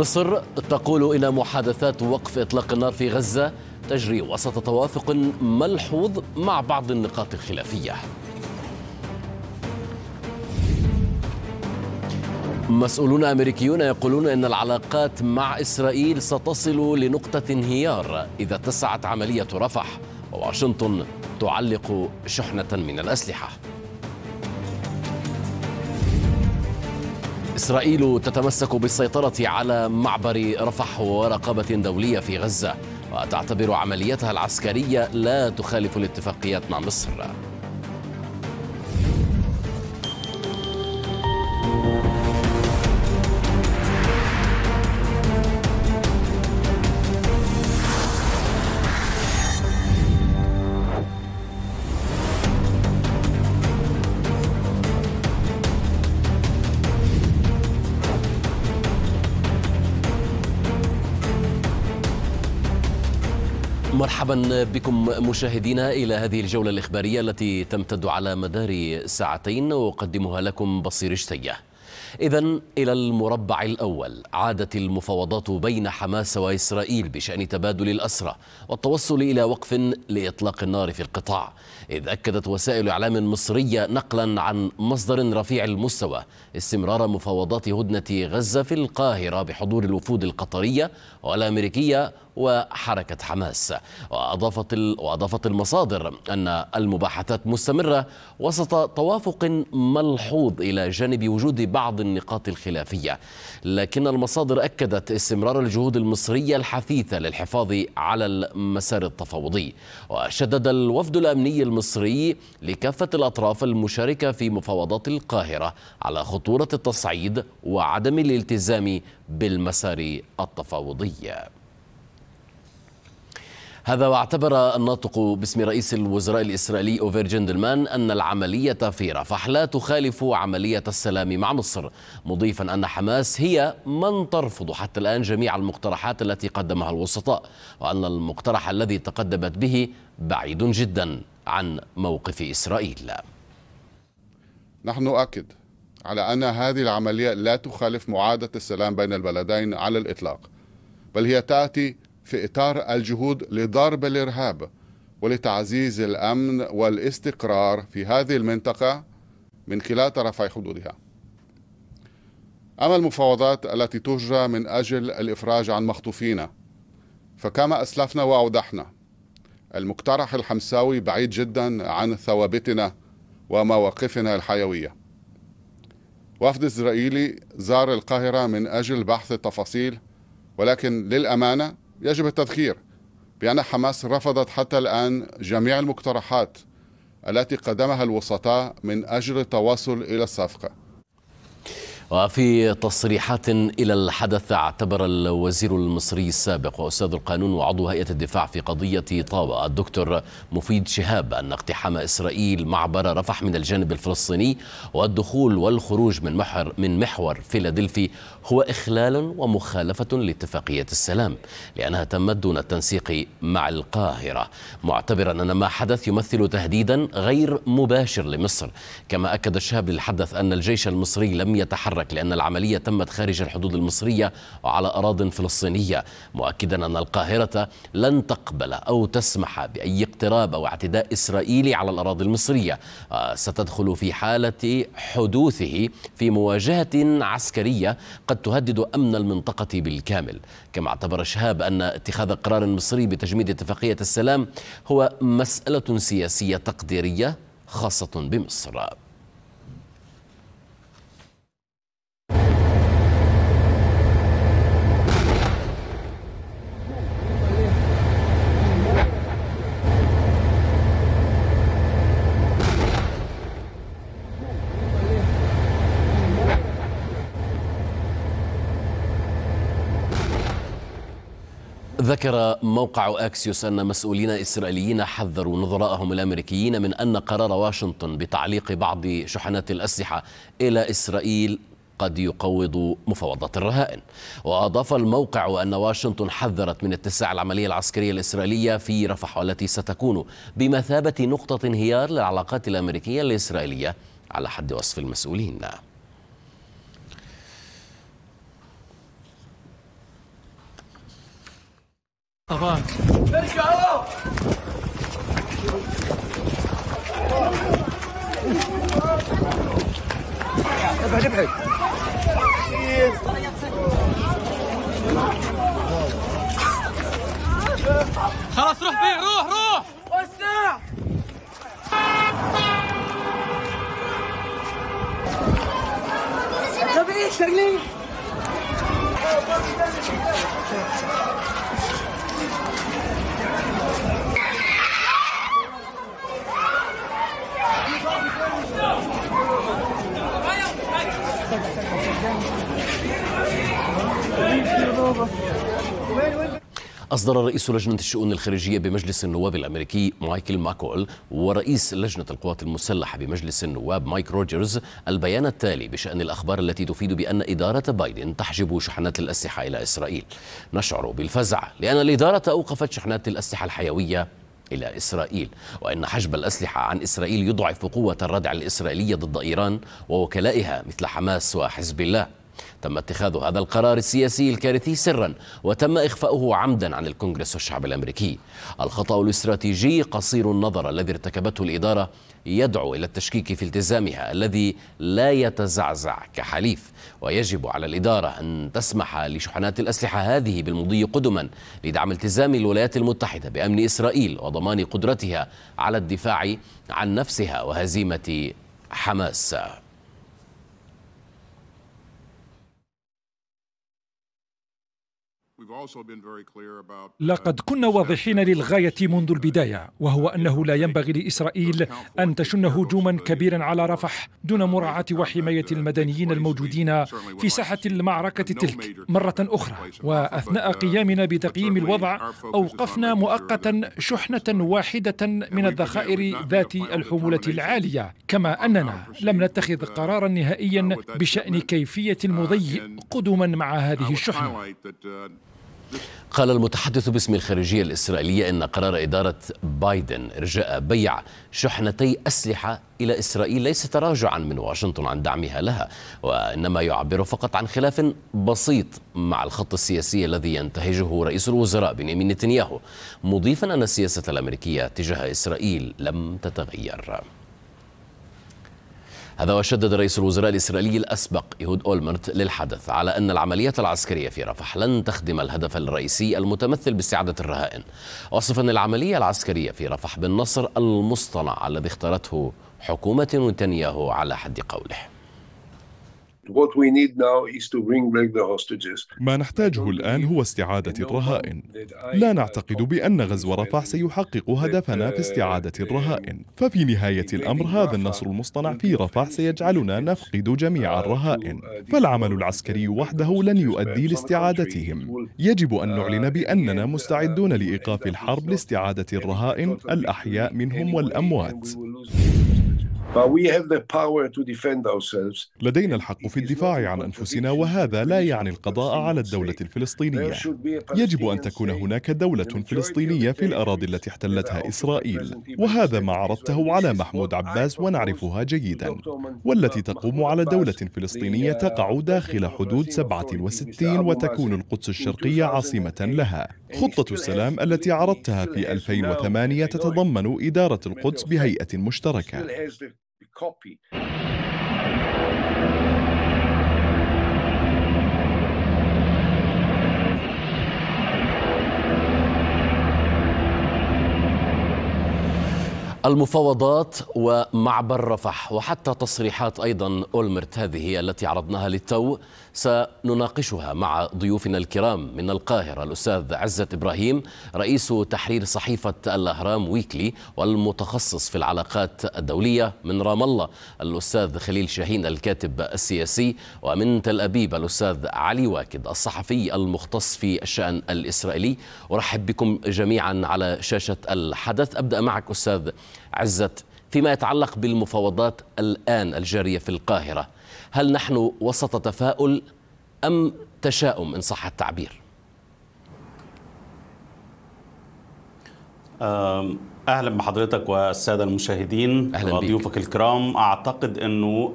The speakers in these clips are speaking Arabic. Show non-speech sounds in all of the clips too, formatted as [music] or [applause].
مصر تقول إن محادثات وقف إطلاق النار في غزة تجري وسط توافق ملحوظ مع بعض النقاط الخلافية. مسؤولون أمريكيون يقولون أن العلاقات مع إسرائيل ستصل لنقطة انهيار إذا اتسعت عملية رفح وواشنطن تعلق شحنة من الأسلحة. إسرائيل تتمسك بالسيطرة على معبر رفح ورقابة دولية في غزة وتعتبر عمليتها العسكرية لا تخالف الاتفاقيات مع مصر. مرحبا بكم مشاهدينا إلى هذه الجولة الإخبارية التي تمتد على مدار ساعتين أقدمها لكم بصير شتيه. اذا إلى المربع الأول عادت المفاوضات بين حماس وإسرائيل بشأن تبادل الأسرى والتوصل إلى وقف لإطلاق النار في القطاع. إذ أكدت وسائل إعلام مصرية نقلا عن مصدر رفيع المستوى استمرار مفاوضات هدنة غزة في القاهرة بحضور الوفود القطرية والأمريكية وحركة حماس. وأضافت, وأضافت المصادر أن المباحثات مستمرة وسط توافق ملحوظ إلى جانب وجود بعض النقاط الخلافية. لكن المصادر أكدت استمرار الجهود المصرية الحثيثة للحفاظ على المسار التفاوضي. وشدد الوفد الأمني المصري لكافة الأطراف المشاركة في مفاوضات القاهرة على خطورة التصعيد وعدم الالتزام بالمسار التفاوضي. هذا واعتبر الناطق باسم رئيس الوزراء الإسرائيلي أوفير جندلمان أن العملية في رفح لا تخالف عملية السلام مع مصر مضيفا أن حماس هي من ترفض حتى الآن جميع المقترحات التي قدمها الوسطاء وأن المقترح الذي تقدمت به بعيد جدا. عن موقف إسرائيل. نحن نؤكد على أن هذه العملية لا تخالف معاهدة السلام بين البلدين على الإطلاق بل هي تأتي في إطار الجهود لضرب الإرهاب ولتعزيز الأمن والاستقرار في هذه المنطقة من خلال طرفي حدودها. أما المفاوضات التي تجرى من أجل الإفراج عن مخطوفين فكما أسلفنا وأوضحنا المقترح الحمساوي بعيد جدا عن ثوابتنا ومواقفنا الحيوية. وفد إسرائيلي زار القاهرة من أجل بحث التفاصيل ولكن للأمانة يجب التذكير بأن حماس رفضت حتى الآن جميع المقترحات التي قدمها الوسطاء من أجل التواصل إلى الصفقة وفي تصريحات إلى الحدث اعتبر الوزير المصري السابق وأستاذ القانون وعضو هيئة الدفاع في قضية طابة الدكتور مفيد شهاب أن اقتحام إسرائيل معبر رفح من الجانب الفلسطيني والدخول والخروج من محور من محور فيلادلفي هو إخلال ومخالفة لاتفاقية السلام لأنها تمت دون التنسيق مع القاهرة معتبرا أن ما حدث يمثل تهديدا غير مباشر لمصر كما أكد شهاب للحدث أن الجيش المصري لم يتحرك تتحرك لأن العملية تمت خارج الحدود المصرية وعلى أراض فلسطينية مؤكدا أن القاهرة لن تقبل أو تسمح بأي اقتراب أو اعتداء إسرائيلي على الأراضي المصرية. ستدخل في حالة حدوثه في مواجهة عسكرية قد تهدد أمن المنطقة بالكامل. كما اعتبر شهاب أن اتخاذ قرار مصري بتجميد اتفاقية السلام هو مسألة سياسية تقديرية خاصة بمصر. ذكر موقع أكسيوس أن مسؤولين إسرائيليين حذروا نظراءهم الأمريكيين من أن قرار واشنطن بتعليق بعض شحنات الأسلحة إلى إسرائيل قد يقوض مفاوضات الرهائن. وأضاف الموقع أن واشنطن حذرت من اتساع العملية العسكرية الإسرائيلية في رفح والتي ستكون بمثابة نقطة انهيار للعلاقات الأمريكية الإسرائيلية على حد وصف المسؤولين. طبعا. ابعد ابعد خلاص روح بيه روح روح. وسع Wait, wait. أصدر رئيس لجنة الشؤون الخارجية بمجلس النواب الأمريكي مايكل ماكول ورئيس لجنة القوات المسلحة بمجلس النواب مايك روجرز البيان التالي بشأن الأخبار التي تفيد بأن إدارة بايدن تحجب شحنات الأسلحة إلى إسرائيل. نشعر بالفزع لأن الإدارة أوقفت شحنات الأسلحة الحيوية إلى إسرائيل وأن حجب الأسلحة عن إسرائيل يضعف قوة الردع الإسرائيلية ضد إيران ووكلائها مثل حماس وحزب الله. تم اتخاذ هذا القرار السياسي الكارثي سرا وتم إخفاؤه عمدا عن الكونغرس والشعب الأمريكي. الخطأ الاستراتيجي قصير النظر الذي ارتكبته الإدارة يدعو إلى التشكيك في التزامها الذي لا يتزعزع كحليف. ويجب على الإدارة أن تسمح لشحنات الأسلحة هذه بالمضي قدما لدعم التزام الولايات المتحدة بأمن إسرائيل وضمان قدرتها على الدفاع عن نفسها وهزيمة حماس. لقد كنا واضحين للغاية منذ البداية وهو أنه لا ينبغي لإسرائيل أن تشن هجوما كبيرا على رفح دون مراعاة وحمايه المدنيين الموجودين في ساحة المعركة تلك مرة أخرى. وأثناء قيامنا بتقييم الوضع أوقفنا مؤقتا شحنة واحدة من الذخائر ذات الحمولة العالية. كما أننا لم نتخذ قرارا نهائيا بشأن كيفية المضي قدما مع هذه الشحنة. قال المتحدث باسم الخارجية الإسرائيلية إن قرار إدارة بايدن إرجاء بيع شحنتي أسلحة إلى إسرائيل ليس تراجعا من واشنطن عن دعمها لها وإنما يعبر فقط عن خلاف بسيط مع الخط السياسي الذي ينتهجه رئيس الوزراء بنيامين نتنياهو مضيفا أن السياسة الأمريكية تجاه إسرائيل لم تتغير. هذا وشدد رئيس الوزراء الإسرائيلي الأسبق إيهود أولمرت للحدث على أن العملية العسكرية في رفح لن تخدم الهدف الرئيسي المتمثل باستعادة الرهائن. وصفا العملية العسكرية في رفح بالنصر المصطنع الذي اختارته حكومة نتنياهو على حد قوله. ما نحتاجه الآن هو استعادة الرهائن لا نعتقد بأن غزو رفح سيحقق هدفنا في استعادة الرهائن. ففي نهاية الأمر هذا النصر المصطنع في رفح سيجعلنا نفقد جميع الرهائن. فالعمل العسكري وحده لن يؤدي لاستعادتهم. يجب أن نعلن بأننا مستعدون لإيقاف الحرب لاستعادة الرهائن. الأحياء منهم والأموات. لدينا الحق في الدفاع عن أنفسنا وهذا لا يعني القضاء على الدولة الفلسطينية. يجب أن تكون هناك دولة فلسطينية في الأراضي التي احتلتها إسرائيل. وهذا ما عرضته على محمود عباس ونعرفها جيدا. والتي تقوم على دولة فلسطينية تقع داخل حدود 67 وتكون القدس الشرقية عاصمة لها. خطة السلام التي عرضتها في 2008 تتضمن إدارة القدس بهيئة مشتركة copy. المفاوضات ومعبر رفح وحتى تصريحات أيضا أولمرت هذه التي عرضناها للتو سنناقشها مع ضيوفنا الكرام من القاهرة الأستاذ عزت إبراهيم رئيس تحرير صحيفة الأهرام ويكلي والمتخصص في العلاقات الدولية من رام الله الأستاذ خليل شاهين الكاتب السياسي ومن تل أبيب الأستاذ علي واكد الصحفي المختص في الشأن الإسرائيلي. أرحب بكم جميعا على شاشة الحدث. أبدأ معك أستاذ عزت فيما يتعلق بالمفاوضات الآن الجارية في القاهرة. هل نحن وسط تفاؤل أم تشاؤم إن صح التعبير أهلا بحضرتك والسادة المشاهدين أهلاً بيك. وضيوفك الكرام أعتقد إنه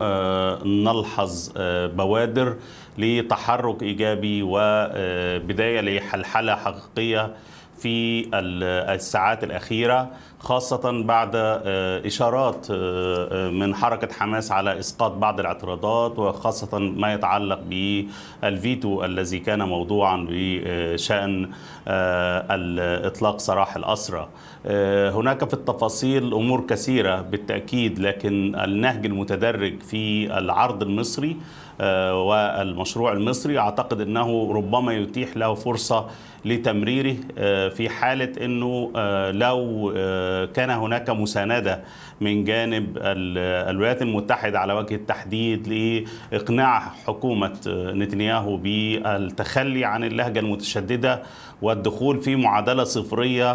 نلحظ بوادر لتحرك إيجابي وبدايه لحلحلة حقيقية في الساعات الأخيرة خاصة بعد إشارات من حركة حماس على إسقاط بعض الاعتراضات وخاصة ما يتعلق بالفيتو الذي كان موضوعا بشأن الإطلاق سراح الأسرى. هناك في التفاصيل أمور كثيرة بالتأكيد لكن النهج المتدرج في العرض المصري والمشروع المصري أعتقد أنه ربما يتيح له فرصة لتمريره في حالة أنه لو كان هناك مساندة من جانب الولايات المتحدة على وجه التحديد لإقناع حكومة نتنياهو بالتخلي عن اللهجة المتشددة والدخول في معادلة صفرية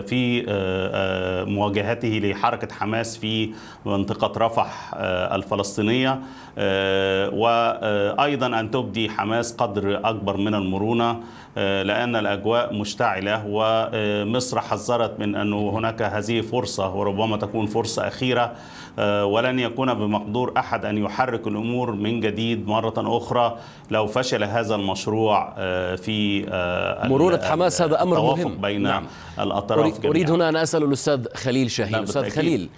في مواجهته لحركة حماس في منطقة رفح الفلسطينية وأيضا أن تبدي حماس قدر أكبر من المرونة. لأن الأجواء مشتعلة ومصر حذرت من أنه هناك هذه فرصة وربما تكون فرصة أخيرة ولن يكون بمقدور أحد أن يحرك الأمور من جديد مرة أخرى لو فشل هذا المشروع في مرونة حماس هذا أمر مهم. بين نعم. الأطراف أريد, أريد هنا أن أسأل الأستاذ خليل شاهين نعم أستاذ خليل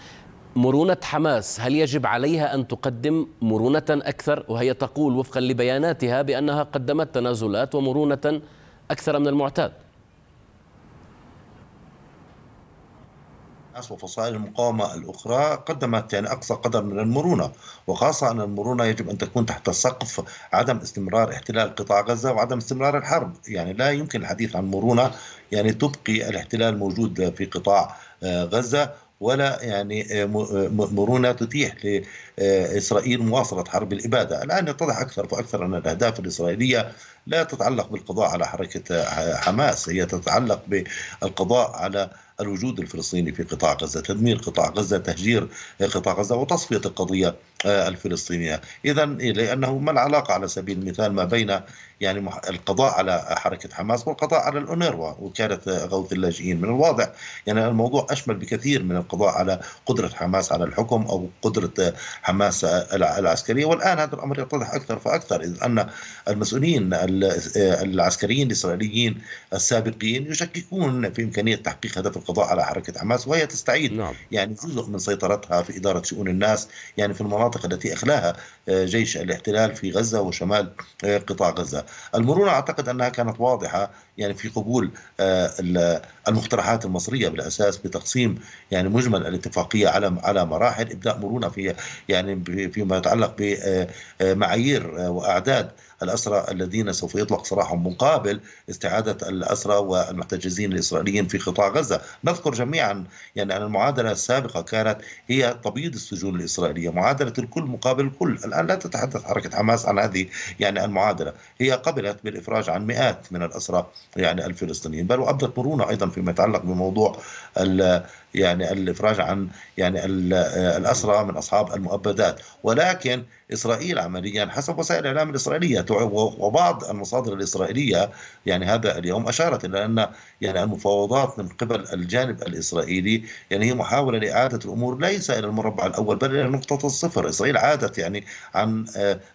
مرونة حماس هل يجب عليها أن تقدم مرونة أكثر؟ وهي تقول وفقا لبياناتها بأنها قدمت تنازلات ومرونة أكثر من المعتاد. وفصائل المقاومة الأخرى قدمت يعني أقصى قدر من المرونة وخاصة أن المرونة يجب أن تكون تحت سقف عدم استمرار احتلال قطاع غزة وعدم استمرار الحرب. يعني لا يمكن الحديث عن مرونة يعني تبقي الاحتلال موجود في قطاع غزة ولا يعني مرونة تتيح لاسرائيل مواصلة حرب الإبادة، الآن يتضح أكثر فاكثر أن الأهداف الإسرائيلية لا تتعلق بالقضاء على حركة حماس، هي تتعلق بالقضاء على الوجود الفلسطيني في قطاع غزة، تدمير قطاع غزة، تهجير قطاع غزة وتصفية القضية الفلسطينية، اذا لأنه ما العلاقة على سبيل المثال ما بين يعني القضاء على حركة حماس والقضاء على الأونروا وكاله غوث اللاجئين، من الواضح يعني الموضوع أشمل بكثير من القضاء على قدرة حماس على الحكم أو قدرة حماس العسكرية، والآن هذا الأمر يتضح أكثر فأكثر إذ أن المسؤولين العسكريين الإسرائيليين السابقين يشككون في إمكانية تحقيق هدف القضاء على حركة حماس وهي تستعيد نعم. يعني جزء من سيطرتها في إدارة شؤون الناس يعني في المناطق التي أخلاها جيش الاحتلال في غزة وشمال قطاع غزة. المرونة أعتقد أنها كانت واضحة يعني في قبول المقترحات المصرية بالأساس بتقسيم يعني مجمل الاتفاقية على على مراحل إبداء مرونة في يعني فيما يتعلق بمعايير وأعداد الأسرى الذين سوف يطلق سراحهم مقابل استعادة الأسرى والمحتجزين الإسرائيليين في قطاع غزة. نذكر جميعا يعني أن المعادلة السابقة كانت هي تبييض السجون الإسرائيلية معادلة الكل مقابل الكل. الآن لا تتحدث حركة حماس عن هذه يعني المعادلة. هي قبلت بالإفراج عن مئات من الأسرى يعني الفلسطينيين. بل وأبدت مرونة أيضا فيما يتعلق بموضوع يعني الإفراج عن يعني الأسرى من أصحاب المؤبدات. ولكن إسرائيل عمليا حسب وسائل الإعلام الإسرائيلية وبعض المصادر الإسرائيلية يعني هذا اليوم أشارت إلى أن يعني المفاوضات من قبل الجانب الإسرائيلي يعني هي محاولة لإعادة الأمور ليس إلى المربع الأول بل إلى نقطة الصفر، إسرائيل عادت يعني عن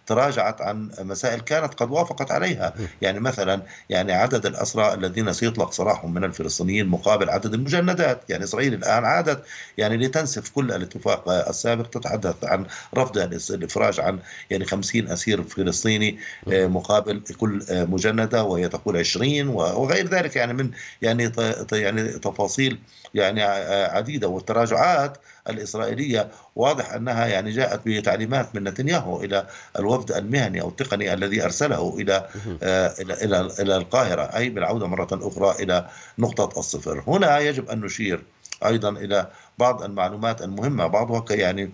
تراجعت عن مسائل كانت قد وافقت عليها، يعني مثلا يعني عدد الأسرى الذين سيطلق سراحهم من الفلسطينيين مقابل عدد المجندات، يعني إسرائيل الآن عادت يعني لتنسف كل الاتفاق السابق تتحدث عن رفض الإفراج عن يعني 50 أسير فلسطيني مقابل كل مجندة وهي تقول 20 وغير ذلك يعني من يعني يعني تفاصيل يعني عديدة والتراجعات الإسرائيلية واضح أنها يعني جاءت بتعليمات من نتنياهو إلى الوفد المهني أو التقني الذي أرسله إلى إلى إلى, إلى القاهرة أي بالعودة مرة أخرى إلى نقطة الصفر. هنا يجب أن نشير أيضا إلى بعض المعلومات المهمة بعضها يعني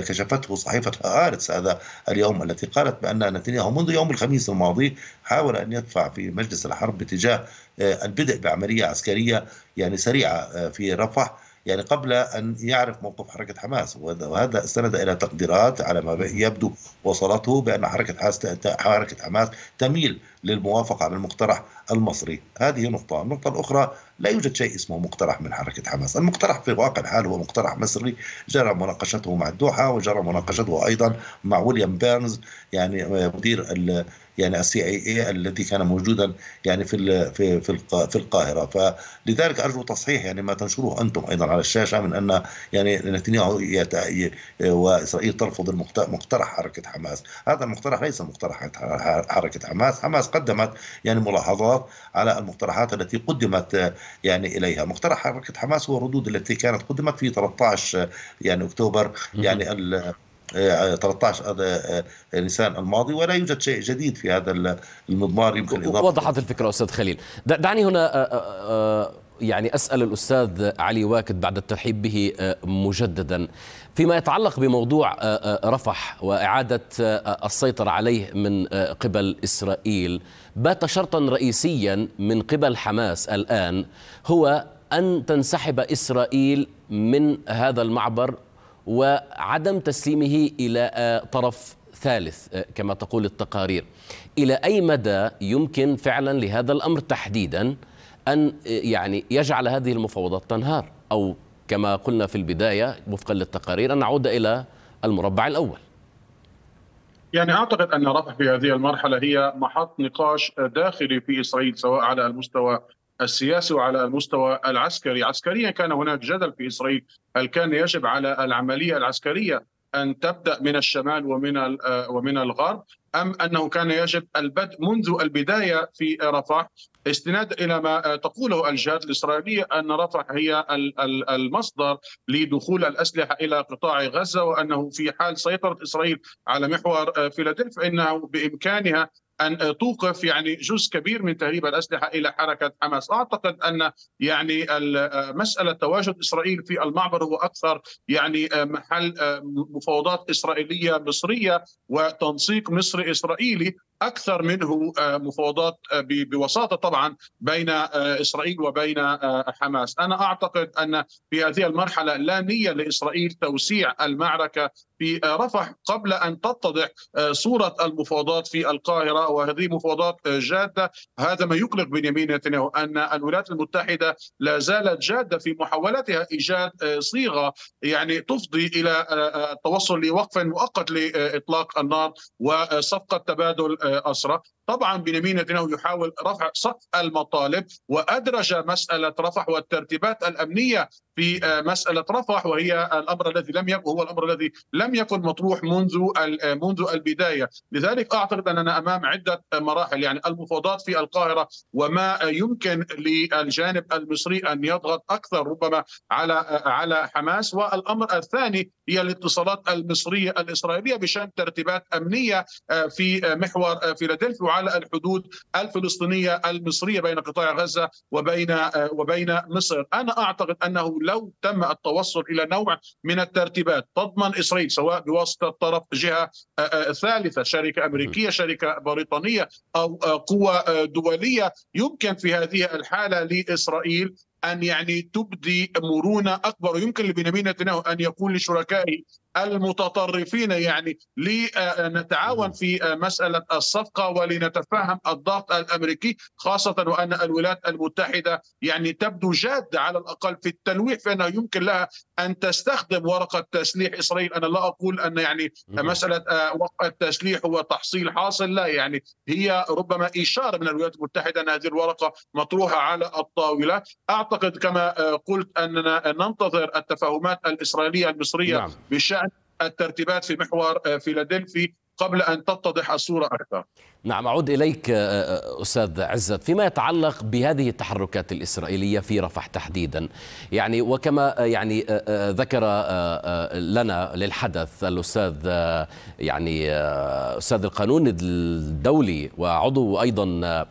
كشفته صحيفة هارتس هذا اليوم التي قالت بأن نتنياهو منذ يوم الخميس الماضي حاول أن يدفع في مجلس الحرب باتجاه البدء بعملية عسكرية يعني سريعة في رفح يعني قبل أن يعرف موقف حركة حماس وهذا استند إلى تقديرات على ما يبدو وصلته بأن حركة حماس حركة حماس تميل للموافقة على المقترح المصري، هذه نقطة، النقطة الأخرى لا يوجد شيء اسمه مقترح من حركة حماس، المقترح في واقع الحال هو مقترح مصري جرى مناقشته مع الدوحة وجرى مناقشته أيضا مع ويليام بيرنز يعني مدير يعني السي اي اي الذي كان موجودا يعني في في في في القاهرة. فلذلك أرجو تصحيح يعني ما تنشروه أنتم أيضا على الشاشة من أن يعني نتنياهو وإسرائيل ترفض مقترح حركة حماس. هذا المقترح ليس مقترح حركة حماس. حماس قدمت يعني ملاحظات على المقترحات التي قدمت يعني إليها. مقترح حركة حماس هو الردود التي كانت قدمت في 13 يعني أكتوبر. يعني 13 آه، آه، نيسان الماضي ولا يوجد شيء جديد في هذا المضمار يمكن اضافه وضحت الفكرة أستاذ خليل. دعني هنا آه، يعني أسأل الأستاذ علي واكد بعد الترحيب به مجددا. فيما يتعلق بموضوع رفح وإعادة السيطرة عليه من قبل إسرائيل بات شرطا رئيسيا من قبل حماس الآن هو أن تنسحب إسرائيل من هذا المعبر وعدم تسليمه إلى آه، طرف ثالث آه، كما تقول التقارير. إلى أي مدى يمكن فعلا لهذا الأمر تحديدا أن آه، يعني يجعل هذه المفاوضات تنهار؟ أو كما قلنا في البداية وفقا للتقارير أن نعود إلى المربع الأول. يعني أعتقد أن رفح في هذه المرحلة هي محط نقاش داخلي في إسرائيل سواء على المستوى السياسي وعلى المستوى العسكري. عسكريا كان هناك جدل في إسرائيل. هل كان يجب على العملية العسكرية أن تبدأ من الشمال ومن آه، ومن الغرب أم أنه كان يجب البدء منذ البداية في رفح؟ استناد إلى ما تقوله الجهات الإسرائيلية أن رفح هي المصدر لدخول الأسلحة إلى قطاع غزة وأنه في حال سيطرة إسرائيل على محور آه، فيلادلفيا فإنه بإمكانها أن توقف يعني جزء كبير من تهريب الأسلحة إلى حركة حماس، أعتقد أن يعني مسألة تواجد إسرائيل في المعبر هو أكثر يعني محل مفاوضات إسرائيلية مصرية وتنسيق مصري إسرائيلي. أكثر منه مفاوضات بوساطة طبعا بين إسرائيل وبين حماس، أنا أعتقد أن في هذه المرحلة لا نية لإسرائيل توسيع المعركة في رفح قبل أن تتضح صورة المفاوضات في القاهرة وهذه مفاوضات جادة. هذا ما يقلق بنيامين نتنياهو أن الولايات المتحدة لا زالت جادة في محاولتها إيجاد صيغة يعني تفضي إلى التوصل لوقف مؤقت لإطلاق النار وصفقة تبادل اسرى طبعا بنيامين نتنياهو يحاول رفع سقف المطالب وأدرج مسألة رفح والترتيبات الأمنية في آه، مسألة رفح وهي الأمر الذي لم يكن هو الأمر الذي لم يكن مطروح منذ آه، منذ البداية، لذلك أعتقد أننا أمام عدة مراحل يعني المفاوضات في القاهرة وما يمكن للجانب المصري أن يضغط أكثر ربما على آه، على حماس. والأمر الثاني هي الاتصالات المصرية الإسرائيلية بشأن ترتيبات أمنية في محور فيلادلفيا. وعلى الحدود الفلسطينية المصرية بين قطاع غزة وبين وبين مصر، أنا أعتقد أنه لو تم التوصل إلى نوع من الترتيبات تضمن إسرائيل سواء بواسطة طرف جهة آه، آه، ثالثة شركة أمريكية شركة بريطانية أو آه، قوى دولية يمكن في هذه الحالة لإسرائيل أن يعني تبدي مرونة أكبر ويمكن لبنيامين نتنياهو أن يقول لشركائه المتطرفين يعني لنتعاون في مسألة الصفقة ولنتفهم الضغط الأمريكي خاصة وأن الولايات المتحدة يعني تبدو جادة على الأقل في التنويع فإنه يمكن لها أن تستخدم ورقة تسليح إسرائيل. أنا لا أقول أن يعني مسألة وقع التسليح هو تحصيل حاصل لا يعني هي ربما إشارة من الولايات المتحدة أن هذه الورقة مطروحة على الطاولة. أعتقد كما قلت أننا ننتظر التفاهمات الإسرائيلية المصرية نعم. بشأن الترتيبات في محور آه، فيلادلفي قبل أن تتضح الصورة أكثر. نعم أعود إليك آه، آه، أستاذ عزت فيما يتعلق بهذه التحركات الإسرائيلية في رفح تحديدا يعني وكما يعني ذكر لنا للحدث الأستاذ يعني أستاذ القانون الدولي وعضو أيضا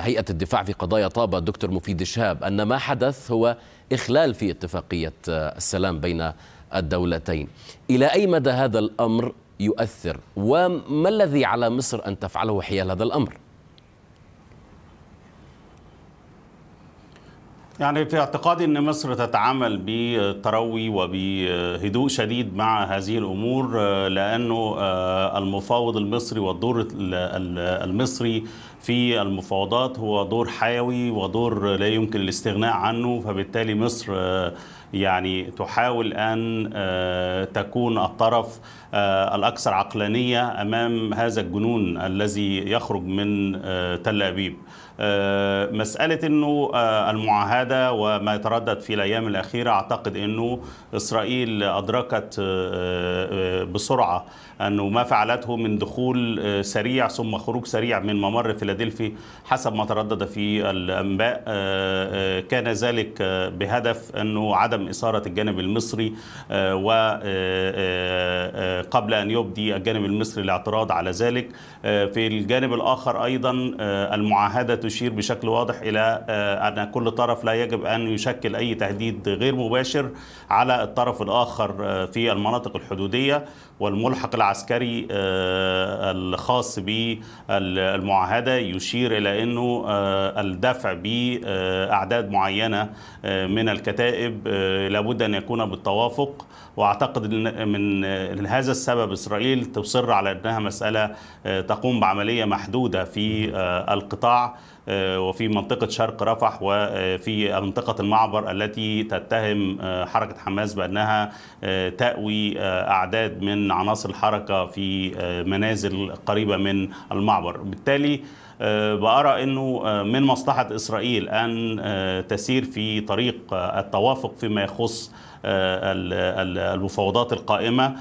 هيئة الدفاع في قضايا طابة الدكتور مفيد شهاب أن ما حدث هو إخلال في اتفاقية السلام بين الدولتين. إلى أي مدى هذا الأمر يؤثر؟ وما الذي على مصر أن تفعله حيال هذا الأمر؟ يعني في اعتقادي إن مصر تتعامل بتروي وبهدوء شديد مع هذه الأمور لأنه المفاوض المصري والدور المصري في المفاوضات هو دور حيوي ودور لا يمكن الاستغناء عنه. فبالتالي مصر يعني تحاول أن تكون الطرف الأكثر عقلانية أمام هذا الجنون الذي يخرج من تل أبيب. مسألة أنه المعاهدة وما يتردد في الأيام الأخيرة أعتقد أنه إسرائيل أدركت بسرعة أنه ما فعلته من دخول سريع ثم خروج سريع من ممر فيلادلفي حسب ما تردد في الأنباء. كان ذلك بهدف أنه عدم إثارة الجانب المصري وقبل أن يبدي الجانب المصري الاعتراض على ذلك. في الجانب الآخر أيضا المعاهدة تشير بشكل واضح إلى أن كل طرف لا يجب أن يشكل أي تهديد غير مباشر على الطرف الآخر في المناطق الحدودية والملحق العسكري الخاص بالمعاهدة يشير إلى أنه الدفع بأعداد معينة من الكتائب لابد أن يكون بالتوافق. واعتقد من هذا السبب إسرائيل تصر على إنها مسألة تقوم بعملية محدودة في القطاع وفي منطقة شرق رفح وفي منطقة المعبر التي تتهم حركة حماس بأنها تأوي أعداد من عناصر الحركة في منازل قريبة من المعبر. بالتالي بأرى أنه من مصلحة إسرائيل أن تسير في طريق التوافق فيما يخص المفاوضات القائمة.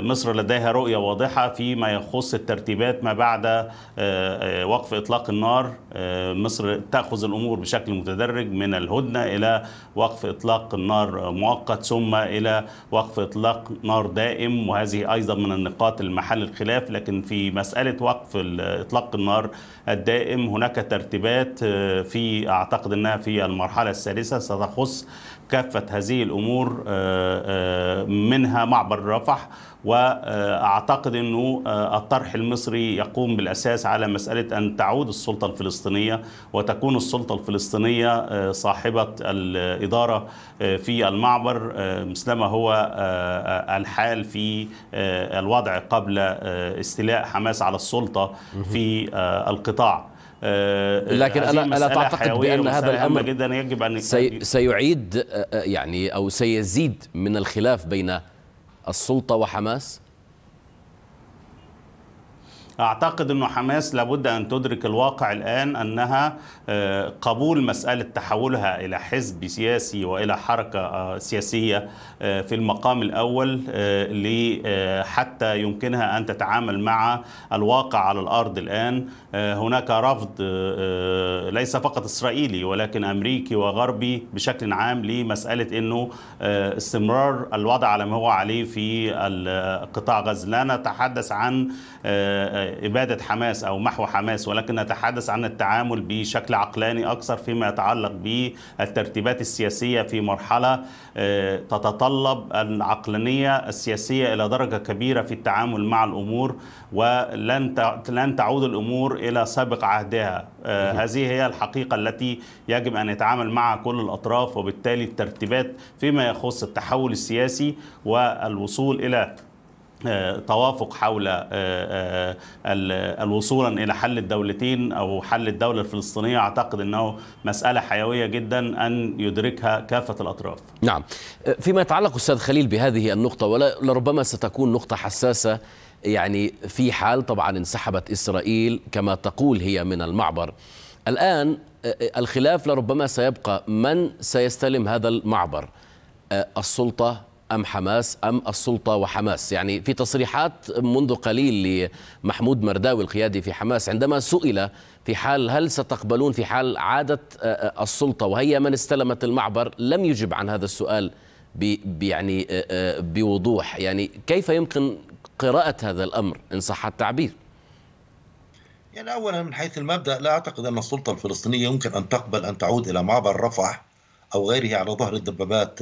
مصر لديها رؤية واضحة فيما يخص الترتيبات ما بعد وقف إطلاق النار. مصر تأخذ الأمور بشكل متدرج من الهدنة إلى وقف إطلاق النار مؤقت ثم إلى وقف إطلاق نار دائم وهذه أيضا من النقاط المحل الخلاف. لكن في مسألة وقف إطلاق النار الدائم هناك ترتيبات في أعتقد أنها في المرحلة الثالثة ستخص كافة هذه الأمور منها معبر رفح وأعتقد إنه الطرح المصري يقوم بالأساس على مسألة أن تعود السلطة الفلسطينية وتكون السلطة الفلسطينية صاحبة الإدارة في المعبر مثلما هو الحال في الوضع قبل استيلاء حماس على السلطة في القطاع. لكن أنا الا تعتقد بأن هذا الأمر جدا يجب أن سي سيعيد يعني أو سيزيد من الخلاف بين السلطة وحماس. أعتقد إنه حماس لابد أن تدرك الواقع الآن أنها قبول مسألة تحولها إلى حزب سياسي وإلى حركة سياسية في المقام الأول حتى يمكنها أن تتعامل مع الواقع على الأرض الآن. هناك رفض ليس فقط إسرائيلي ولكن أمريكي وغربي بشكل عام لمسألة إنه استمرار الوضع على ما هو عليه في قطاع غزة. لا نتحدث عن إبادة حماس أو محو حماس ولكن نتحدث عن التعامل بشكل عقلاني أكثر فيما يتعلق بالترتيبات السياسية في مرحلة تتطلب العقلانية السياسية إلى درجة كبيرة في التعامل مع الأمور ولن لن تعود الأمور إلى سابق عهدها. هذه هي الحقيقة التي يجب أن يتعامل معها كل الأطراف وبالتالي الترتيبات فيما يخص التحول السياسي والوصول إلى توافق حول الوصولا إلى حل الدولتين أو حل الدولة الفلسطينية أعتقد إنه مسألة حيوية جدا أن يدركها كافة الأطراف. نعم. فيما يتعلق أستاذ خليل بهذه النقطة ولربما ستكون نقطة حساسة يعني في حال طبعا انسحبت إسرائيل كما تقول هي من المعبر. الآن الخلاف لربما سيبقى من سيستلم هذا المعبر؟ السلطة أم حماس أم السلطة وحماس. يعني في تصريحات منذ قليل لمحمود مرداوي القيادي في حماس عندما سئل في حال هل ستقبلون في حال عادة السلطة وهي من استلمت المعبر لم يجب عن هذا السؤال يعني بوضوح. يعني كيف يمكن قراءة هذا الأمر إن صح التعبير؟ يعني أولا من حيث المبدأ لا أعتقد أن السلطة الفلسطينية يمكن أن تقبل أن تعود إلى معبر رفح أو غيره على ظهر الدبابات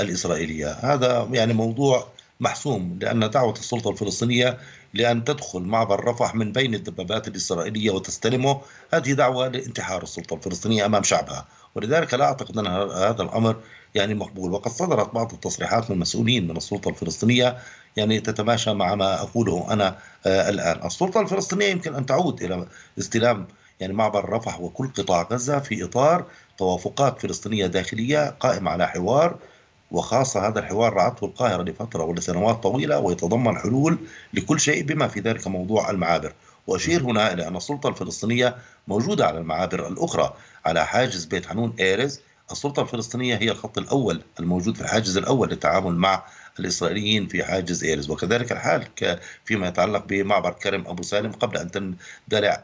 الإسرائيلية. هذا يعني موضوع محسوم لأن دعوة السلطة الفلسطينية لأن تدخل معبر رفح من بين الدبابات الإسرائيلية وتستلمه. هذه دعوة لانتحار السلطة الفلسطينية أمام شعبها ولذلك لا أعتقد أن هذا الأمر يعني مقبول. وقد صدرت بعض التصريحات من مسؤولين من السلطة الفلسطينية يعني تتماشى مع ما أقوله أنا آه الآن. السلطة الفلسطينية يمكن أن تعود إلى استلام يعني معبر رفح وكل قطاع غزة في إطار توافقات فلسطينية داخلية قائمة على حوار وخاصة هذا الحوار رعته القاهرة لفترة ولسنوات طويلة ويتضمن حلول لكل شيء بما في ذلك موضوع المعابر. وأشير هنا إلى أن السلطة الفلسطينية موجودة على المعابر الأخرى على حاجز بيت حنون إيرز. السلطة الفلسطينية هي الخط الأول الموجود في الحاجز الأول للتعامل مع الإسرائيليين في حاجز إيرز. وكذلك الحال فيما يتعلق بمعبر كرم أبو سالم قبل أن تندلع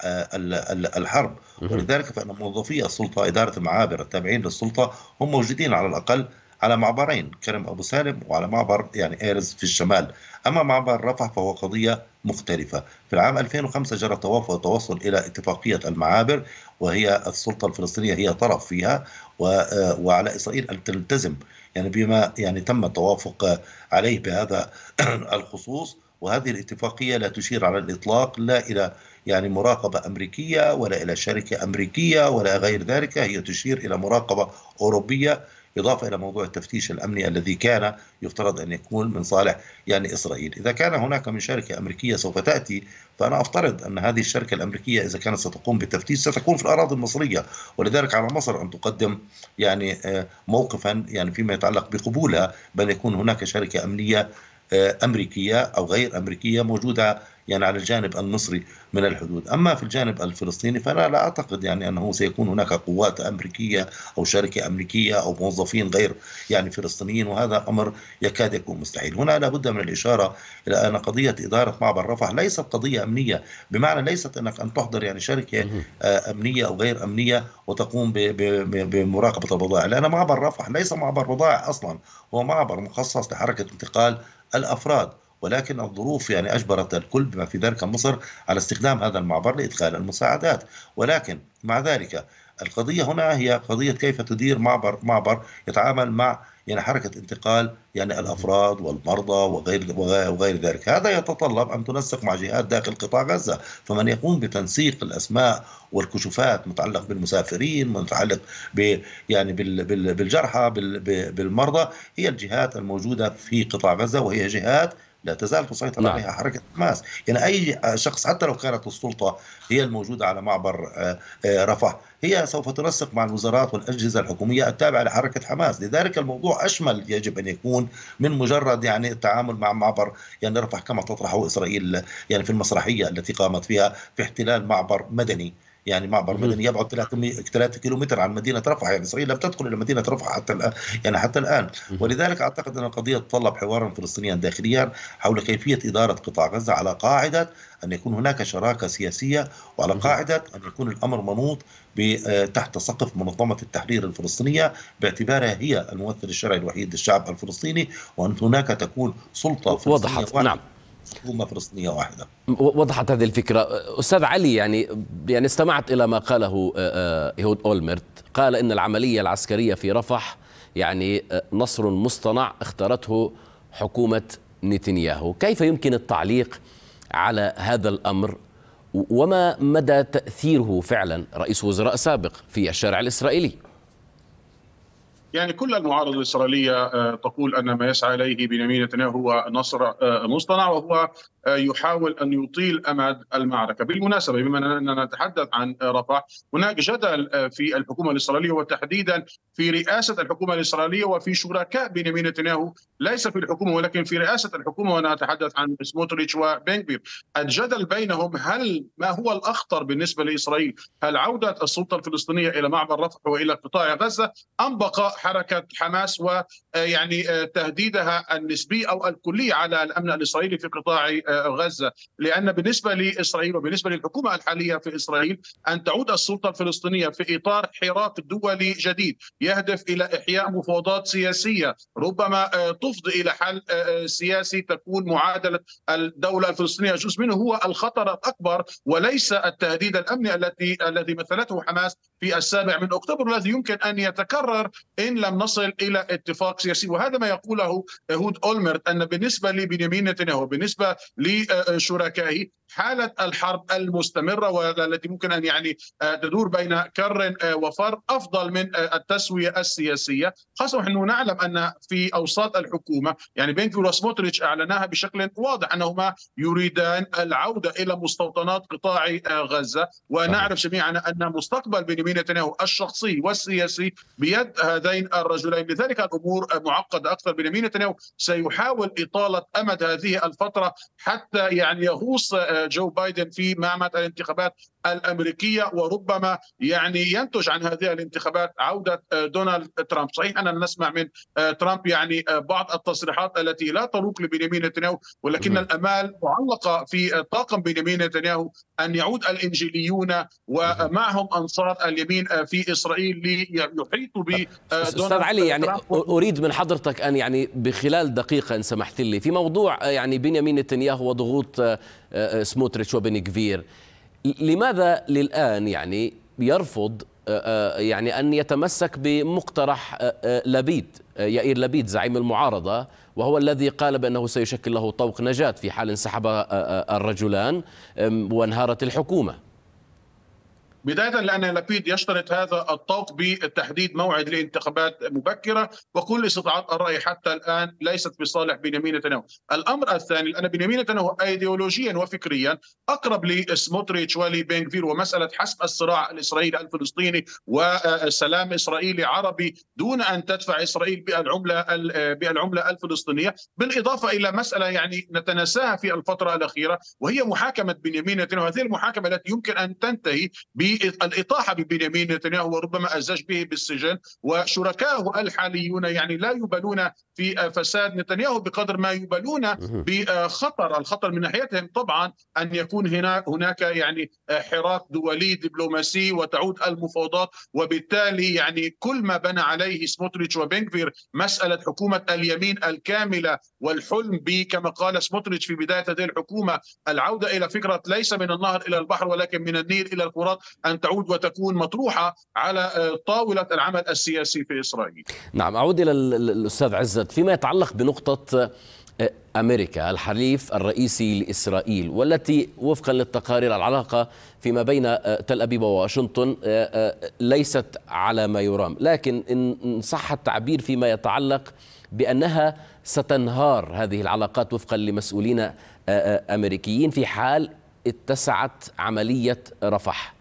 الحرب. ولذلك فإن موظفي السلطة إدارة المعابر التابعين للسلطة هم موجودين على الأقل على معبرين كرم أبو سالم وعلى معبر يعني إيرز في الشمال. أما معبر رفح فهو قضية مختلفة. في العام 2005 جرى توافق وتوصل إلى اتفاقية المعابر وهي السلطة الفلسطينية هي طرف فيها وعلى إسرائيل أن تلتزم يعني بما يعني تم التوافق عليه بهذا [clears throat] الخصوص. وهذه الاتفاقية لا تشير على الإطلاق لا إلى يعني مراقبة أمريكية ولا إلى شركة أمريكية ولا غير ذلك. هي تشير إلى مراقبة أوروبية. إضافة إلى موضوع التفتيش الأمني الذي كان يفترض أن يكون من صالح يعني إسرائيل. إذا كان هناك من شركة أمريكية سوف تأتي فأنا أفترض أن هذه الشركة الأمريكية إذا كانت ستقوم بالتفتيش ستكون في الأراضي المصرية ولذلك على مصر أن تقدم يعني آه، موقفا يعني فيما يتعلق بقبولها بأن يكون هناك شركة أمنية آه، أمريكية أو غير أمريكية موجودة يعني على الجانب المصري من الحدود. أما في الجانب الفلسطيني فأنا لا أعتقد يعني أنه سيكون هناك قوات أمريكية أو شركة أمريكية أو موظفين غير يعني فلسطينيين وهذا أمر يكاد يكون مستحيل. هنا لابد من الإشارة إلى أن قضية إدارة معبر رفح ليست قضية أمنية بمعنى ليست أنك أن تحضر يعني شركة آه، أمنية أو غير أمنية وتقوم بمراقبة البضائع لأن معبر رفح ليس معبر بضائع أصلا هو معبر مخصص لحركة انتقال الأفراد ولكن الظروف يعني أجبرت الكل بما في ذلك مصر على استخدام هذا المعبر لإدخال المساعدات. ولكن مع ذلك القضية هنا هي قضية كيف تدير معبر معبر يتعامل مع يعني حركة انتقال يعني الأفراد والمرضى وغير وغير ذلك. هذا يتطلب أن تنسق مع جهات داخل قطاع غزة. فمن يقوم بتنسيق الأسماء والكشوفات متعلق بالمسافرين متعلق ب يعني بالجرحى بالمرضى هي الجهات الموجودة في قطاع غزة وهي جهات لا تزال تسيطر نعم. عليها حركة حماس. يعني أي شخص حتى لو كانت السلطة هي الموجودة على معبر آه، آه، رفح هي سوف تنسق مع الوزارات والأجهزة الحكومية التابعة لحركة حماس. لذلك الموضوع أشمل يجب أن يكون من مجرد يعني التعامل مع معبر يعني رفح كما تطرحه إسرائيل يعني في المسرحية التي قامت فيها في احتلال معبر مدني. يعني معبر مدني يبعد 3 كيلومتر عن مدينة رفح يعني اسرائيل لم تدخل إلى مدينة رفح حتى الآن يعني حتى الآن. ولذلك أعتقد أن القضية تتطلب حوارا فلسطينيا داخليا حول كيفية إدارة قطاع غزة على قاعدة أن يكون هناك شراكة سياسية وعلى قاعدة أن يكون الأمر منوط تحت سقف منظمة التحرير الفلسطينية باعتبارها هي الممثل الشرعي الوحيد للشعب الفلسطيني وأن هناك تكون سلطة فلسطينية وضحت نعم. حكومه فلسطينيه واحدة. وضحت هذه الفكرة، أستاذ علي يعني يعني استمعت إلى ما قاله يهود آه، آه، أولمرت، قال إن العملية العسكرية في رفح يعني آه، نصر مصطنع اختارته حكومة نتنياهو، كيف يمكن التعليق على هذا الأمر وما مدى تأثيره فعلا رئيس وزراء سابق في الشارع الإسرائيلي؟ يعني كل المعارضه الإسرائيلية آه، تقول أن ما يسعى إليه بنيامين نتنياهو هو نصر آه، مصطنع وهو آه، يحاول أن يطيل أمد المعركة، بالمناسبة بما أننا نتحدث عن رفح، هناك جدل في الحكومة الإسرائيلية وتحديدا في رئاسة الحكومة الإسرائيلية وفي شركاء بنيامين نتنياهو، ليس في الحكومة ولكن في رئاسة الحكومة وأنا اتحدث عن سموتريتش وبنكبير، الجدل بينهم هل ما هو الأخطر بالنسبة لإسرائيل؟ هل عودة السلطة الفلسطينية إلى معبر رفح وإلى قطاع غزة أم بقاء حركة حماس ويعني آه، تهديدها النسبي أو الكلي على الأمن الإسرائيلي في قطاع آه، غزة، لأن بالنسبة لإسرائيل وبالنسبة للحكومة الحالية في إسرائيل أن تعود السلطة الفلسطينية في إطار حراك دولي جديد يهدف إلى إحياء مفاوضات سياسية ربما آه، تفضي إلى حل سياسي تكون معادلة الدولة الفلسطينية. جزء منه هو الخطر الأكبر وليس التهديد الأمني الذي الذي مثلته حماس في السابع من أكتوبر الذي يمكن أن يتكرر إن لم نصل إلى اتفاق سياسي. وهذا ما يقوله هود أولمرت أن بالنسبة لبنيامين نتنياهو بالنسبة لشركائه حالة الحرب المستمرة والتي ممكن أن يعني تدور بين كر وفر أفضل من التسوية السياسية. خاصة ونحن نعلم أن في أوساط الحكومة يعني بينكفير وسموتريتش أعلناها بشكل واضح أنهما يريدان العودة إلى مستوطنات قطاع غزة. ونعرف جميعا أن مستقبل بنيامين نتنياهو الشخصي والسياسي بيد هذين الرجلين. لذلك الأمور معقدة أكثر. بنيامين نتنياهو سيحاول إطالة أمد هذه الفترة حتى يعني يغوص جو بايدن في معمعة الانتخابات الأمريكية وربما يعني ينتج عن هذه الانتخابات عودة دونالد ترامب، صحيح أننا نسمع من ترامب يعني بعض التصريحات التي لا تروق لبنيامين نتنياهو ولكن الأمال معلقة في طاقم بنيامين نتنياهو أن يعود الإنجيليون ومعهم أنصار اليمين في إسرائيل ليحيطوا ب أستاذ علي يعني أريد من حضرتك أن يعني بخلال دقيقة إن سمحت لي في موضوع يعني بنيامين نتنياهو وضغوط سموتريتش وبن كفير لماذا للآن يعني يرفض يعني أن يتمسك بمقترح لبيد يائير لبيد زعيم المعارضة وهو الذي قال بأنه سيشكل له طوق نجاة في حال انسحب الرجلان وانهارت الحكومة. بداية لأن لبيد يشترط هذا الطوق بتحديد موعد لانتخابات مبكرة وكل استطاعات الرأي حتى الآن ليست بصالح بنيامين نتنياهو. الأمر الثاني أن بنيامين نتنياهو أيديولوجيا وفكريا أقرب لسموتريتش ولبنغفير ومسألة حسب الصراع الإسرائيلي الفلسطيني وسلام إسرائيلي عربي دون أن تدفع إسرائيل بالعملة بالعملة الفلسطينية. بالإضافة إلى مسألة يعني نتناساها في الفترة الأخيرة وهي محاكمة بنيامين نتنياهو. هذه المحاكمة التي يمكن أن تنتهي الإطاحة ببنيامين نتنياهو وربما الزج به بالسجن وشركائه الحاليون يعني لا يبالون في فساد نتنياهو بقدر ما يبالون بخطر. الخطر من ناحيتهم طبعا أن يكون هنا هناك يعني حراك دولي دبلوماسي وتعود المفاوضات وبالتالي يعني كل ما بنى عليه سموتريتش وبنكفير مسألة حكومة اليمين الكاملة والحلم كما قال سموتريتش في بداية هذه الحكومة العودة إلى فكرة ليس من النهر إلى البحر ولكن من النيل إلى الفرات. أن تعود وتكون مطروحة على طاولة العمل السياسي في إسرائيل نعم أعود إلى الأستاذ عزت فيما يتعلق بنقطة أمريكا الحليف الرئيسي لإسرائيل والتي وفقا للتقارير العلاقة فيما بين تل أبيب وواشنطن ليست على ما يرام، لكن إن صح التعبير فيما يتعلق بأنها ستنهار هذه العلاقات وفقا لمسؤولين أمريكيين في حال اتسعت عملية رفح.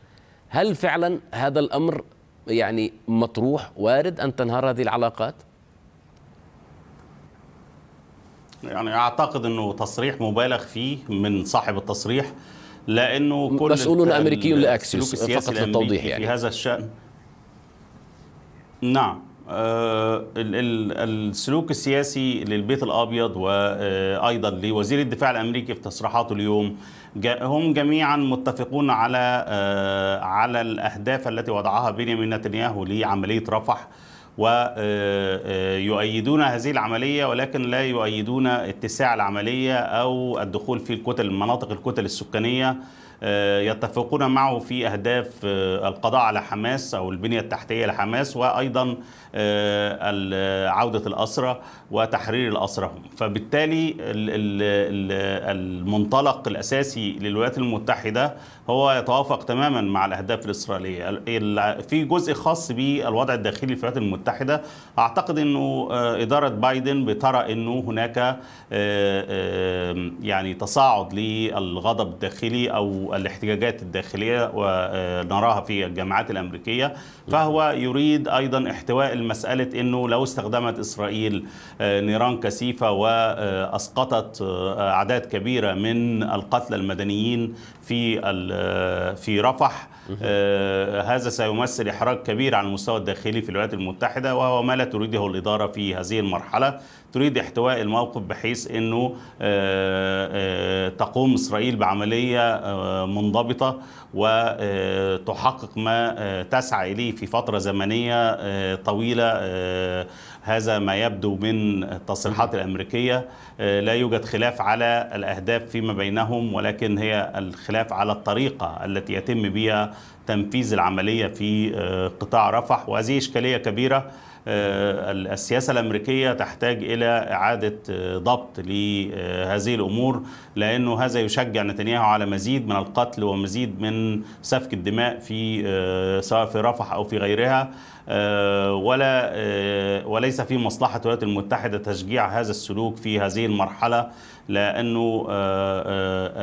هل فعلا هذا الأمر يعني مطروح وارد أن تنهار هذه العلاقات؟ يعني أعتقد إنه تصريح مبالغ فيه من صاحب التصريح لأنه كل مسؤولون أمريكيون لاكسيوس فقط للتوضيح يعني. في هذا الشأن. نعم. آه السلوك السياسي للبيت الأبيض وأيضا لوزير الدفاع الأمريكي في تصريحاته اليوم هم جميعا متفقون على آه على الأهداف التي وضعها بنيامين نتنياهو لعملية رفح ويؤيدون هذه العملية ولكن لا يؤيدون اتساع العملية أو الدخول في الكتل مناطق الكتل السكانية. يتفقون معه في أهداف القضاء على حماس أو البنية التحتية لحماس وأيضا عودة الأسرة وتحرير الأسرة. فبالتالي المنطلق الأساسي للولايات المتحدة هو يتوافق تماما مع الأهداف الإسرائيلية. في جزء خاص بالوضع الداخلي في الولايات المتحدة أعتقد أنه إدارة بايدن بترى أنه هناك يعني تصاعد للغضب الداخلي أو الاحتجاجات الداخلية ونراها في الجامعات الأمريكية. فهو يريد أيضا احتواء المسألة أنه لو استخدمت إسرائيل نيران كثيفة وأسقطت أعداد كبيرة من القتلى المدنيين في في رفح هذا سيمثل إحراج كبير على المستوى الداخلي في الولايات المتحدة وهو ما لا تريده الإدارة في هذه المرحلة. تريد احتواء الموقف بحيث أنه تقوم إسرائيل بعملية منضبطة وتحقق ما تسعى إليه في فترة زمنية طويلة هذا ما يبدو من التصريحات الأمريكية. لا يوجد خلاف على الأهداف فيما بينهم ولكن هي الخلاف على الطريقة التي يتم بها تنفيذ العملية في قطاع رفح. وهذه إشكالية كبيرة السياسة الأمريكية تحتاج إلى إعادة ضبط لهذه الأمور لأنه هذا يشجع نتنياهو على مزيد من القتل ومزيد من سفك الدماء في سواء في رفح أو في غيرها. ولا وليس في مصلحة الولايات المتحدة تشجيع هذا السلوك في هذه المرحلة. لأنه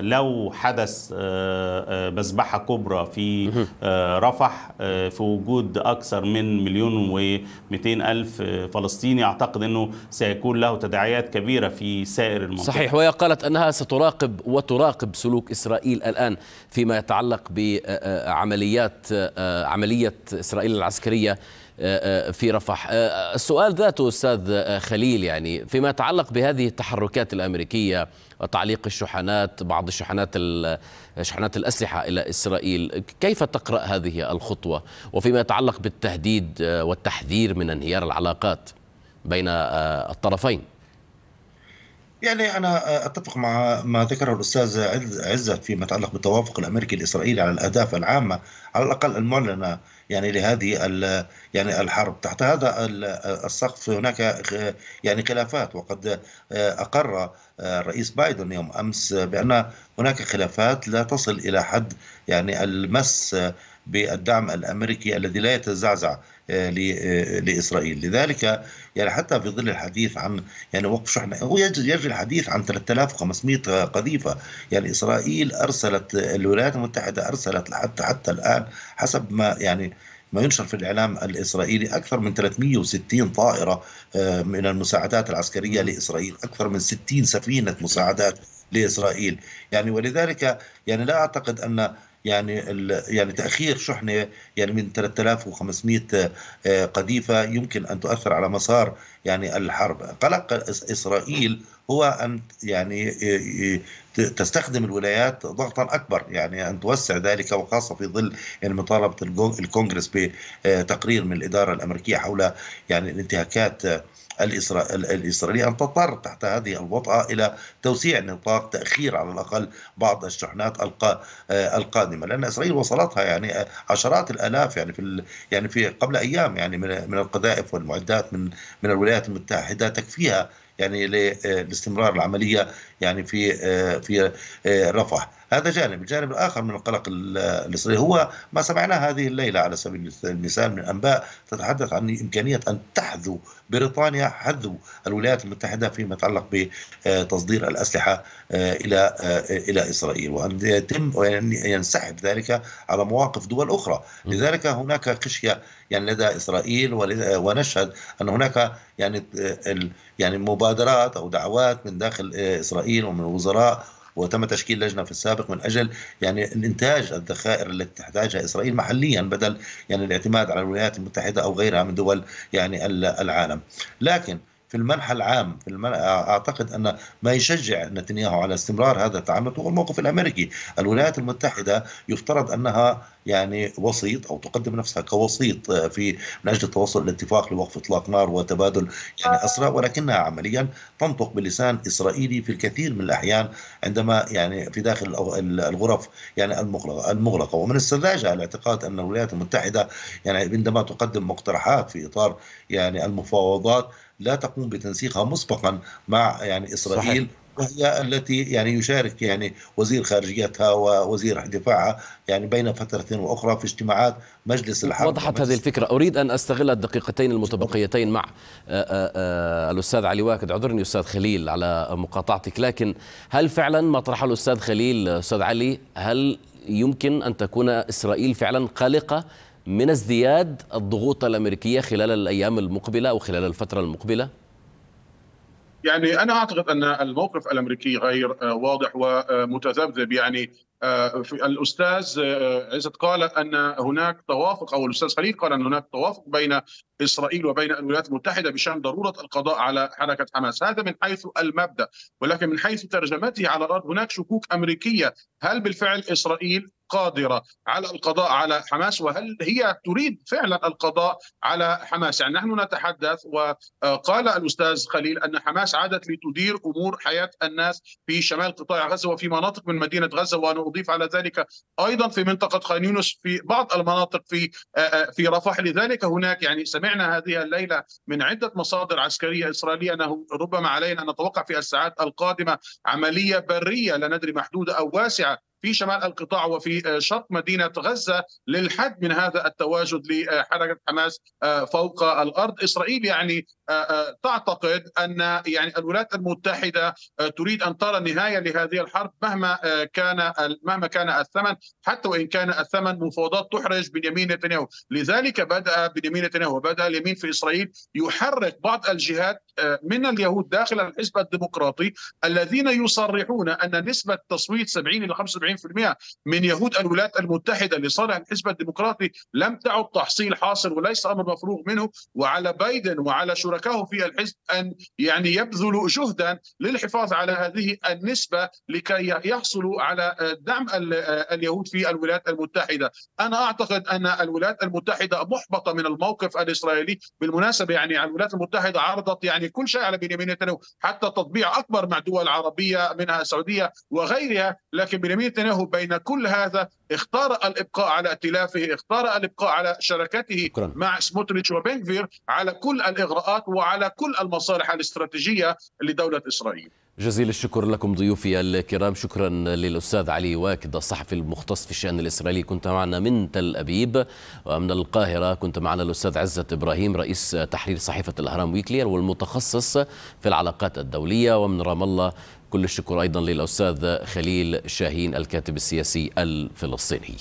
لو حدث مذبحة كبرى في رفح في وجود أكثر من مليون ومئتين ألف فلسطيني أعتقد أنه سيكون له تداعيات كبيرة في سائر المنطقة. صحيح وهي قالت أنها ستراقب وتراقب سلوك إسرائيل الآن فيما يتعلق بعمليات عملية إسرائيل العسكرية في رفح. السؤال ذاته أستاذ خليل يعني فيما يتعلق بهذه التحركات الأمريكية وتعليق الشحنات بعض الشحنات شحنات الأسلحة إلى إسرائيل كيف تقرأ هذه الخطوة؟ وفيما يتعلق بالتهديد والتحذير من انهيار العلاقات بين الطرفين. يعني أنا أتفق مع ما ذكره الأستاذ عزت فيما يتعلق بالتوافق الأمريكي الإسرائيلي على الأهداف العامة على الأقل المعلنة يعني لهذه يعني الحرب. تحت هذا السقف هناك يعني خلافات وقد أقر الرئيس بايدن يوم أمس بأن هناك خلافات لا تصل إلى حد يعني المس بالدعم الأمريكي الذي لا يتزعزع لإسرائيل، لذلك يعني حتى في ظل الحديث عن يعني وقف شحنه هو يجري الحديث عن 3500 قذيفة، يعني إسرائيل أرسلت الولايات المتحدة أرسلت حتى حتى الآن حسب ما يعني ما ينشر في الإعلام الإسرائيلي أكثر من 360 طائرة من المساعدات العسكرية لإسرائيل أكثر من 60 سفينة مساعدات لإسرائيل. يعني ولذلك يعني لا أعتقد أن يعني يعني تأخير شحنة يعني من 3500 قذيفة يمكن أن تؤثر على مسار يعني الحرب. قلق إسرائيل هو أن يعني تستخدم الولايات ضغطا أكبر يعني أن توسع ذلك وخاصة في ظل يعني مطالبة الكونغرس بتقرير من الإدارة الأمريكية حول يعني الانتهاكات الإسرائيلية أن تضطر تحت هذه الوطأة إلى توسيع نطاق تأخير على الأقل بعض الشحنات القادمة لأن إسرائيل وصلتها يعني عشرات الآلاف يعني في يعني في قبل أيام يعني من القذائف والمعدات من من الولايات المتحدة تكفيها يعني لاستمرار العملية يعني في في رفح. هذا جانب الجانب الآخر من القلق الإسرائيلي هو ما سمعناه هذه الليلة على سبيل المثال من أنباء تتحدث عن إمكانية أن تحذو بريطانيا حذو الولايات المتحدة فيما يتعلق بتصدير الأسلحة إلى إلى إسرائيل وأن يتم ينسحب ذلك على مواقف دول أخرى. لذلك هناك خشية يعني لدى إسرائيل ونشهد أن هناك يعني يعني مبادرات أو دعوات من داخل إسرائيل ومن الوزراء وتم تشكيل لجنة في السابق من أجل يعني الإنتاج الذخائر التي تحتاجها إسرائيل محليا بدل يعني الاعتماد على الولايات المتحدة أو غيرها من دول يعني العالم. لكن في المنحى العام في المنحى أعتقد أن ما يشجع نتنياهو على استمرار هذا التعنت هو الموقف الأمريكي، الولايات المتحدة يفترض أنها يعني وسيط أو تقدم نفسها كوسيط في من أجل التوصل لاتفاق لوقف إطلاق نار وتبادل يعني أسرى ولكنها عمليا تنطق بلسان إسرائيلي في الكثير من الأحيان عندما يعني في داخل الغرف يعني المغلقه المغلقة. ومن السذاجة الاعتقاد أن الولايات المتحدة يعني عندما تقدم مقترحات في إطار يعني المفاوضات لا تقوم بتنسيقها مسبقا مع يعني إسرائيل صحيح. وهي التي يعني يشارك يعني وزير خارجيتها ووزير دفاعها يعني بين فترة وأخرى في اجتماعات مجلس الحرب وضحت هذه الفكرة. أريد أن أستغل الدقيقتين المتبقيتين مع الأستاذ علي واكد. عذرني أستاذ خليل على مقاطعتك لكن هل فعلا ما طرحه الأستاذ خليل أستاذ علي هل يمكن أن تكون إسرائيل فعلا قلقة من ازدياد الضغوط الأمريكية خلال الأيام المقبلة أو خلال الفترة المقبلة؟ يعني أنا أعتقد أن الموقف الأمريكي غير واضح ومتذبذب. يعني الأستاذ عزت قال أن هناك توافق أو الأستاذ خليل قال أن هناك توافق بين إسرائيل وبين الولايات المتحدة بشأن ضرورة القضاء على حركة حماس، هذا من حيث المبدأ، ولكن من حيث ترجمته على الأرض هناك شكوك أمريكية، هل بالفعل إسرائيل قادرة على القضاء على حماس وهل هي تريد فعلا القضاء على حماس؟ يعني نحن نتحدث وقال الأستاذ خليل أن حماس عادت لتدير أمور حياة الناس في شمال قطاع غزة وفي مناطق من مدينة غزة أضيف على ذلك أيضا في منطقة خان يونس في بعض المناطق في في رفح. لذلك هناك يعني سمعنا هذه الليلة من عدة مصادر عسكرية إسرائيلية أنه ربما علينا أن نتوقع في الساعات القادمة عملية برية لا ندري محدودة أو واسعة في شمال القطاع وفي شرق مدينة غزة للحد من هذا التواجد لحركة حماس فوق الأرض. إسرائيل يعني تعتقد أن يعني الولايات المتحدة تريد أن ترى نهاية لهذه الحرب مهما كان مهما كان الثمن حتى وإن كان الثمن مفاوضات تحرج بنيامين نتنياهو. لذلك بدأ بنيامين نتنياهو وبدأ اليمين في إسرائيل يحرك بعض الجهات من اليهود داخل الحزب الديمقراطي الذين يصرحون أن نسبة تصويت 70 إلى 75% من يهود الولايات المتحدة لصالح الحزب الديمقراطي لم تعد تحصيل حاصل وليس أمر مفروغ منه وعلى بايدن وعلى شركائه في الحزب أن يعني يبذلوا جهدا للحفاظ على هذه النسبة لكي يحصلوا على دعم اليهود في الولايات المتحدة. أنا أعتقد أن الولايات المتحدة محبطة من الموقف الإسرائيلي بالمناسبة يعني الولايات المتحدة عرضت يعني كل شيء على بنيامين نتنياهو حتى تطبيع أكبر مع دول عربية منها السعودية وغيرها لكن بنيامين نتنياهو بين كل هذا اختار الإبقاء على ائتلافه، اختار الإبقاء على شراكته. مع سموتريتش وبنفير على كل الإغراءات وعلى كل المصالح الاستراتيجية لدولة إسرائيل. جزيل الشكر لكم ضيوفي الكرام. شكرا للأستاذ علي واكد الصحفي المختص في الشأن الإسرائيلي. كنت معنا من تل أبيب ومن القاهرة. كنت معنا الأستاذ عزت إبراهيم رئيس تحرير صحيفة الأهرام ويكلي والمتخصص في العلاقات الدولية. ومن رام الله كل الشكر أيضا للأستاذ خليل شاهين الكاتب السياسي الفلسطيني.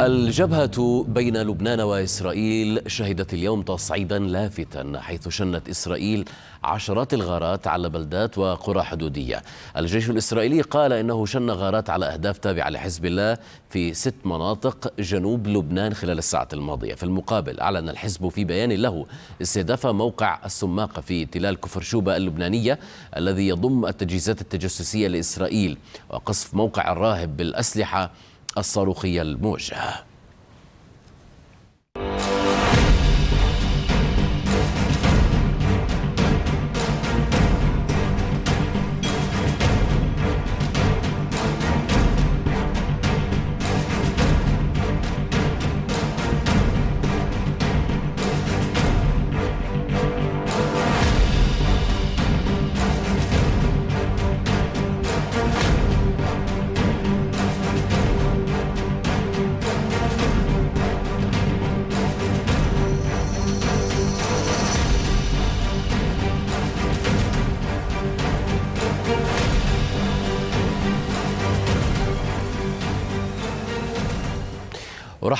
الجبهة بين لبنان وإسرائيل شهدت اليوم تصعيدا لافتا حيث شنت إسرائيل عشرات الغارات على بلدات وقرى حدودية. الجيش الإسرائيلي قال إنه شن غارات على أهداف تابعة لحزب الله في ست مناطق جنوب لبنان خلال الساعة الماضية. في المقابل أعلن الحزب في بيان له استهداف موقع السماقة في تلال كفر شوبة اللبنانية الذي يضم التجهيزات التجسسية لإسرائيل وقصف موقع الراهب بالأسلحة الصاروخية الموجهة.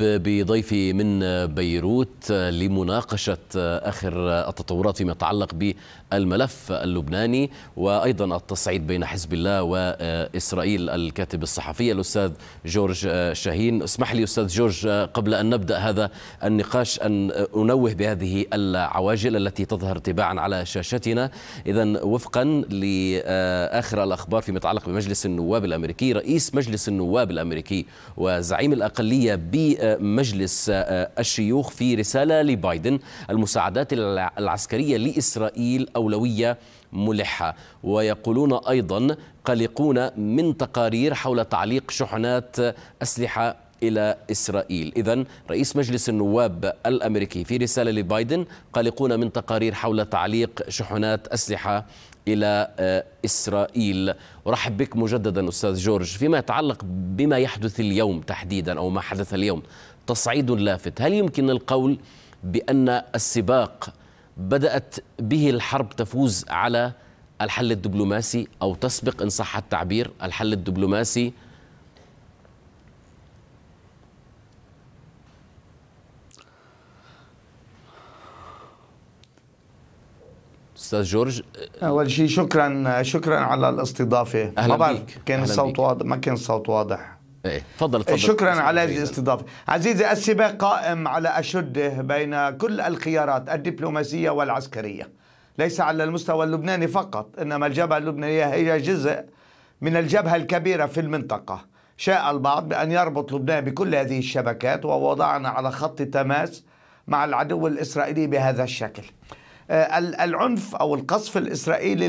أرحب بضيفي من بيروت لمناقشة آخر التطورات فيما يتعلق بالملف اللبناني وأيضا التصعيد بين حزب الله وإسرائيل الكاتب الصحفي الأستاذ جورج شاهين. اسمح لي أستاذ جورج قبل أن نبدأ هذا النقاش أن أنوه بهذه العواجل التي تظهر تباعا على شاشتنا. إذا وفقا لآخر الأخبار فيما يتعلق بمجلس النواب الأمريكي رئيس مجلس النواب الأمريكي وزعيم الأقلية بمجلس الشيوخ في رسالة لبايدن. المساعدات العسكرية لإسرائيل أولوية ملحة. ويقولون أيضا قلقون من تقارير حول تعليق شحنات أسلحة إلى إسرائيل. إذا رئيس مجلس النواب الأمريكي في رسالة لبايدن قلقون من تقارير حول تعليق شحنات أسلحة إلى إسرائيل. ورحب بك مجددا أستاذ جورج. فيما يتعلق بما يحدث اليوم تحديدا أو ما حدث اليوم تصعيد لافت. هل يمكن القول بأن السباق بدأت به الحرب تفوز على الحل الدبلوماسي أو تسبق إن صح التعبير؟ الحل الدبلوماسي أستاذ جورج. أول شيء شكرا شكرا على الاستضافة. أهلا ما بيك كان الصوت واضح ما كان الصوت واضح. إيه تفضل تفضل. شكرا على هذه الاستضافة. عزيزي السباق قائم على أشده بين كل الخيارات الدبلوماسية والعسكرية. ليس على المستوى اللبناني فقط إنما الجبهة اللبنانية هي جزء من الجبهة الكبيرة في المنطقة. شاء البعض بأن يربط لبنان بكل هذه الشبكات ووضعنا على خط تماس مع العدو الإسرائيلي بهذا الشكل. العنف أو القصف الإسرائيلي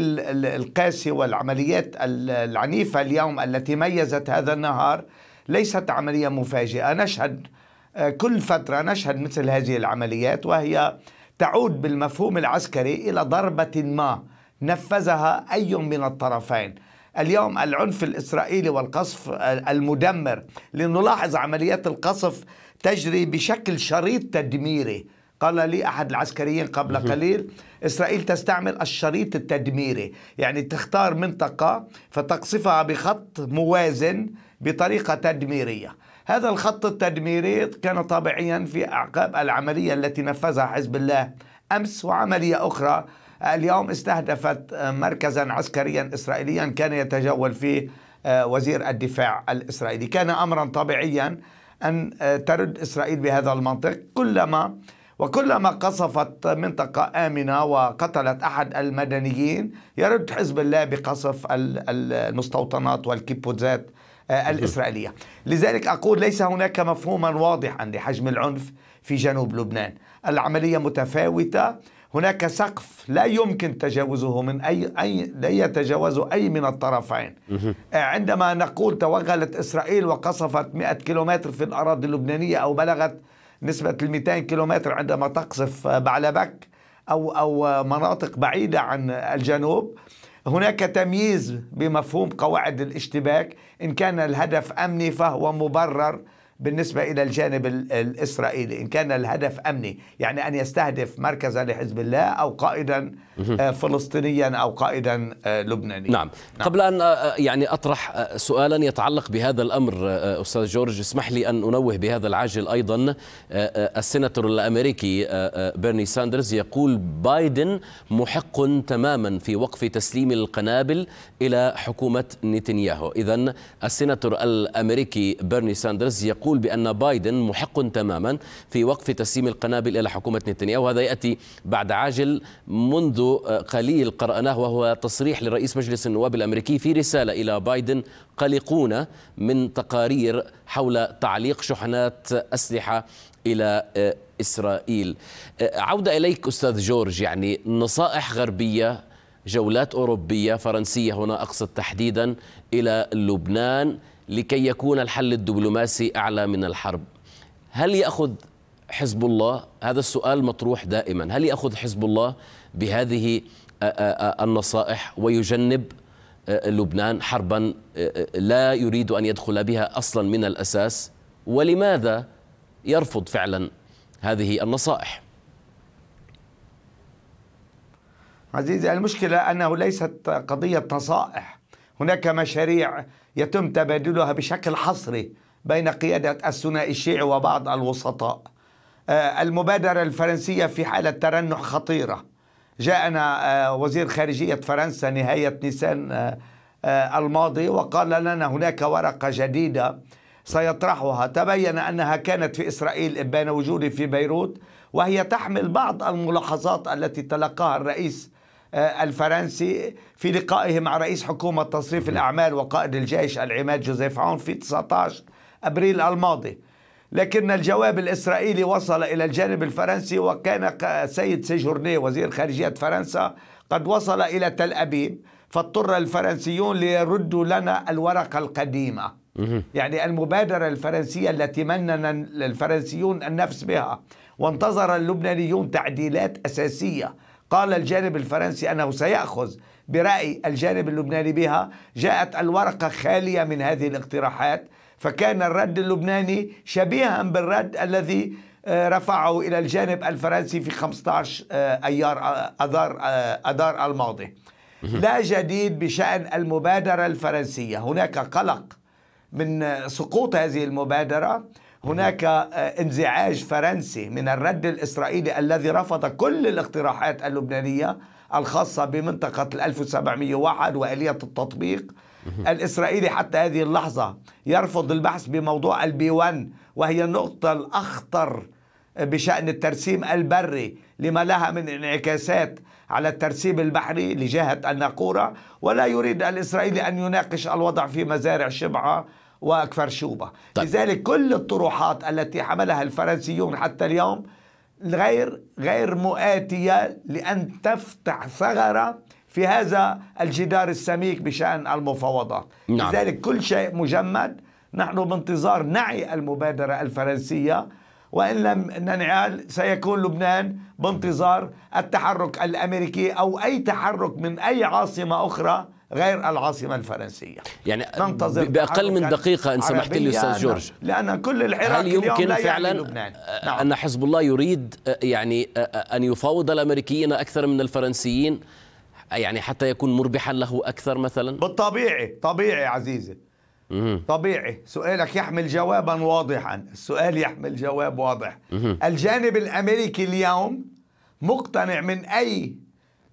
القاسي والعمليات العنيفة اليوم التي ميزت هذا النهار ليست عملية مفاجئة. نشهد آه، كل فترة نشهد مثل هذه العمليات وهي تعود بالمفهوم العسكري إلى ضربة ما نفذها أي من الطرفين. اليوم العنف الإسرائيلي والقصف المدمر لنلاحظ عمليات القصف تجري بشكل شريط تدميري. قال لي أحد العسكريين قبل قليل إسرائيل تستعمل الشريط التدميري يعني تختار منطقة فتقصفها بخط موازن بطريقة تدميرية. هذا الخط التدميري كان طبيعيا في أعقاب العملية التي نفذها حزب الله أمس وعملية أخرى. اليوم استهدفت مركزا عسكريا اسرائيليا كان يتجول فيه آه، وزير الدفاع الإسرائيلي. كان امرا طبيعيا أن آه، ترد إسرائيل بهذا المنطق كلما وكلما قصفت منطقة آمنة وقتلت أحد المدنيين يرد حزب الله بقصف المستوطنات والكيبوتزات آه، الإسرائيلية. لذلك أقول ليس هناك مفهوما واضحا لحجم العنف في جنوب لبنان. العملية متفاوتة هناك سقف لا يمكن تجاوزه من أي, أي لا يتجاوزه أي من الطرفين. آه، عندما نقول توغلت إسرائيل وقصفت 100 كيلومتر في الأراضي اللبنانية أو بلغت نسبة ال 200 كيلومتر عندما تقصف بعلبك أو أو مناطق بعيدة عن الجنوب هناك تمييز بمفهوم قواعد الاشتباك. إن كان الهدف أمني فهو مبرر بالنسبة إلى الجانب الإسرائيلي. إن كان الهدف أمني يعني أن يستهدف مركزا لحزب الله أو قائدا فلسطينيا أو قائدا آه، لبنانيا. نعم. نعم. قبل أن آه، يعني أطرح سؤالا يتعلق بهذا الأمر أستاذ جورج اسمح لي أن أنوه بهذا العاجل أيضا. السيناتور الأمريكي بيرني ساندرز يقول بايدن محق تماما في وقف تسليم القنابل إلى حكومة نتنياهو. إذا السيناتور الأمريكي بيرني ساندرز يقول يقول بأن بايدن محق تماما في وقف تسليم القنابل إلى حكومة نتنياهو. وهذا يأتي بعد عاجل منذ قليل قرأناه وهو تصريح لرئيس مجلس النواب الأمريكي في رسالة إلى بايدن قلقون من تقارير حول تعليق شحنات أسلحة إلى إسرائيل. عودة إليك أستاذ جورج يعني نصائح غربية جولات أوروبية فرنسية هنا أقصد تحديدا إلى لبنان لكي يكون الحل الدبلوماسي أعلى من الحرب. هل يأخذ حزب الله؟ هذا السؤال مطروح دائما. هل يأخذ حزب الله بهذه النصائح ويجنب لبنان حربا لا يريد أن يدخل بها أصلا من الأساس. ولماذا يرفض فعلا هذه النصائح؟ عزيزي المشكلة أنه ليست قضية نصائح. هناك مشاريع يتم تبادلها بشكل حصري بين قيادة الثنائي الشيعي وبعض الوسطاء. آه، المبادرة الفرنسية في حالة ترنح خطيرة. جاءنا آه، وزير خارجية فرنسا نهاية نيسان آه، الماضي وقال لنا هناك ورقة جديدة سيطرحها. تبين أنها كانت في إسرائيل إبان وجودي في بيروت وهي تحمل بعض الملاحظات التي تلقاها الرئيس آه، الفرنسي في لقائه مع رئيس حكومة تصريف الأعمال وقائد الجيش العماد جوزيف عون في 19 أبريل الماضي. لكن الجواب الإسرائيلي وصل إلى الجانب الفرنسي وكان سيد سيجورني وزير خارجية فرنسا قد وصل إلى تل أبيب فاضطر الفرنسيون ليردوا لنا الورقة القديمة. يعني المبادرة الفرنسية التي منن الفرنسيون النفس بها. وانتظر اللبنانيون تعديلات أساسية. قال الجانب الفرنسي أنه سيأخذ برأي الجانب اللبناني بها. جاءت الورقة خالية من هذه الاقتراحات. فكان الرد اللبناني شبيها بالرد الذي آه، رفعه إلى الجانب الفرنسي في 15 آه، أيار آه، أذار, أذار الماضي. لا جديد بشأن المبادرة الفرنسية. هناك قلق من سقوط هذه المبادرة. هناك انزعاج فرنسي من الرد الإسرائيلي الذي رفض كل الاقتراحات اللبنانية الخاصة بمنطقة ال 1701 وآلية التطبيق. الإسرائيلي حتى هذه اللحظة يرفض البحث بموضوع ال B1 وهي النقطة الأخطر بشأن الترسيم البري لما لها من انعكاسات على الترسيم البحري لجهة الناقورة ولا يريد الإسرائيلي أن يناقش الوضع في مزارع شبعة وكفر شوبة طيب. لذلك كل الطروحات التي حملها الفرنسيون حتى اليوم غير غير مؤاتية لأن تفتح ثغرة في هذا الجدار السميك بشأن المفاوضات. نعم. لذلك كل شيء مجمد. نحن بانتظار نعي المبادرة الفرنسية. وإن لم ننعال سيكون لبنان بانتظار التحرك الأمريكي أو أي تحرك من أي عاصمة أخرى غير العاصمة الفرنسية. يعني ننتظر بأقل من دقيقة إن سمحت لي أستاذ جورج. لأن كل العراق هل يمكن فعلا لبنان. نعم. أن حزب الله يريد يعني أن يفاوض الأمريكيين أكثر من الفرنسيين؟ يعني حتى يكون مربحا له أكثر مثلا؟ بالطبيعي طبيعي عزيزي. طبيعي. سؤالك يحمل جوابا واضحا. السؤال يحمل جواب واضح. الجانب الأمريكي اليوم مقتنع من أي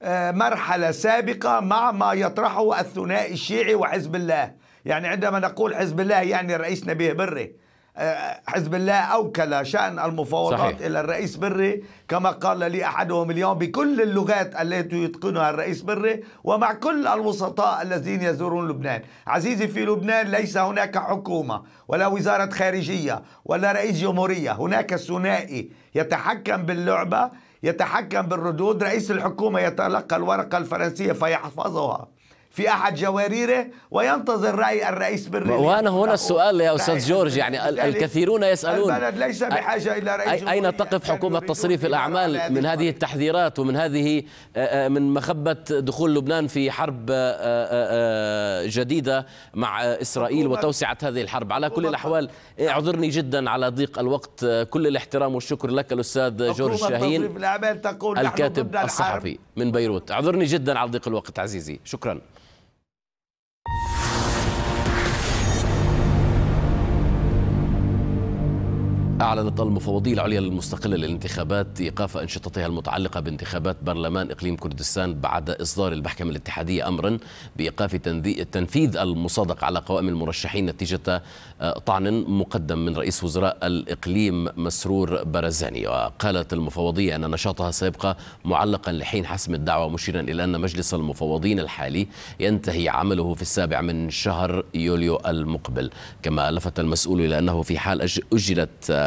آه، مرحلة سابقة مع ما يطرحه الثنائي الشيعي وحزب الله؟ يعني عندما نقول حزب الله يعني الرئيس نبيه بري. حزب الله أوكل شأن المفاوضات صحيح. إلى الرئيس بري. كما قال لي أحدهم اليوم بكل اللغات التي يتقنها الرئيس بري ومع كل الوسطاء الذين يزورون لبنان. عزيزي في لبنان ليس هناك حكومة ولا وزارة خارجية ولا رئيس جمهورية. هناك ثنائي يتحكم باللعبة يتحكم بالردود. رئيس الحكومة يتلقى الورقة الفرنسية فيحفظها. في أحد جواريره وينتظر رأي الرئيس بالرئيس. وأنا هنا السؤال يا أستاذ جورج يعني الكثيرون يسألون. البلد ليس بحاجة إلى رئيس أين تقف حكومة تصريف الأعمال من هذه التحذيرات ومن هذه من مخبة دخول لبنان في حرب جديدة مع إسرائيل وتوسعة هذه الحرب. على كل الأحوال اعذرني جدا على ضيق الوقت. كل الاحترام والشكر لك الأستاذ جورج شاهين الكاتب الصحفي من بيروت. اعذرني جدا على ضيق الوقت عزيزي. شكرا. أعلنت المفوضية العليا المستقلة للانتخابات إيقاف أنشطتها المتعلقة بانتخابات برلمان إقليم كردستان بعد إصدار المحكمة الاتحادية أمرا بإيقاف تنفيذ المصادقة على قوائم المرشحين نتيجة آه، طعن مقدم من رئيس وزراء الإقليم مسرور برزاني. وقالت المفوضية أن نشاطها سيبقى معلقا لحين حسم الدعوة مشيرا إلى أن مجلس المفوضين الحالي ينتهي عمله في السابع من شهر يوليو المقبل. كما لفت المسؤول إلى أنه في حال أجلت آه،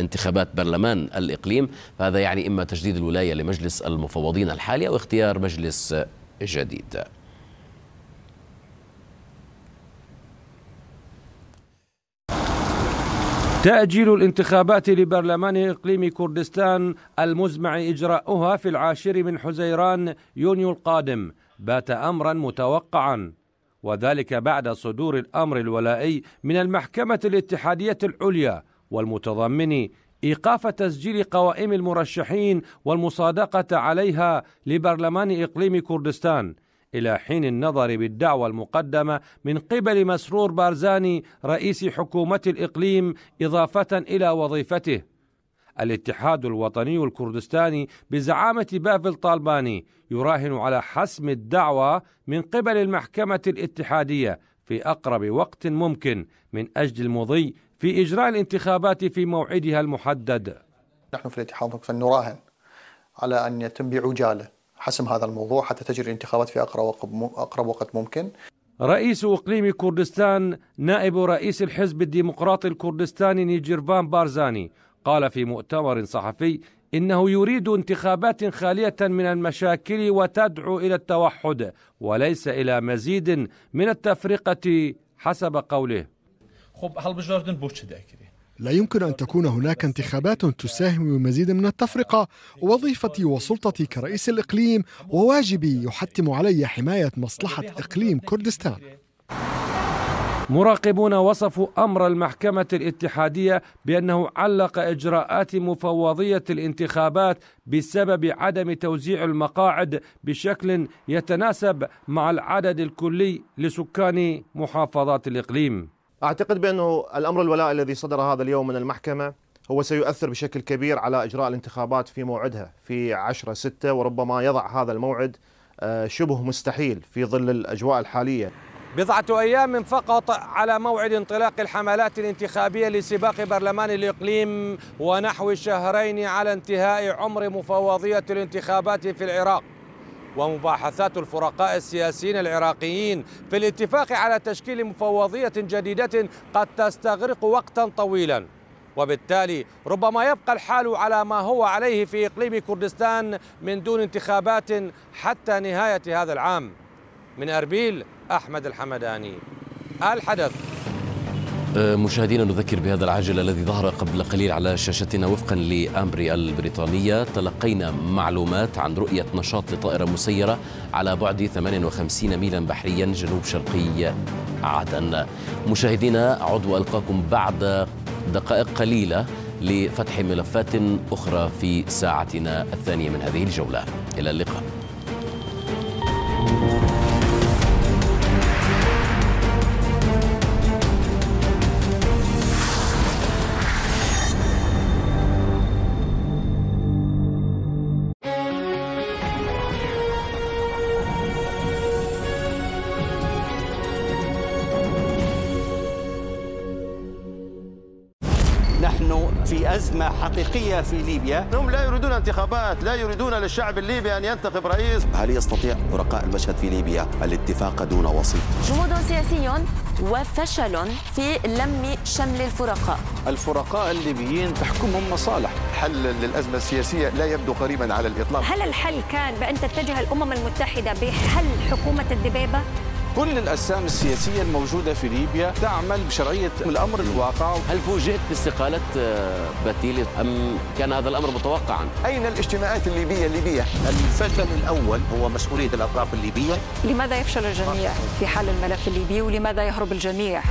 انتخابات برلمان الإقليم فهذا يعني إما تجديد الولاية لمجلس المفوضين الحالي أو اختيار مجلس جديد. تأجيل الانتخابات لبرلمان إقليم كردستان المزمع إجراؤها في العاشر من حزيران يونيو القادم بات أمرا متوقعا وذلك بعد صدور الأمر الولائي من المحكمة الاتحادية العليا والمتضمن إيقاف تسجيل قوائم المرشحين والمصادقة عليها لبرلمان إقليم كردستان إلى حين النظر بالدعوى المقدمة من قبل مسرور بارزاني رئيس حكومة الإقليم إضافة إلى وظيفته. الاتحاد الوطني الكردستاني بزعامة بافل طالباني يراهن على حسم الدعوى من قبل المحكمة الاتحادية في أقرب وقت ممكن من أجل المضي في إجراء الانتخابات في موعدها المحدد. نحن في الاتحاد نراهن على أن يتم بعجالة حسم هذا الموضوع حتى تجري الانتخابات في أقرب وقت ممكن. رئيس إقليم كردستان نائب رئيس الحزب الديمقراطي الكردستاني نيجيرفان بارزاني قال في مؤتمر صحفي إنه يريد انتخابات خالية من المشاكل وتدعو إلى التوحد وليس إلى مزيد من التفرقة حسب قوله. لا يمكن أن تكون هناك انتخابات تساهم بمزيد من التفرقة ووظيفتي وسلطتي كرئيس الإقليم وواجبي يحتم علي حماية مصلحة إقليم كردستان. مراقبون وصفوا أمر المحكمة الاتحادية بأنه علق إجراءات مفوضية الانتخابات بسبب عدم توزيع المقاعد بشكل يتناسب مع العدد الكلي لسكان محافظات الإقليم. أعتقد بأنه الأمر الولاء الذي صدر هذا اليوم من المحكمة هو سيؤثر بشكل كبير على إجراء الانتخابات في موعدها في 10 6 وربما يضع هذا الموعد آه، شبه مستحيل في ظل الأجواء الحالية. بضعة أيام فقط على موعد انطلاق الحملات الانتخابية لسباق برلمان الإقليم ونحو شهرين على انتهاء عمر مفوضية الانتخابات في العراق. ومباحثات الفرقاء السياسيين العراقيين في الاتفاق على تشكيل مفوضية جديدة قد تستغرق وقتا طويلا. وبالتالي ربما يبقى الحال على ما هو عليه في إقليم كردستان من دون انتخابات حتى نهاية هذا العام. من أربيل أحمد الحمداني. الحدث. مشاهدينا نذكر بهذا العاجل الذي ظهر قبل قليل على شاشتنا وفقا لأمري البريطانية. تلقينا معلومات عن رؤية نشاط لطائرة مسيرة على بعد 58 ميلا بحريا جنوب شرقي عدن. مشاهدينا عد وألقاكم بعد دقائق قليلة لفتح ملفات أخرى في ساعتنا الثانية من هذه الجولة. إلى اللقاء. حقيقية في ليبيا. هم لا يريدون انتخابات لا يريدون للشعب الليبي أن ينتخب رئيس. هل يستطيع فرقاء المشهد في ليبيا؟ الاتفاق دون وسيط جمود سياسي وفشل في لم شمل الفرقاء. الفرقاء الليبيين تحكمهم مصالح. حل للأزمة السياسية لا يبدو قريبا على الإطلاق. هل الحل كان بأن تتجه الأمم المتحدة بحل حكومة الدبابة؟ كل الأسام السياسية الموجودة في ليبيا تعمل بشرعية الأمر الواقع هل فوجئت باستقالة آه، باتيلي أم كان هذا الأمر متوقعا؟ أين الاجتماعات الليبية الليبية؟ الفشل الأول هو مسؤولية الأطراف الليبية لماذا يفشل الجميع في حل الملف الليبي ولماذا يهرب الجميع؟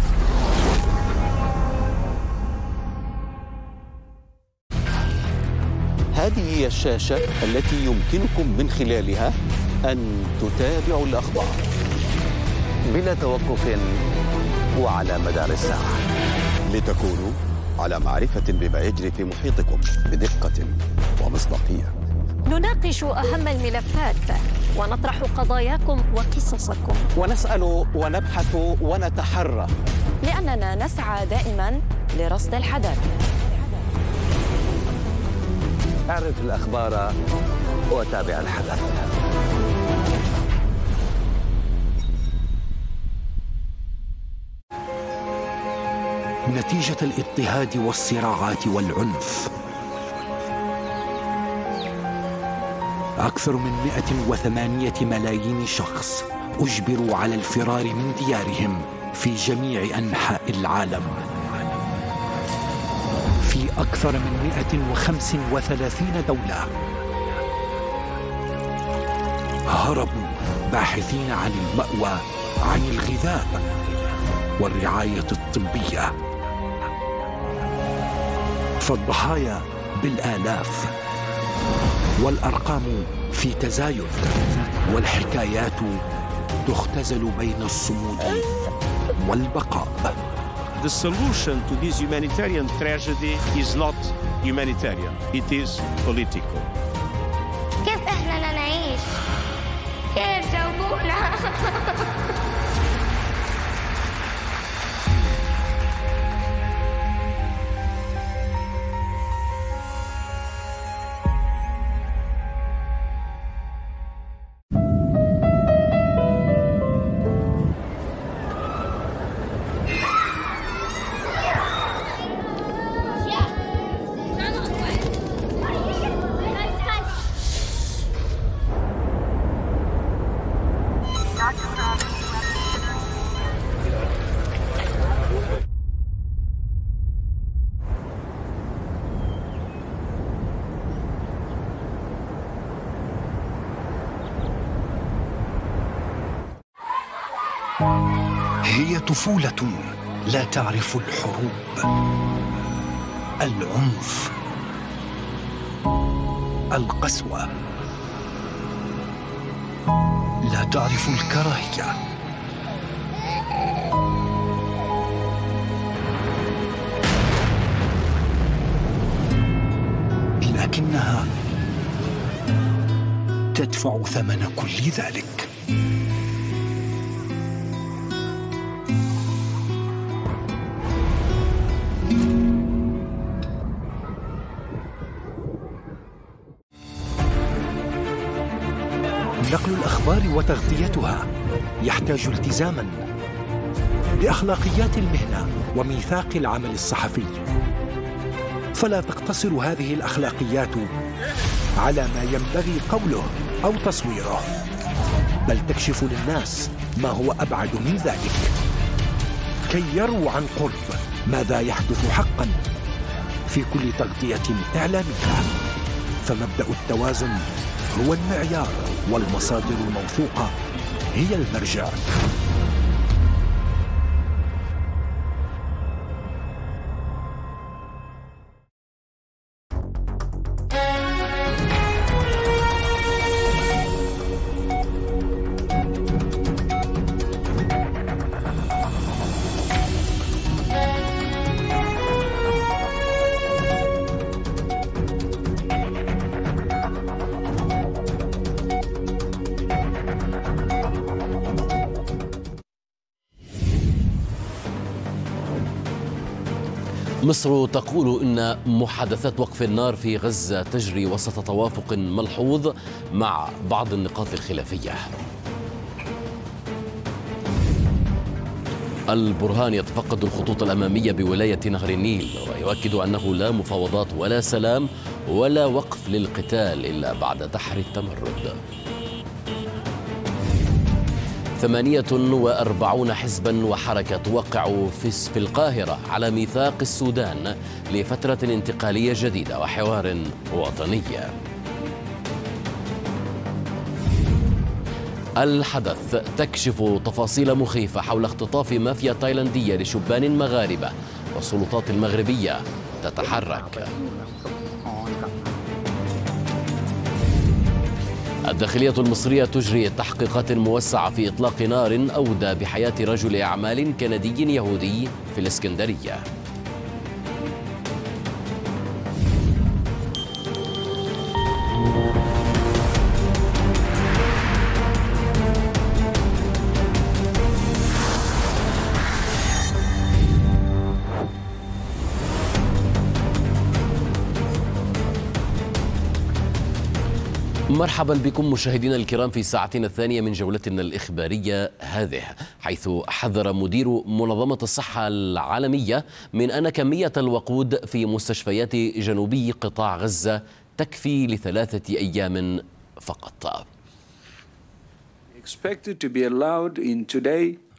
هذه هي الشاشة التي يمكنكم من خلالها أن تتابعوا الأخبار بلا توقف وعلى مدار الساعة. لتكونوا على معرفة بما يجري في محيطكم بدقة ومصداقية. نناقش أهم الملفات ونطرح قضاياكم وقصصكم. ونسأل ونبحث ونتحرى. لأننا نسعى دائما لرصد الحدث أعرف الأخبار وتابع الحدث نتيجة الاضطهاد والصراعات والعنف. أكثر من 108 ملايين شخص أجبروا على الفرار من ديارهم في جميع أنحاء العالم. في أكثر من 135 دولة هربوا باحثين عن المأوى عن الغذاء والرعاية الطبية. فالضحايا بالآلاف والأرقام في تزايد والحكايات تختزل بين الصمود والبقاء The solution to this humanitarian tragedy is not humanitarian, it is political. كيف إحنا نعيش؟ كيف جاوبونا؟ [laughs] طفولة لا تعرف الحروب. العنف. القسوة. لا تعرف الكراهية. لكنها تدفع ثمن كل ذلك. وتغطيتها يحتاج التزاما بأخلاقيات المهنة وميثاق العمل الصحفي. فلا تقتصر هذه الأخلاقيات على ما ينبغي قوله أو تصويره بل تكشف للناس ما هو أبعد من ذلك. كي يروا عن قرب ماذا يحدث حقا في كل تغطية إعلامية. فمبدأ التوازن هو المعيار والمصادر الموثوقة هي المرجع. مصر تقول إن محادثات وقف النار في غزة تجري وسط توافق ملحوظ مع بعض النقاط الخلافية. البرهان يتفقد الخطوط الأمامية بولاية نهر النيل ويؤكد أنه لا مفاوضات ولا سلام ولا وقف للقتال إلا بعد دحر التمرد. ثمانية وأربعون حزبا وحركة توقعوا في القاهرة على ميثاق السودان لفترة انتقالية جديدة وحوار وطني. الحدث تكشف تفاصيل مخيفة حول اختطاف مافيا تايلاندية لشبان مغاربة والسلطات المغربية تتحرك. الداخلية المصرية تجري تحقيقات موسعة في إطلاق نار أودى بحياة رجل أعمال كندي يهودي في الإسكندرية. مرحبا بكم مشاهدينا الكرام في ساعتنا الثانية من جولتنا الإخبارية هذه حيث حذر مدير منظمة الصحة العالمية من أن كمية الوقود في مستشفيات جنوبي قطاع غزة تكفي لثلاثة أيام فقط.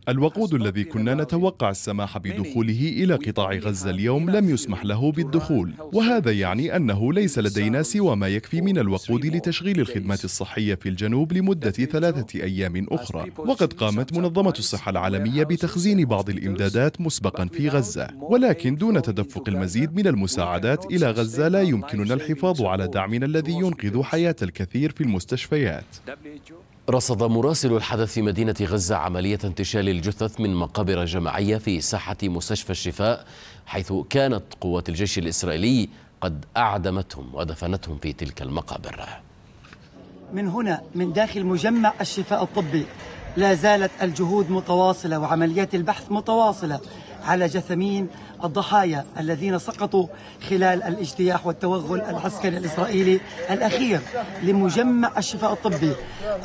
الوقود الذي كنا نتوقع السماح بدخوله إلى قطاع غزة اليوم لم يسمح له بالدخول وهذا يعني أنه ليس لدينا سوى ما يكفي من الوقود لتشغيل الخدمات الصحية في الجنوب لمدة ثلاثة أيام أخرى. وقد قامت منظمة الصحة العالمية بتخزين بعض الإمدادات مسبقا في غزة ولكن دون تدفق المزيد من المساعدات إلى غزة لا يمكننا الحفاظ على دعمنا الذي ينقذ حياة الكثير في المستشفيات. رصد مراسل الحدث في مدينة غزة عملية انتشال الجثث من مقابر جماعية في ساحة مستشفى الشفاء حيث كانت قوات الجيش الإسرائيلي قد أعدمتهم ودفنتهم في تلك المقابر. من هنا من داخل مجمع الشفاء الطبي لا زالت الجهود متواصلة وعمليات البحث متواصلة على جثمين الضحايا الذين سقطوا خلال الاجتياح والتوغل العسكري الإسرائيلي الأخير لمجمع الشفاء الطبي.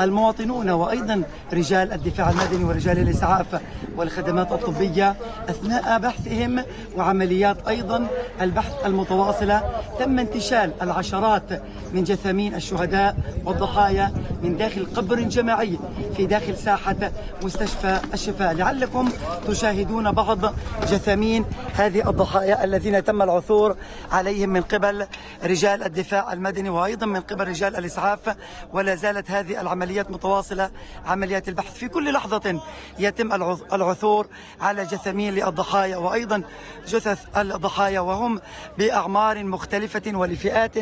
المواطنون وأيضا رجال الدفاع المدني ورجال الإسعاف والخدمات الطبية أثناء بحثهم وعمليات أيضا البحث المتواصلة تم انتشال العشرات من جثامين الشهداء والضحايا من داخل قبر جماعي في داخل ساحة مستشفى الشفاء. لعلكم تشاهدون بعض جثامين هذه الضحايا الذين تم العثور عليهم من قبل رجال الدفاع المدني وأيضا من قبل رجال الإسعاف ولا زالت هذه العمليات متواصلة عمليات البحث. في كل لحظة يتم العثور على جثمين للضحايا وأيضا جثث الضحايا وهم بأعمار مختلفة ولفئات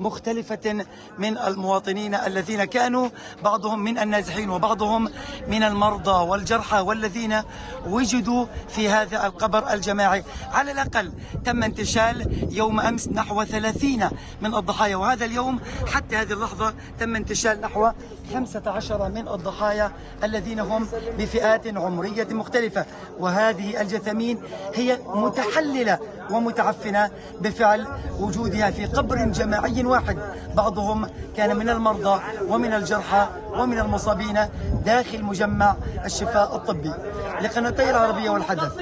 مختلفة من المواطنين الذين كانوا بعضهم من النازحين وبعضهم من المرضى والجرحى والذين وجدوا في هذا القبر الجماعي. على الأقل تم انتشال يوم أمس نحو 30 من الضحايا وهذا اليوم حتى هذه اللحظة تم انتشال نحو 15 من الضحايا الذين هم بفئات عمرية مختلفة. وهذه الجثامين هي متحللة ومتعفنة بفعل وجودها في قبر جماعي واحد. بعضهم كان من المرضى ومن الجرحى ومن المصابين داخل مجمع الشفاء الطبي. لقناتي العربية والحدث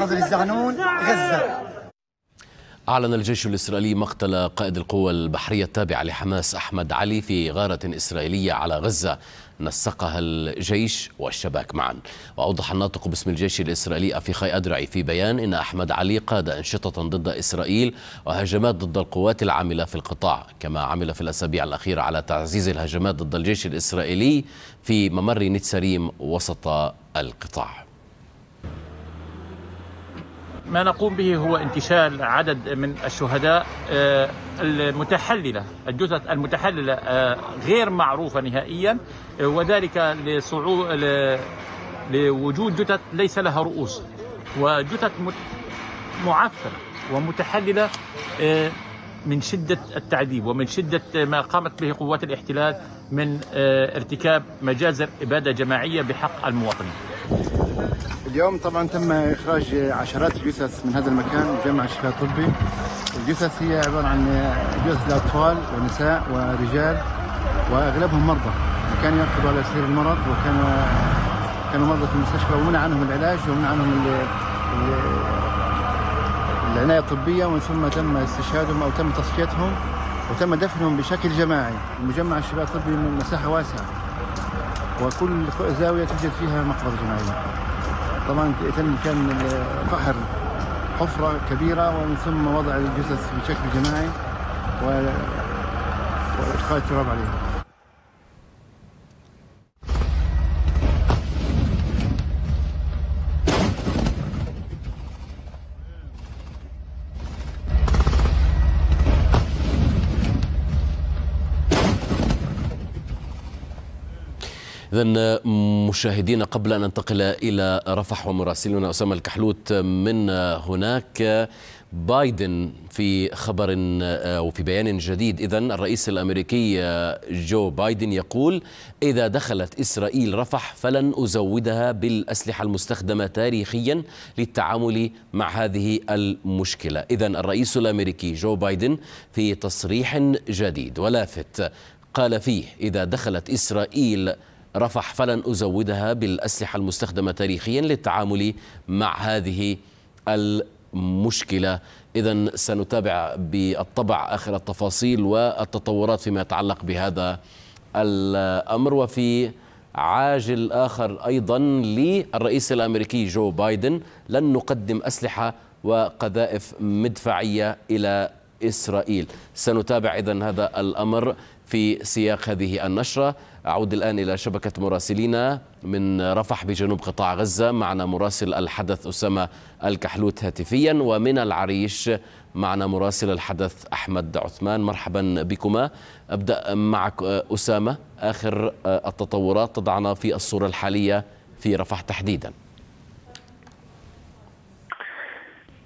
خضر الزعنون غزة. أعلن الجيش الإسرائيلي مقتل قائد القوى البحرية التابعة لحماس أحمد علي في غارة إسرائيلية على غزة. نسقها الجيش والشباك معا. وأوضح الناطق باسم الجيش الإسرائيلي أفيخاي أدرعي في بيان إن أحمد علي قاد أنشطة ضد إسرائيل وهجمات ضد القوات العاملة في القطاع كما عمل في الأسابيع الأخيرة على تعزيز الهجمات ضد الجيش الإسرائيلي في ممر نتسريم وسط القطاع. ما نقوم به هو انتشال عدد من الشهداء آه، المتحللة الجثث المتحللة آه، غير معروفة نهائيا آه، وذلك لصعود لوجود جثث ليس لها رؤوس وجثث معفنة ومتحللة من شدة التعذيب ومن شدة ما قامت به قوات الاحتلال من ارتكاب مجازر إبادة جماعية بحق المواطنين. اليوم طبعا تم إخراج عشرات الجثث من هذا المكان مجمع الشفاء الطبي الجثث هي عبارة عن جثث لأطفال ونساء ورجال وأغلبهم مرضى. كانوا يركضوا على سرير المرض وكانوا كانوا مرضى في المستشفى ومنع عنهم العلاج ومنع عنهم العناية الطبية ومن ثم تم استشهادهم أو تم تصفيتهم وتم دفنهم بشكل جماعي. مجمع الشفاء الطبي من مساحة واسعة وكل زاوية توجد فيها مقبرة جماعية. طبعا يتم كان فحر حفرة كبيرة ومن ثم وضع الجثث بشكل جماعي وإدخال التراب عليها إذا مشاهدينا قبل أن ننتقل إلى رفح ومراسلنا أسامة الكحلوت من هناك بايدن في خبر وفي بيان جديد. إذا الرئيس الأمريكي جو بايدن يقول إذا دخلت إسرائيل رفح فلن أزودها بالأسلحة المستخدمة تاريخيا للتعامل مع هذه المشكلة. إذا الرئيس الأمريكي جو بايدن في تصريح جديد. ولافت قال فيه إذا دخلت إسرائيل رفح فلن أزودها بالأسلحة المستخدمة تاريخيا للتعامل مع هذه المشكلة. إذا سنتابع بالطبع آخر التفاصيل والتطورات فيما يتعلق بهذا الأمر. وفي عاجل آخر أيضا للرئيس الأمريكي جو بايدن لن نقدم أسلحة وقذائف مدفعية إلى إسرائيل. سنتابع إذن هذا الأمر في سياق هذه النشرة. أعود الآن إلى شبكة مراسلينا من رفح بجنوب قطاع غزة. معنا مراسل الحدث أسامة الكحلوت هاتفيا ومن العريش معنا مراسل الحدث أحمد عثمان. مرحبا بكما. أبدأ معك أسامة. آخر التطورات تضعنا في الصورة الحالية في رفح تحديداً.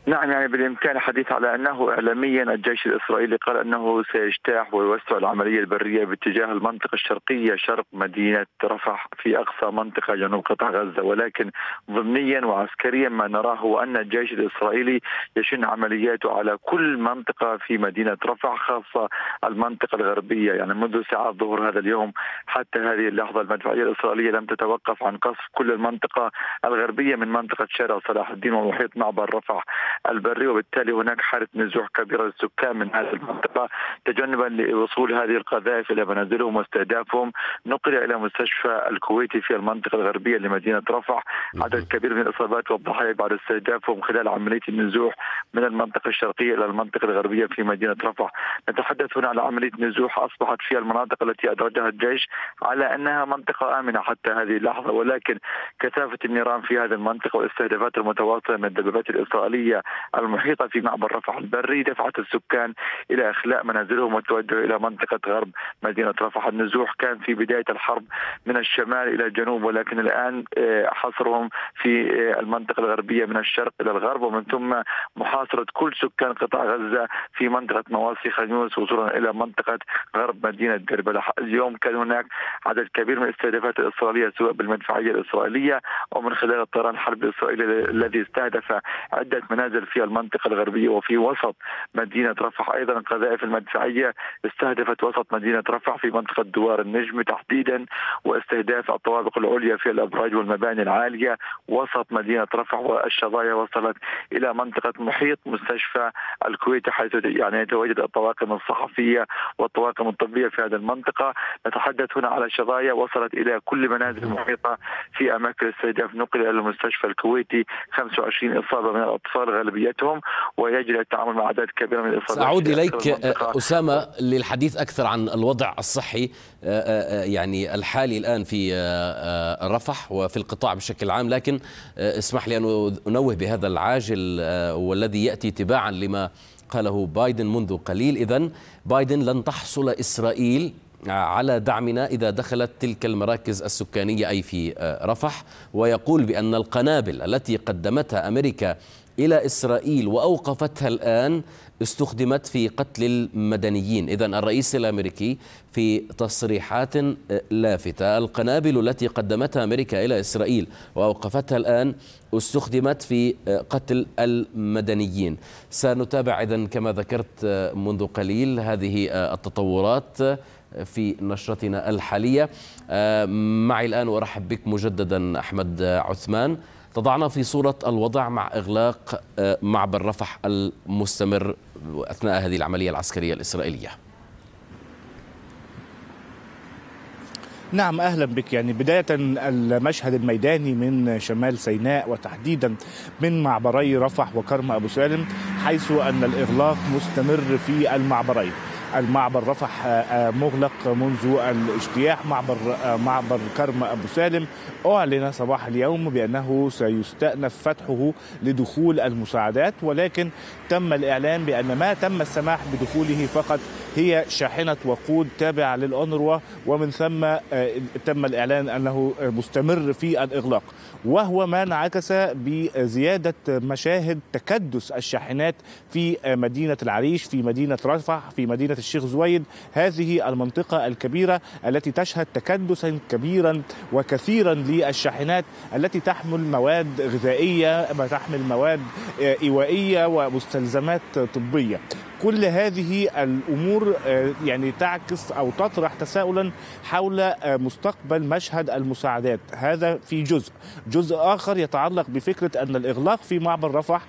نعم يعني بالإمكان الحديث على أنه اعلاميا الجيش الإسرائيلي قال أنه سيجتاح ويوسع العملية البرية باتجاه المنطقة الشرقية شرق مدينة رفح في أقصى منطقة جنوب قطاع غزة. ولكن ضمنيا وعسكريا ما نراه هو أن الجيش الإسرائيلي يشن عملياته على كل منطقة في مدينة رفح خاصة المنطقة الغربية. يعني منذ ساعات ظهر هذا اليوم حتى هذه اللحظة المدفعية الإسرائيلية لم تتوقف عن قصف كل المنطقة الغربية من منطقة شارع صلاح الدين ومحيط معبر رفح. البري وبالتالي هناك حالة نزوح كبيرة للسكان من هذه المنطقة تجنبا لوصول هذه القذائف إلى منازلهم واستهدافهم. نقل إلى مستشفى الكويتي في المنطقة الغربية لمدينة رفح. عدد كبير من الإصابات والضحايا بعد استهدافهم خلال عملية النزوح من المنطقة الشرقية إلى المنطقة الغربية في مدينة رفح. نتحدث هنا على عملية نزوح. أصبحت في المناطق التي أدرجها الجيش على أنها منطقة آمنة حتى هذه اللحظة ولكن كثافة النيران في هذه المنطقة والاستهدافات المتواصلة من الدبابات الإسرائيلية المحيطة في معبر رفح البري دفعت السكان إلى إخلاء منازلهم والتوجه إلى منطقة غرب مدينة رفح. النزوح كان في بداية الحرب من الشمال إلى الجنوب ولكن الآن آه، حصرهم في آه، المنطقة الغربية من الشرق إلى الغرب ومن ثم محاصرة كل سكان قطاع غزة في منطقة مواسي خانيوس وصولا إلى منطقة غرب مدينة دربلة اليوم كان هناك عدد كبير من الاستهدافات الإسرائيلية سواء بالمدفعية الإسرائيلية أو من خلال الطيران الحربي الإسرائيلي الذي استهدف عدة منازل نزل في المنطقة الغربية وفي وسط مدينة رفح. أيضا القذائف المدفعية استهدفت وسط مدينة رفح في منطقة دوار النجم تحديدا واستهداف الطوابق العليا في الأبراج والمباني العالية وسط مدينة رفح. والشظايا وصلت إلى منطقة محيط مستشفى الكويت حيث يعني يتواجد الطواقم الصحفية والطواقم الطبية في هذه المنطقة. نتحدث هنا على شظايا وصلت إلى كل منازل المحيطة في أماكن الاستهداف. نقل إلى المستشفى الكويتي 25 إصابة من الأطفال غالبيتهم ويجري التعامل مع أعداد كبيرة من الإصابات سأعود إليك أسامة للحديث أكثر عن الوضع الصحي يعني الحالي الآن في رفح وفي القطاع بشكل عام لكن اسمح لي أن أنوه بهذا العاجل والذي يأتي تباعا لما قاله بايدن منذ قليل. إذا بايدن لن تحصل إسرائيل على دعمنا إذا دخلت تلك المراكز السكانية أي في رفح. ويقول بأن القنابل التي قدمتها أمريكا إلى إسرائيل وأوقفتها الآن استخدمت في قتل المدنيين. إذا الرئيس الأمريكي في تصريحات لافتة القنابل التي قدمتها أمريكا إلى إسرائيل وأوقفتها الآن استخدمت في قتل المدنيين. سنتابع إذا كما ذكرت منذ قليل هذه التطورات في نشرتنا الحالية. معي الآن وأرحب بك مجددا أحمد عثمان. تضعنا في صورة الوضع مع إغلاق معبر رفح المستمر أثناء هذه العملية العسكرية الإسرائيلية. نعم أهلا بك. يعني بداية المشهد الميداني من شمال سيناء وتحديدا من معبري رفح وكرم أبو سالم حيث أن الإغلاق مستمر في المعبرين. المعبر رفح مغلق منذ الاجتياح. معبر معبر كرم أبو سالم. أعلن صباح اليوم بأنه سيستأنف فتحه لدخول المساعدات ولكن تم الإعلان بأن ما تم السماح بدخوله فقط هي شاحنة وقود تابعة للأونروا ومن ثم تم الإعلان أنه مستمر في الإغلاق. وهو ما انعكس بزيادة مشاهد تكدس الشاحنات في مدينة العريش في مدينة رفح في مدينة الشيخ زويد هذه المنطقة الكبيرة التي تشهد تكدسا كبيرا وكثيرا للشاحنات التي تحمل مواد غذائية تحمل مواد إيوائية ومستلزمات طبية. كل هذه الأمور يعني تعكس أو تطرح تساؤلا حول مستقبل مشهد المساعدات هذا في جزء جزء آخر يتعلق بفكرة أن الإغلاق في معبر رفح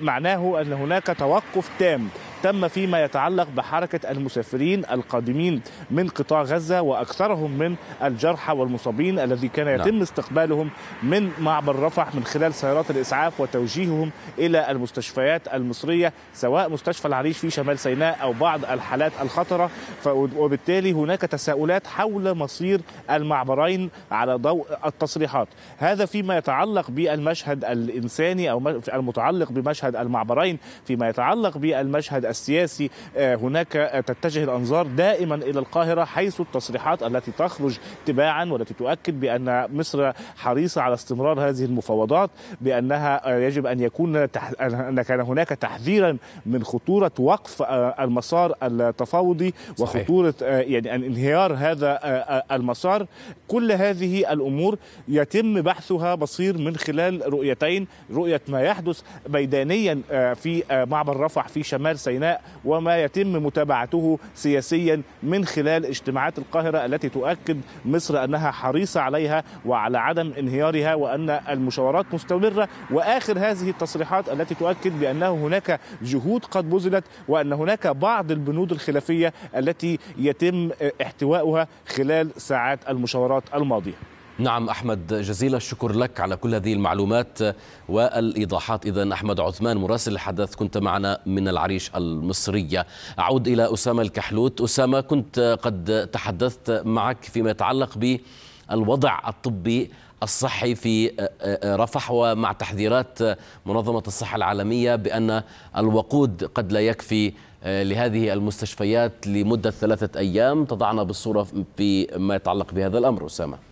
معناه أن هناك توقف تام تم فيما يتعلق بحركة المسافرين القادمين من قطاع غزة وأكثرهم من الجرحى والمصابين الذي كان يتم نعم. استقبالهم من معبر رفح من خلال سيارات الإسعاف وتوجيههم إلى المستشفيات المصرية سواء مستشفى العريش في شمال سيناء أو بعض الحالات الخطرة وبالتالي هناك تساؤلات حول مصير المعبرين على ضوء التصريحات هذا فيما يتعلق بالمشهد الإنساني أو المتعلق بمشهد المعبرين فيما يتعلق بالمشهد السياسي هناك تتجه الأنظار دائما إلى القاهرة حيث التصريحات التي تخرج تباعا والتي تؤكد بأن مصر حريصة على استمرار هذه المفاوضات بأنها يجب أن يكون. أن كان هناك تحذيرا من خطورة وقف المسار التفاوضي وخطورة يعني انهيار هذا المسار. كل هذه الأمور يتم بحثها بصير من خلال رؤيتين رؤية ما يحدث ميدانيا في معبر رفح في شمال سيناء وما يتم متابعته سياسيا من خلال اجتماعات القاهرة التي تؤكد مصر أنها حريصة عليها وعلى عدم انهيارها وأن المشاورات مستمرة. وآخر هذه التصريحات التي تؤكد بأنه هناك جهود قد بذلت وأن هناك بعض البنود الخلافية التي يتم احتوائها خلال ساعات المشاورات الماضية. نعم أحمد جزيل الشكر لك على كل هذه المعلومات والإيضاحات. إذا أحمد عثمان مراسل الحدث كنت معنا من العريش المصرية. أعود إلى أسامة الكحلوت. أسامة كنت قد تحدثت معك فيما يتعلق بالوضع الطبي الصحي في رفح ومع تحذيرات منظمة الصحة العالمية بأن الوقود قد لا يكفي لهذه المستشفيات لمدة ثلاثة أيام. تضعنا بالصورة في ما يتعلق بهذا الأمر أسامة.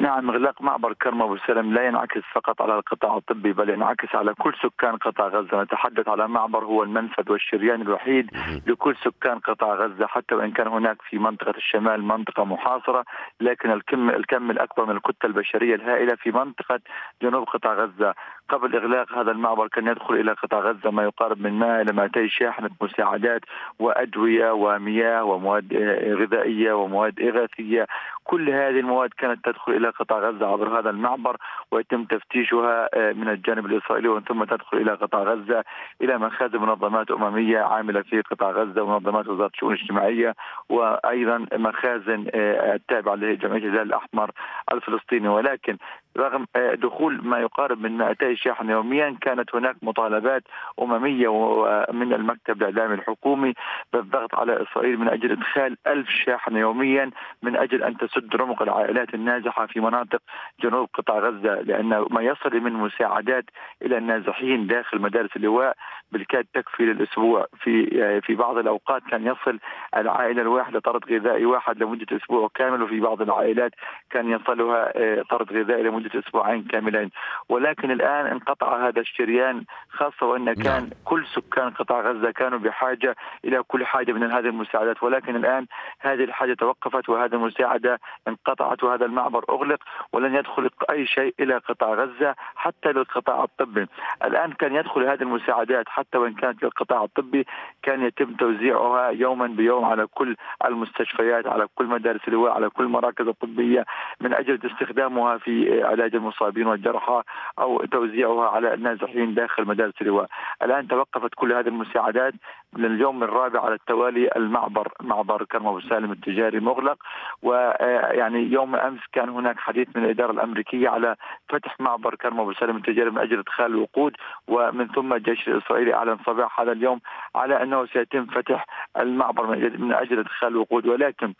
نعم اغلاق معبر كرم أبو سلم لا ينعكس فقط على القطاع الطبي بل ينعكس على كل سكان قطاع غزة، نتحدث على معبر هو المنفذ والشريان الوحيد لكل سكان قطاع غزة حتى وإن كان هناك في منطقة الشمال منطقة محاصرة لكن الكم الكم الأكبر من الكتلة البشرية الهائلة في منطقة جنوب قطاع غزة، قبل إغلاق هذا المعبر كان يدخل إلى قطاع غزة ما يقارب من 100 إلى 200 شاحنه مساعدات وأدوية ومياه ومواد غذائية ومواد إغاثية، كل هذه المواد كانت تدخل إلى قطاع غزة عبر هذا المعبر ويتم تفتيشها آه، من الجانب الإسرائيلي ومن ثم تدخل إلى قطاع غزة إلى مخازن منظمات أممية عاملة في قطاع غزة ومنظمات وزارة الشؤون الاجتماعية وأيضا مخازن آه، التابعة لجمعية الهلال الأحمر الفلسطيني. ولكن رغم آه، دخول ما يقارب من 200 شاحنه يوميا كانت هناك مطالبات أممية ومن المكتب الإعلامي الحكومي بالضغط على إسرائيل من أجل إدخال ألف شاحنه يوميا من أجل أن تسد رمق العائلات النازحة في مناطق جنوب قطاع غزة لأن ما يصل من مساعدات إلى النازحين داخل مدارس اللواء بالكاد تكفي للأسبوع. في آه، في بعض الأوقات كان يصل العائله الواحده طرد غذائي واحد لمدة أسبوع كامل وفي بعض العائلات كان يصلها آه، طرد غذائي لمدة أسبوعين كاملين. ولكن الآن انقطع هذا الشريان خاصة وأن كان كل سكان قطاع غزة كانوا بحاجة إلى كل حاجة من هذه المساعدات. ولكن الآن هذه الحاجة توقفت وهذه المساعدة انقطعت وهذا المعبر أغلق ولن يدخل أي شيء إلى قطاع غزة حتى للقطاع الطبي. الآن كان يدخل هذه المساعدات حتى وإن كانت للقطاع الطبي كان يتم توزيعها يوما بيوم على كل المستشفيات على كل مدارس اللواء على كل المراكز الطبية من أجل استخدامها في علاج المصابين والجرحى أو توزيعها على النازحين داخل مدارس اللواء الآن توقفت كل هذه المساعدات من اليوم الرابع على التوالي المعبر. معبر كرم أبو سالم التجاري مغلق ويعني يوم أمس كان هناك حديث من الإدارة الأمريكية على فتح معبر كرم أبو سالم التجاري من أجل إدخال الوقود ومن ثم الجيش الإسرائيلي أعلن صباح هذا اليوم على أنه سيتم فتح المعبر من أجل إدخال الوقود ولكن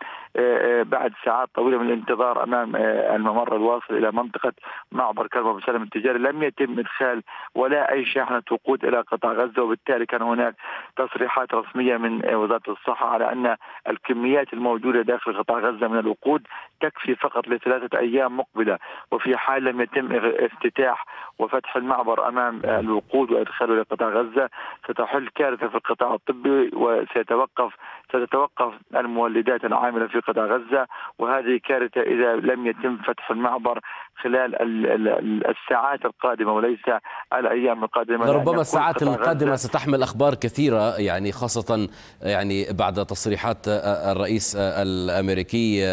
بعد ساعات طويلة من الانتظار أمام الممر الواصل إلى منطقة معبر كرم ابو سالم التجاري لم يتم إدخال ولا أي شاحنة وقود إلى قطاع غزة وبالتالي كان هناك تصريحات رسمية من وزارة الصحة على أن الكميات الموجودة داخل قطاع غزة من الوقود تكفي فقط لثلاثة أيام مقبلة وفي حال لم يتم افتتاح وفتح المعبر أمام الوقود وإدخاله إلى قطاع غزة ستحل كارثة في القطاع الطبي وسيتوقف ستتوقف المولدات العاملة في قطاع غزة وهذه كارثة إذا لم يتم فتح المعبر خلال الساعات القادمة وليس الأيام القادمة. ربما الساعات القادمة ستحمل أخبار كثيرة يعني خاصة يعني بعد تصريحات الرئيس الأمريكي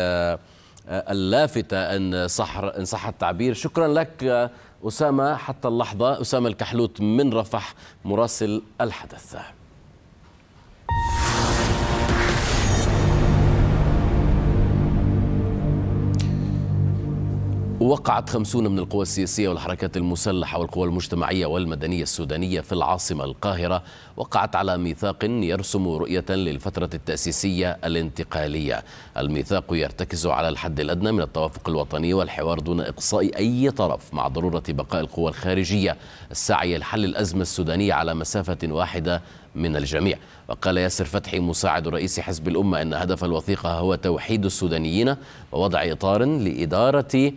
اللافته إن صح إن صح التعبير. شكرا لك أسامة حتى اللحظة. أسامة الكحلوت من رفح مراسل الحدث. وقعت خمسون من القوى السياسية والحركات المسلحة والقوى المجتمعية والمدنية السودانية في العاصمة القاهرة. وقعت على ميثاق يرسم رؤية للفترة التأسيسية الانتقالية. الميثاق يرتكز على الحد الأدنى من التوافق الوطني والحوار دون إقصاء أي طرف مع ضرورة بقاء القوى الخارجية الساعية لحل الأزمة السودانية على مسافة واحدة من الجميع. وقال ياسر فتحي مساعد رئيس حزب الأمة أن هدف الوثيقة هو توحيد السودانيين ووضع إطار لإدارة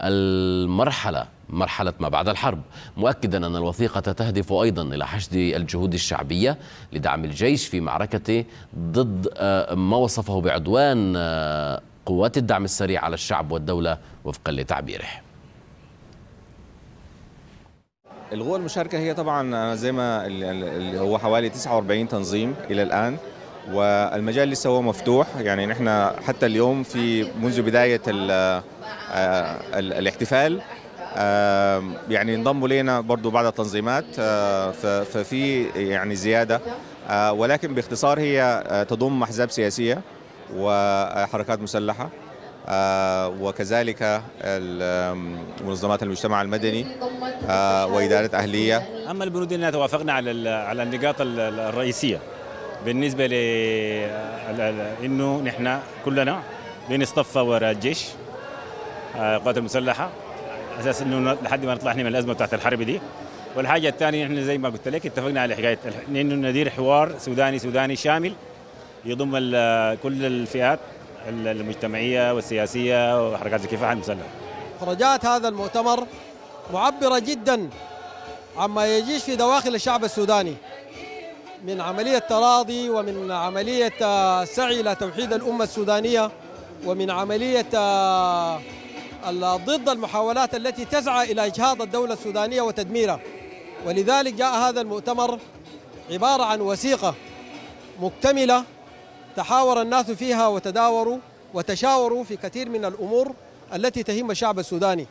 المرحلة مرحلة ما بعد الحرب. مؤكدا أن الوثيقة تهدف أيضا إلى حشد الجهود الشعبية لدعم الجيش في معركته ضد ما وصفه بعدوان قوات الدعم السريع على الشعب والدولة وفقا لتعبيره. القوى المشاركة هي طبعا زي ما هو حوالي 49 تنظيم إلى الآن. والمجال لسه هو مفتوح. يعني نحن حتى اليوم في منذ بداية الاحتفال يعني انضموا لنا برضو بعض التنظيمات ففي يعني زيادة ولكن باختصار هي تضم أحزاب سياسية وحركات مسلحة وكذلك منظمات المجتمع المدني وإدارة أهلية. أما البنود توافقنا على على النقاط الرئيسية. بالنسبة ل إنه نحن كلنا بنصطفى وراء الجيش القوات المسلحة أساس إنه لحد ما نطلع من الأزمة بتاعت الحرب دي والحاجة الثانية نحن زي ما قلت لك اتفقنا على حكاية إنه ندير حوار سوداني سوداني شامل يضم كل الفئات المجتمعية والسياسية وحركات الكفاح المسلحه. مخرجات هذا المؤتمر معبرة جدا عما يجيش في دواخل الشعب السوداني من عملية تراضي ومن عملية سعي إلى توحيد الأمة السودانية ومن عملية ضد المحاولات التي تسعى إلى إجهاض الدولة السودانية وتدميرها. ولذلك جاء هذا المؤتمر عبارة عن وثيقة مكتملة تحاور الناس فيها وتداوروا وتشاوروا في كثير من الأمور التي تهم الشعب السوداني.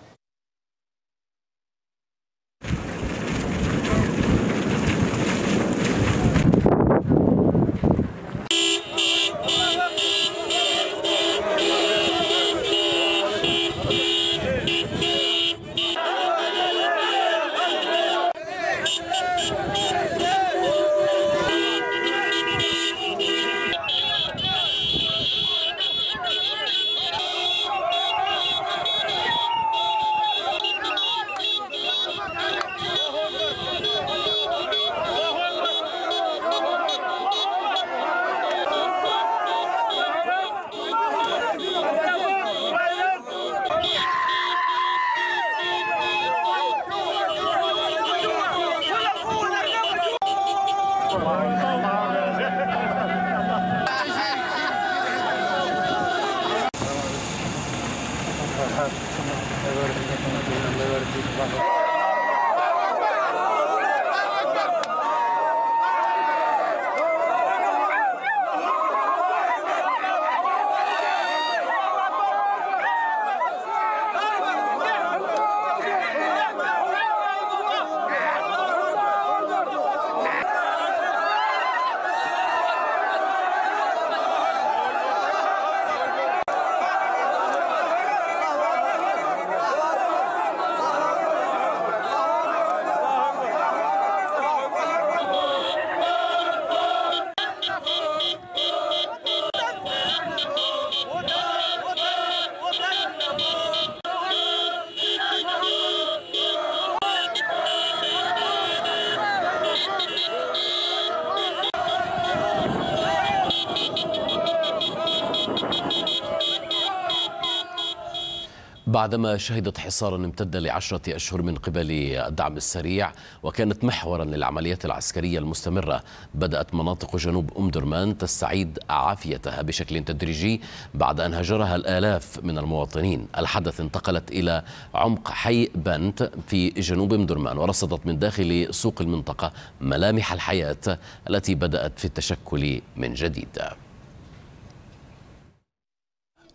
بعدما شهدت حصارا امتد لعشرة أشهر من قبل الدعم السريع وكانت محورا للعمليات العسكرية المستمرة. بدأت مناطق جنوب أم درمان تستعيد عافيتها بشكل تدريجي بعد أن هجرها الآلاف من المواطنين. الحدث انتقلت إلى عمق حي بنت في جنوب أم درمان ورصدت من داخل سوق المنطقة ملامح الحياة التي بدأت في التشكل من جديد.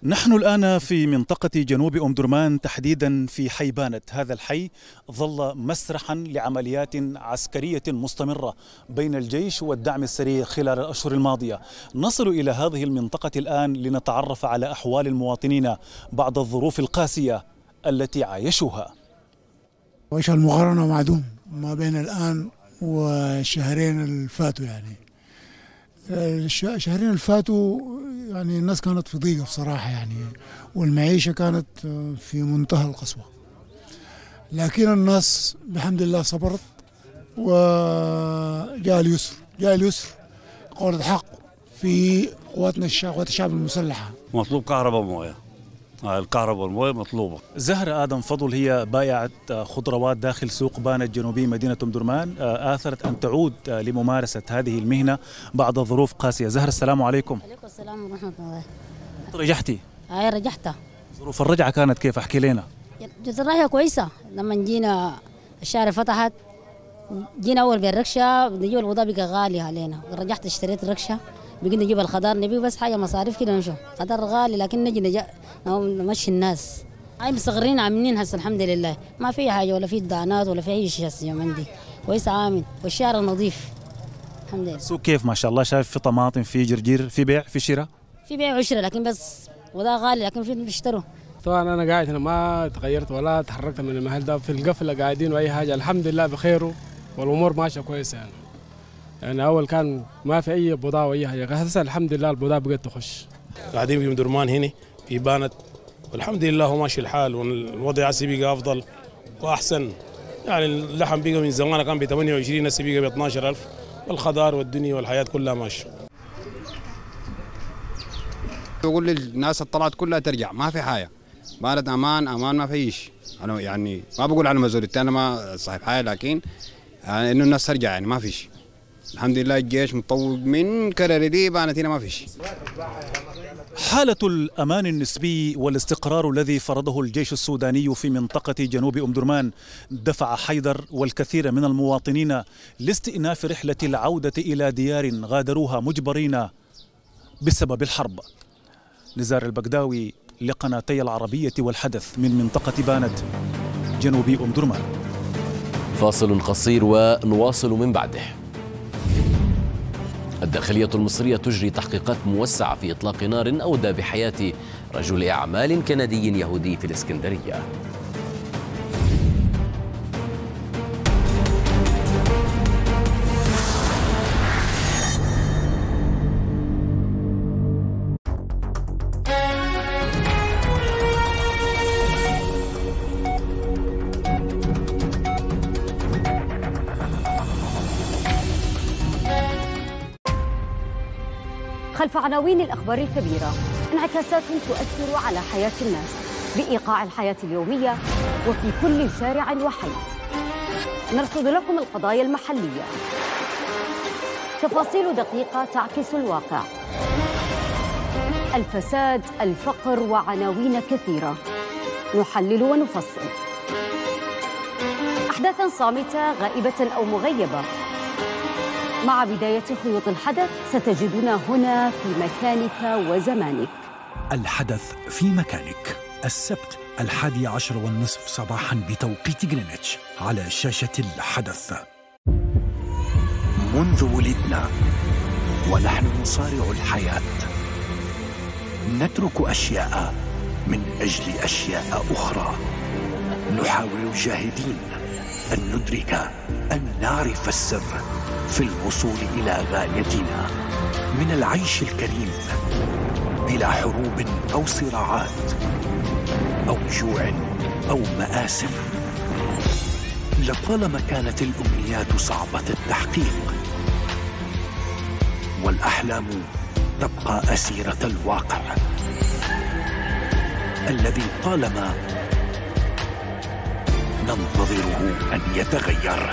نحن الآن في منطقة جنوب أم درمان تحديدا في حي بانت هذا الحي ظل مسرحا لعمليات عسكرية مستمرة بين الجيش والدعم السريع خلال الأشهر الماضية. نصل إلى هذه المنطقة الآن لنتعرف على أحوال المواطنين بعد الظروف القاسية التي عايشوها. وإيش المقارنة معدوم ما بين الآن والشهرين الفاتوا يعني؟ الشهرين الفاتوا يعني الناس كانت في ضيقة بصراحة يعني والمعيشة كانت في منتهى القسوة. لكن الناس بحمد الله صبرت وجاء اليسر. جاء اليسر قولة حق في قواتنا الشعب الشعب المسلحة. مطلوب كهرباء وموية. الكهرباء والمويه مطلوبة. زهرة آدم فضل هي بائعة خضروات داخل سوق بانا الجنوبي مدينة أم درمان آثرت أن تعود لممارسة هذه المهنة بعد ظروف قاسية. زهرة السلام عليكم. عليكم السلام ورحمة الله. رجعتي؟ هاي رجعت ظروف الرجعة كانت كيف؟ احكي لنا. الرحلة كويسة. لما جينا الشارع فتحت جينا أول بالركشة نجيب الوضع بقى غالي علينا. رجعت اشتريت الركشة بقينا نجيب الخضار نبي بس حاجة مصاريف كده نمشوا خضار غالي لكن نجي نجا نمشي الناس. هاي مصغرين عاملين هسه الحمد لله. ما في حاجة ولا في دانات ولا في أي شيء هسه اليوم عندي كويس عامل والشارع نظيف. الحمد لله. السوق كيف ما شاء الله؟ شايف في طماطم في جرجير في بيع في شراء؟ في بيع وشراء لكن بس وده غالي لكن في بيشتروا. طبعا أنا قاعد هنا ما تغيرت ولا تحركت من المحل ده. في القفلة قاعدين وأي حاجة. الحمد لله بخير والأمور ماشية كويسه يعني. يعني أول كان ما في أي بضاعه وأي حاجة. هسه الحمد لله البضاعه بقت تخش. قاعدين في مدرمان هنا في بانت. والحمد لله هو ماشي الحال والوضع هسه بقى أفضل وأحسن. يعني اللحم بقى من زمان كان ب 28 هسه بقى ب 12000 والخضار والدنيا والحياة كلها ماشية. يقول للناس الطلعت كلها ترجع ما في حاجة. بلد أمان أمان ما فيش أنا يعني ما بقول على مازوريتي أنا ما صاحب حاجة لكن يعني إنه الناس ترجع يعني ما فيش الحمد لله الجيش مطوق من كرر دي بانت هنا ما فيش. حالة الأمان النسبي والاستقرار الذي فرضه الجيش السوداني في منطقة جنوب أم درمان دفع حيدر والكثير من المواطنين لاستئناف رحلة العودة إلى ديار غادروها مجبرين بسبب الحرب. نزار البغداوي لقناتي العربية والحدث من منطقة بانت جنوب أم درمان فاصل قصير ونواصل من بعده. الداخلية المصرية تجري تحقيقات موسعة في إطلاق نار أودى بحياة رجل أعمال كندي يهودي في الإسكندرية. خلف عناوين الأخبار الكبيرة. انعكاسات تؤثر على حياة الناس بإيقاع الحياة اليومية وفي كل شارع وحي. نرصد لكم القضايا المحلية. تفاصيل دقيقة تعكس الواقع. الفساد الفقر وعناوين كثيرة. نحلل ونفصل. أحداثا صامتة غائبة أو مغيبة. مع بداية خيوط الحدث ستجدنا هنا في مكانك وزمانك. الحدث في مكانك. السبت الحادي عشر والنصف صباحا بتوقيت جرينتش على شاشة الحدث. منذ ولدنا ونحن نصارع الحياة. نترك أشياء من أجل أشياء أخرى. نحاول جاهدين أن ندرك أن نعرف السر في الوصول إلى غايتنا من العيش الكريم بلا حروب أو صراعات أو جوع أو مآسم. لطالما كانت الأمنيات صعبة التحقيق والأحلام تبقى أسيرة الواقع. الذي طالما ننتظره أن يتغير.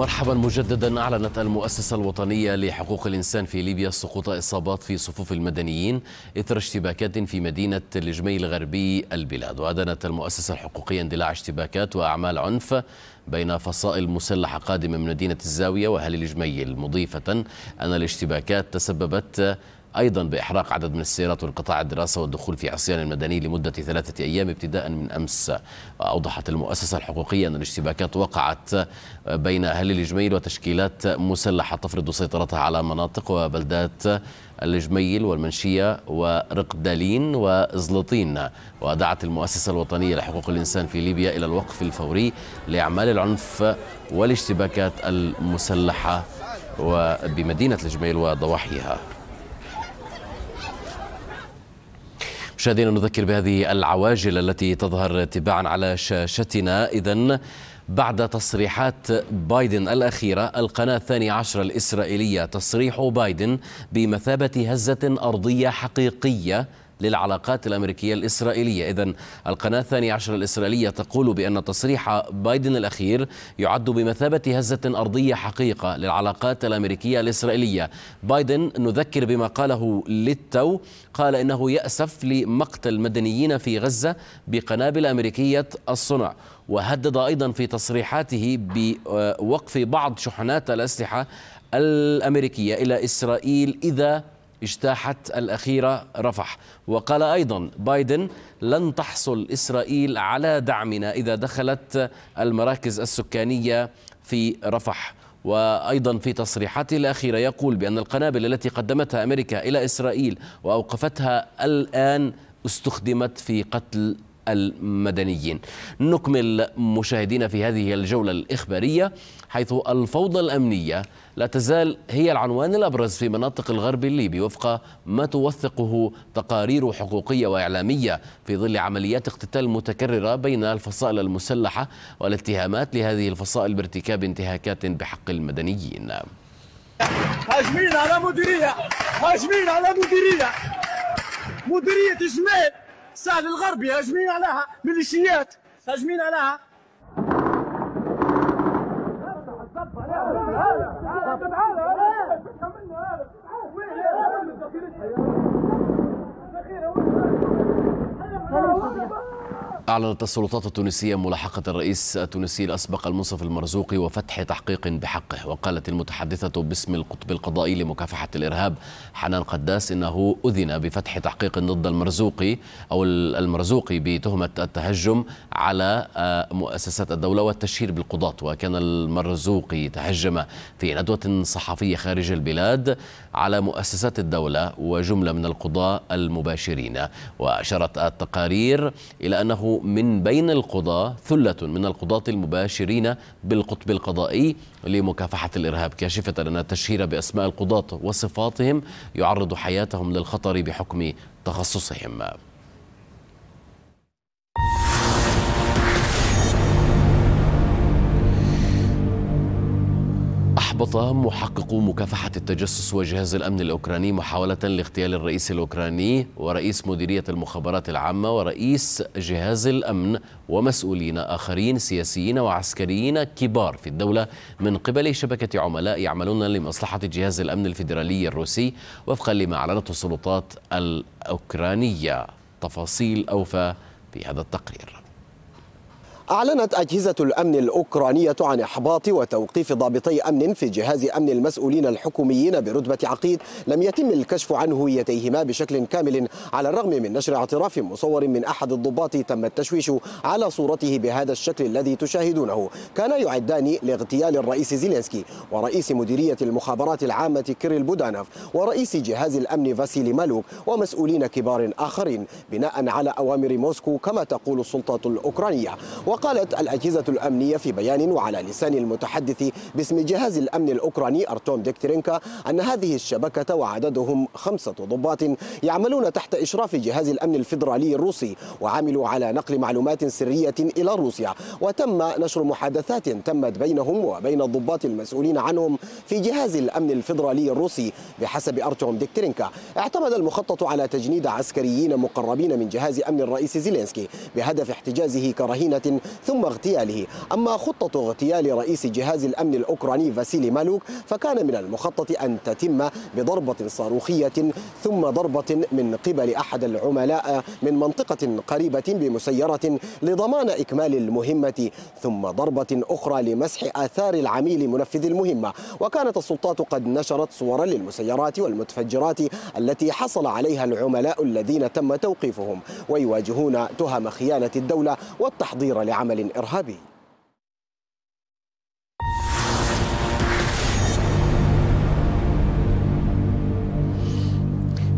مرحبا مجددا أعلنت المؤسسة الوطنية لحقوق الإنسان في ليبيا سقوط إصابات في صفوف المدنيين إثر اشتباكات في مدينة الجميل غربي البلاد. وادانت المؤسسة الحقوقية اندلاع اشتباكات وأعمال عنف بين فصائل مسلحة قادمة من مدينة الزاوية واهل الجميل مضيفه أن الاشتباكات تسببت أيضا بإحراق عدد من السيارات وانقطاع الدراسة والدخول في عصيان المدني لمدة ثلاثة أيام ابتداء من أمس. أوضحت المؤسسة الحقوقية أن الاشتباكات وقعت بين أهل الجميل وتشكيلات مسلحة تفرض سيطرتها على مناطق وبلدات الجميل والمنشية ورقدالين وزلطين ودعت المؤسسة الوطنية لحقوق الإنسان في ليبيا إلى الوقف الفوري لأعمال العنف والاشتباكات المسلحة وبمدينة الجميل وضواحيها. مشاهدينا نذكر بهذه العواجل التي تظهر تباعا على شاشتنا. إذا بعد تصريحات بايدن الأخيرة القناة الثانية عشر الإسرائيلية تصريح بايدن بمثابة هزة أرضية حقيقية للعلاقات الأمريكية الإسرائيلية. إذا القناة الثانية عشر الإسرائيلية تقول بأن تصريح بايدن الأخير يعد بمثابة هزة أرضية حقيقة للعلاقات الأمريكية الإسرائيلية. بايدن نذكر بما قاله للتو قال إنه يأسف لمقتل مدنيين في غزة بقنابل أمريكية الصنع. وهدد أيضا في تصريحاته بوقف بعض شحنات الأسلحة الأمريكية إلى إسرائيل إذا اجتاحت الأخيرة رفح. وقال أيضا بايدن لن تحصل إسرائيل على دعمنا إذا دخلت المراكز السكانية في رفح. وأيضا في تصريحاته الأخيرة يقول بأن القنابل التي قدمتها أمريكا إلى إسرائيل وأوقفتها الآن استخدمت في قتل المدنيين. نكمل مشاهدينا في هذه الجولة الإخبارية حيث الفوضى الأمنية لا تزال هي العنوان الأبرز في مناطق الغرب الليبي وفق ما توثقه تقارير حقوقية وإعلامية في ظل عمليات اقتتال متكررة بين الفصائل المسلحة والاتهامات لهذه الفصائل بارتكاب انتهاكات بحق المدنيين. هاجمين على مديرية. هاجمين على مديرية. مديرية جمال الساحل الغربي هاجمين عليها ميليشيات هاجمين عليها. تعال أعلنت السلطات التونسية ملاحقة الرئيس التونسي الأسبق المنصف المرزوقي وفتح تحقيق بحقه وقالت المتحدثة باسم القطب القضائي لمكافحة الإرهاب حنان قداس إنه أذن بفتح تحقيق ضد المرزوقي أو المرزوقي بتهمة التهجم على مؤسسات الدولة والتشهير بالقضاة وكان المرزوقي تهجم في ندوة صحفية خارج البلاد على مؤسسات الدولة وجملة من القضاة المباشرين. وأشارت التقارير إلى أنه من بين القضاة ثلة من القضاة المباشرين بالقطب القضائي لمكافحة الإرهاب. كاشفة أن التشهير بأسماء القضاة وصفاتهم يعرض حياتهم للخطر بحكم تخصصهم. أحبط محققو مكافحة التجسس وجهاز الأمن الأوكراني محاولة لاغتيال الرئيس الأوكراني ورئيس مديرية المخابرات العامة ورئيس جهاز الأمن ومسؤولين آخرين سياسيين وعسكريين كبار في الدولة من قبل شبكة عملاء يعملون لمصلحة جهاز الأمن الفيدرالي الروسي وفقا لما أعلنته السلطات الأوكرانية. تفاصيل أوفى في هذا التقرير. أعلنت أجهزة الأمن الأوكرانية عن إحباط وتوقيف ضابطي أمن في جهاز أمن المسؤولين الحكوميين برتبة عقيد لم يتم الكشف عن هويتيهما بشكل كامل على الرغم من نشر اعتراف مصور من أحد الضباط تم التشويش على صورته بهذا الشكل الذي تشاهدونه. كان يعدان لاغتيال الرئيس زيلينسكي ورئيس مديرية المخابرات العامة كيريل بودانوف ورئيس جهاز الأمن فاسيلي مالوك ومسؤولين كبار آخرين بناء على أوامر موسكو كما تقول السلطات الأوكرانية. وقالت الأجهزة الأمنية في بيان وعلى لسان المتحدث باسم جهاز الأمن الأوكراني أرتوم ديكترينكا أن هذه الشبكة وعددهم خمسة ضباط يعملون تحت إشراف جهاز الأمن الفيدرالي الروسي وعملوا على نقل معلومات سرية إلى روسيا. وتم نشر محادثات تمت بينهم وبين الضباط المسؤولين عنهم في جهاز الأمن الفيدرالي الروسي بحسب أرتوم ديكترينكا. اعتمد المخطط على تجنيد عسكريين مقربين من جهاز أمن الرئيس زيلينسكي بهدف احتجازه كرهينة ثم اغتياله. أما خطة اغتيال رئيس جهاز الأمن الأوكراني فاسيلي مالوك فكان من المخطط أن تتم بضربة صاروخية ثم ضربة من قبل أحد العملاء من منطقة قريبة بمسيرة لضمان إكمال المهمة ثم ضربة أخرى لمسح آثار العميل منفذ المهمة. وكانت السلطات قد نشرت صورا للمسيرات والمتفجرات التي حصل عليها العملاء الذين تم توقيفهم ويواجهون تهم خيانة الدولة والتحضير لعمل إرهابي.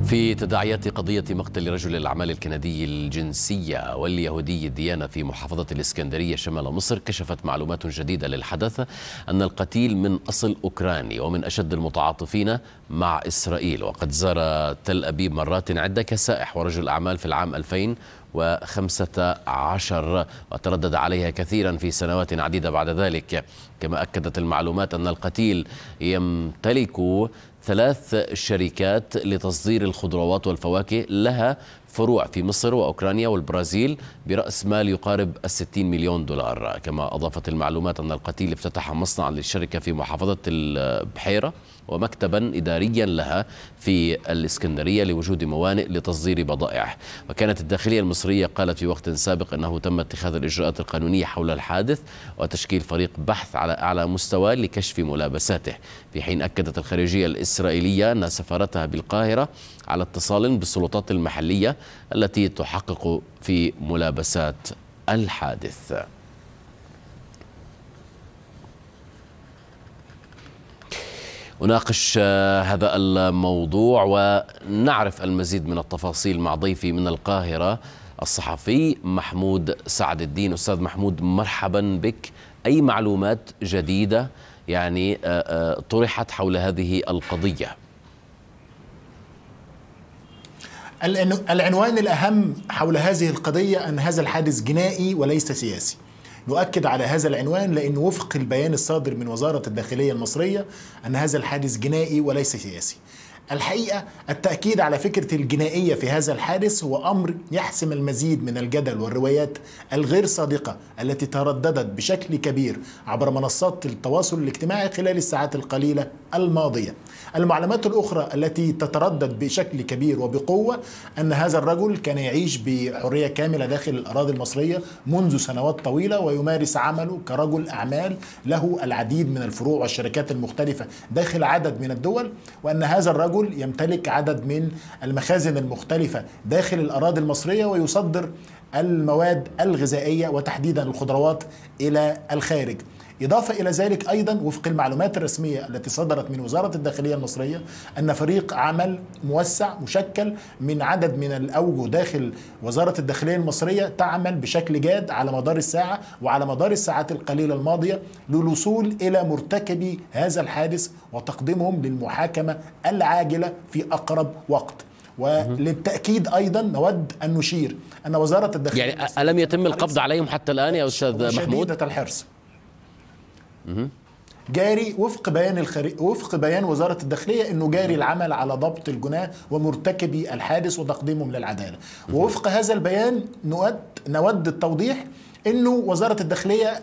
في تداعيات قضية مقتل رجل الأعمال الكندي الجنسية واليهودي الديانة في محافظة الإسكندرية شمال مصر كشفت معلومات جديدة للحدث أن القتيل من أصل أوكراني ومن أشد المتعاطفين مع إسرائيل وقد زار تل أبيب مرات عدة كسائح ورجل أعمال في العام 2000 وخمسة عشر وتردد عليها كثيرا في سنوات عديدة بعد ذلك. كما أكدت المعلومات أن القتيل يمتلك ثلاث شركات لتصدير الخضروات والفواكه لها فروع في مصر وأوكرانيا والبرازيل برأس مال يقارب الستين مليون دولار. كما أضافت المعلومات أن القتيل افتتح مصنعا للشركة في محافظة البحيرة. ومكتبا إداريا لها في الإسكندرية لوجود موانئ لتصدير بضائعه. وكانت الداخلية المصرية قالت في وقت سابق أنه تم اتخاذ الإجراءات القانونية حول الحادث وتشكيل فريق بحث على أعلى مستوى لكشف ملابساته. في حين أكدت الخارجية الإسرائيلية أن سفارتها بالقاهرة على اتصال بالسلطات المحلية التي تحقق في ملابسات الحادث. أناقش هذا الموضوع ونعرف المزيد من التفاصيل مع ضيفي من القاهرة الصحفي محمود سعد الدين. أستاذ محمود مرحبا بك. أي معلومات جديدة يعني طرحت حول هذه القضية؟ العنوان الأهم حول هذه القضية أن هذا الحادث جنائي وليس سياسي. نؤكد على هذا العنوان لأن وفق البيان الصادر من وزارة الداخلية المصرية أن هذا الحادث جنائي وليس سياسي. الحقيقة التأكيد على فكرة الجنائية في هذا الحادث هو أمر يحسم المزيد من الجدل والروايات الغير صادقة التي ترددت بشكل كبير عبر منصات التواصل الاجتماعي خلال الساعات القليلة الماضية. المعلومات الأخرى التي تتردد بشكل كبير وبقوة أن هذا الرجل كان يعيش بحرية كاملة داخل الأراضي المصرية منذ سنوات طويلة ويمارس عمله كرجل أعمال له العديد من الفروع والشركات المختلفة داخل عدد من الدول وأن هذا الرجل يمتلك عدد من المخازن المختلفة داخل الأراضي المصرية ويصدر المواد الغذائية وتحديدا الخضروات إلى الخارج. إضافة إلى ذلك أيضا وفق المعلومات الرسمية التي صدرت من وزارة الداخلية المصرية أن فريق عمل موسع مشكل من عدد من الأوجه داخل وزارة الداخلية المصرية تعمل بشكل جاد على مدار الساعة وعلى مدار الساعات القليلة الماضية للوصول إلى مرتكبي هذا الحادث وتقديمهم للمحاكمة العاجلة في أقرب وقت وللتأكيد أيضا نود أن نشير أن وزارة الداخلية يعني ألم يتم القبض عليهم حتى الآن يا أستاذ محمود؟ شديدة الحرص جاري وفق بيان الخري... وفق بيان وزارة الداخلية إنه جاري العمل على ضبط الجناه ومرتكبي الحادث وتقديمهم للعدالة ووفق هذا البيان نود نود التوضيح إنه وزارة الداخلية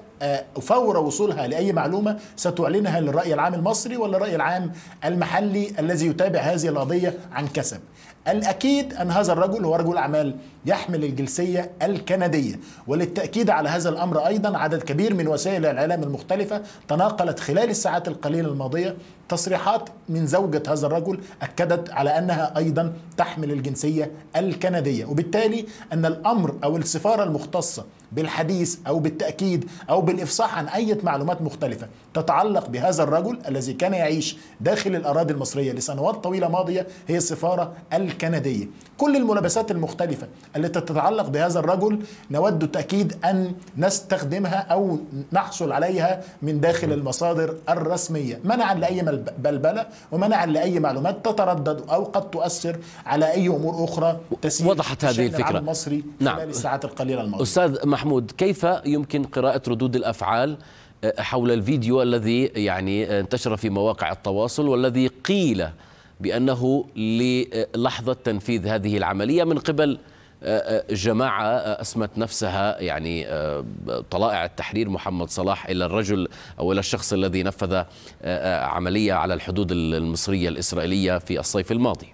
فور وصولها لأي معلومة ستعلنها للرأي العام المصري والراي العام المحلي الذي يتابع هذه القضية عن كسب. الأكيد أن هذا الرجل هو رجل أعمال يحمل الجنسية الكندية. وللتأكيد على هذا الأمر أيضا عدد كبير من وسائل الإعلام المختلفة تناقلت خلال الساعات القليلة الماضية تصريحات من زوجة هذا الرجل أكدت على أنها أيضا تحمل الجنسية الكندية. وبالتالي أن الأمر أو السفارة المختصة بالحديث أو بالتأكيد أو بالإفصاح عن أي معلومات مختلفة تتعلق بهذا الرجل الذي كان يعيش داخل الأراضي المصرية لسنوات طويلة ماضية هي السفارة الكندية. كل الملابسات المختلفة التي تتعلق بهذا الرجل نود التأكيد أن نستخدمها أو نحصل عليها من داخل المصادر الرسمية. منعا لأي بلبلة ومنعا لأي معلومات تتردد أو قد تؤثر على أي أمور أخرى تسير وضحت هذه الفكرة. المصري نعم. خلال الساعات القليلة الماضية. أستاذ محمود كيف يمكن قراءة ردود الأفعال حول الفيديو الذي يعني انتشر في مواقع التواصل والذي قيل بأنه للحظة تنفيذ هذه العملية من قبل جماعة أسمت نفسها يعني طلائع التحرير محمد صلاح إلى الرجل أو إلى الشخص الذي نفذ عملية على الحدود المصرية الإسرائيلية في الصيف الماضي.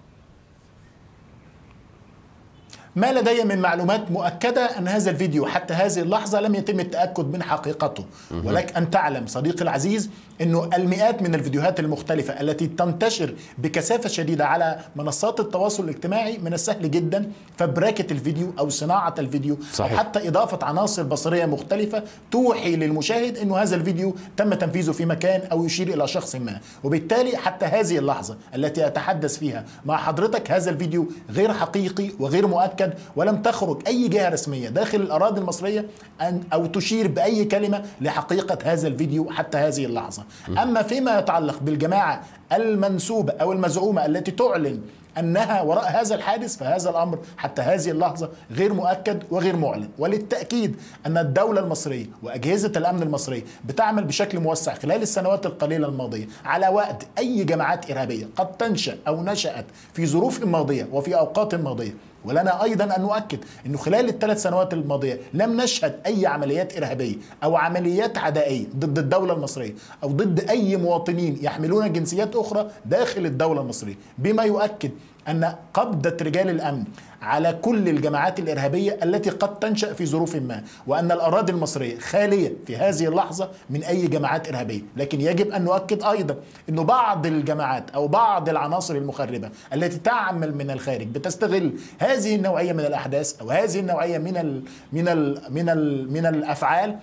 ما لدي من معلومات مؤكدة أن هذا الفيديو حتى هذه اللحظة لم يتم التأكد من حقيقته. ولك أن تعلم صديقي العزيز أنه المئات من الفيديوهات المختلفة التي تنتشر بكثافة شديدة على منصات التواصل الاجتماعي من السهل جدا فبراكة الفيديو أو صناعة الفيديو صحيح. أو حتى إضافة عناصر بصرية مختلفة توحي للمشاهد أنه هذا الفيديو تم تنفيذه في مكان أو يشير إلى شخص ما وبالتالي حتى هذه اللحظة التي أتحدث فيها مع حضرتك هذا الفيديو غير حقيقي وغير مؤكد ولم تخرج أي جهة رسمية داخل الأراضي المصرية أن أو تشير بأي كلمة لحقيقة هذا الفيديو حتى هذه اللحظة أما فيما يتعلق بالجماعة المنسوبة أو المزعومة التي تعلن أنها وراء هذا الحادث فهذا الأمر حتى هذه اللحظة غير مؤكد وغير معلن. وللتأكيد أن الدولة المصرية وأجهزة الأمن المصرية بتعمل بشكل موسع خلال السنوات القليلة الماضية على وقت أي جماعات إرهابية قد تنشأ أو نشأت في ظروف ماضية وفي أوقات ماضية. ولنا أيضا أن نؤكد انه خلال الثلاث سنوات الماضية لم نشهد أي عمليات إرهابية أو عمليات عدائية ضد الدولة المصرية أو ضد أي مواطنين يحملون جنسيات أخرى داخل الدولة المصرية. بما يؤكد أن قبضة رجال الأمن على كل الجماعات الإرهابية التي قد تنشأ في ظروف ما وأن الأراضي المصرية خالية في هذه اللحظة من أي جماعات إرهابية. لكن يجب أن نؤكد أيضا إنه بعض الجماعات أو بعض العناصر المخربة التي تعمل من الخارج بتستغل هذه النوعية من الأحداث أو هذه النوعية من ال من ال من ال من الأفعال ل-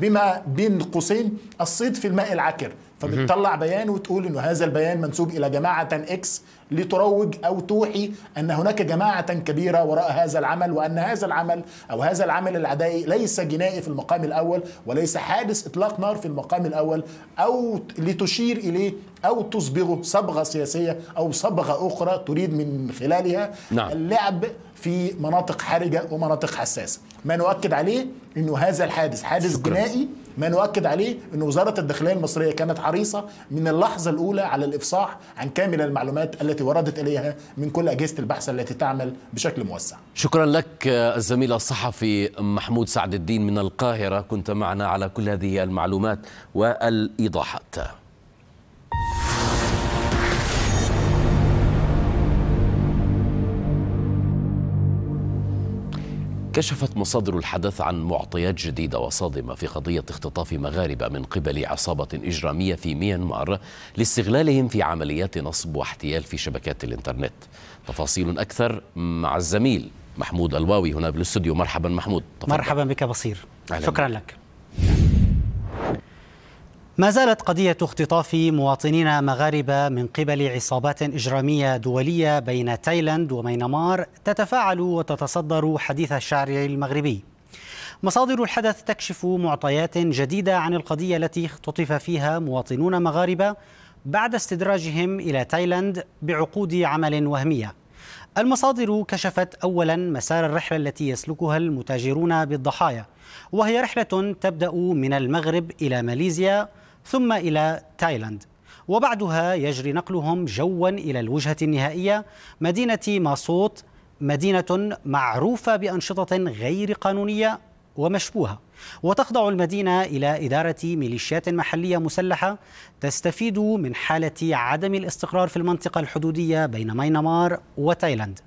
بما بين قوسين الصيد في الماء العكر فبتطلع بيان وتقول إنه هذا البيان منسوب إلى جماعة إكس لتروج أو توحي أن هناك جماعة كبيرة وراء هذا العمل وأن هذا العمل أو هذا العمل العدائي ليس جنائي في المقام الأول وليس حادث إطلاق نار في المقام الأول أو لتشير إليه أو تصبغه صبغة سياسية أو صبغة أخرى تريد من خلالها نعم. اللعب في مناطق حرجة ومناطق حساسة. ما نؤكد عليه إنه هذا الحادث حادث شكراً. جنائي. ما نؤكد عليه أن وزارة الداخلية المصرية كانت حريصة من اللحظة الأولى على الإفصاح عن كامل المعلومات التي وردت إليها من كل أجهزة البحث التي تعمل بشكل موسع. شكرا لك الزميل الصحفي محمود سعد الدين من القاهرة. كنت معنا على كل هذه المعلومات والإيضاحات. كشفت مصادر الحدث عن معطيات جديدة وصادمة في قضية اختطاف مغاربة من قبل عصابة إجرامية في ميانمار لاستغلالهم في عمليات نصب واحتيال في شبكات الإنترنت. تفاصيل أكثر مع الزميل محمود ألواوي هنا بالأستوديو. مرحبا محمود. تفضل. مرحبا بك بصير. أهلاً. شكرا لك. ما زالت قضية اختطاف مواطنين مغاربة من قبل عصابات إجرامية دولية بين تايلاند ومينمار تتفاعل وتتصدر حديث الشارع المغربي. مصادر الحدث تكشف معطيات جديدة عن القضية التي اختطف فيها مواطنون مغاربة بعد استدراجهم إلى تايلاند بعقود عمل وهمية. المصادر كشفت اولا مسار الرحلة التي يسلكها المتاجرون بالضحايا وهي رحلة تبدأ من المغرب إلى ماليزيا ثم إلى تايلاند. وبعدها يجري نقلهم جوا إلى الوجهة النهائية مدينة ماسوت مدينة معروفة بأنشطة غير قانونية ومشبوهة. وتخضع المدينة إلى إدارة ميليشيات محلية مسلحة تستفيد من حالة عدم الاستقرار في المنطقة الحدودية بين مينمار وتايلاند.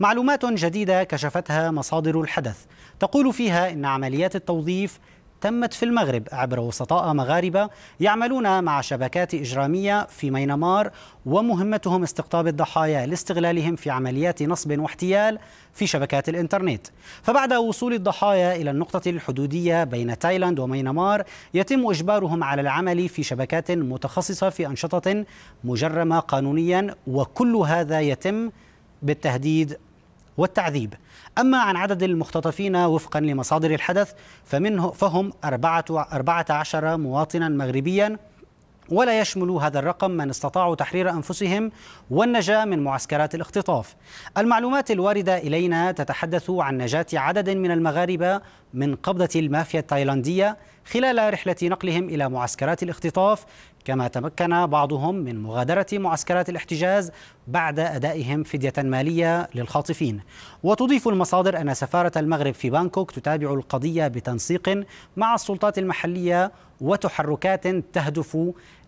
معلومات جديدة كشفتها مصادر الحدث. تقول فيها إن عمليات التوظيف تمت في المغرب عبر وسطاء مغاربة يعملون مع شبكات إجرامية في مينمار ومهمتهم استقطاب الضحايا لاستغلالهم في عمليات نصب واحتيال في شبكات الإنترنت. فبعد وصول الضحايا إلى النقطة الحدودية بين تايلاند ومينمار يتم إجبارهم على العمل في شبكات متخصصة في أنشطة مجرمة قانونيا وكل هذا يتم بالتهديد والتعذيب. أما عن عدد المختطفين وفقا لمصادر الحدث فمنه فهم أربعة, أربعة عشر مواطنا مغربيا ولا يشمل هذا الرقم من استطاعوا تحرير أنفسهم والنجاة من معسكرات الاختطاف. المعلومات الواردة إلينا تتحدث عن نجاة عدد من المغاربة من قبضة المافيا التايلاندية خلال رحلة نقلهم إلى معسكرات الاختطاف كما تمكن بعضهم من مغادرة معسكرات الاحتجاز بعد أدائهم فدية مالية للخاطفين. وتضيف المصادر أن سفارة المغرب في بانكوك تتابع القضية بتنسيق مع السلطات المحلية وتحركات تهدف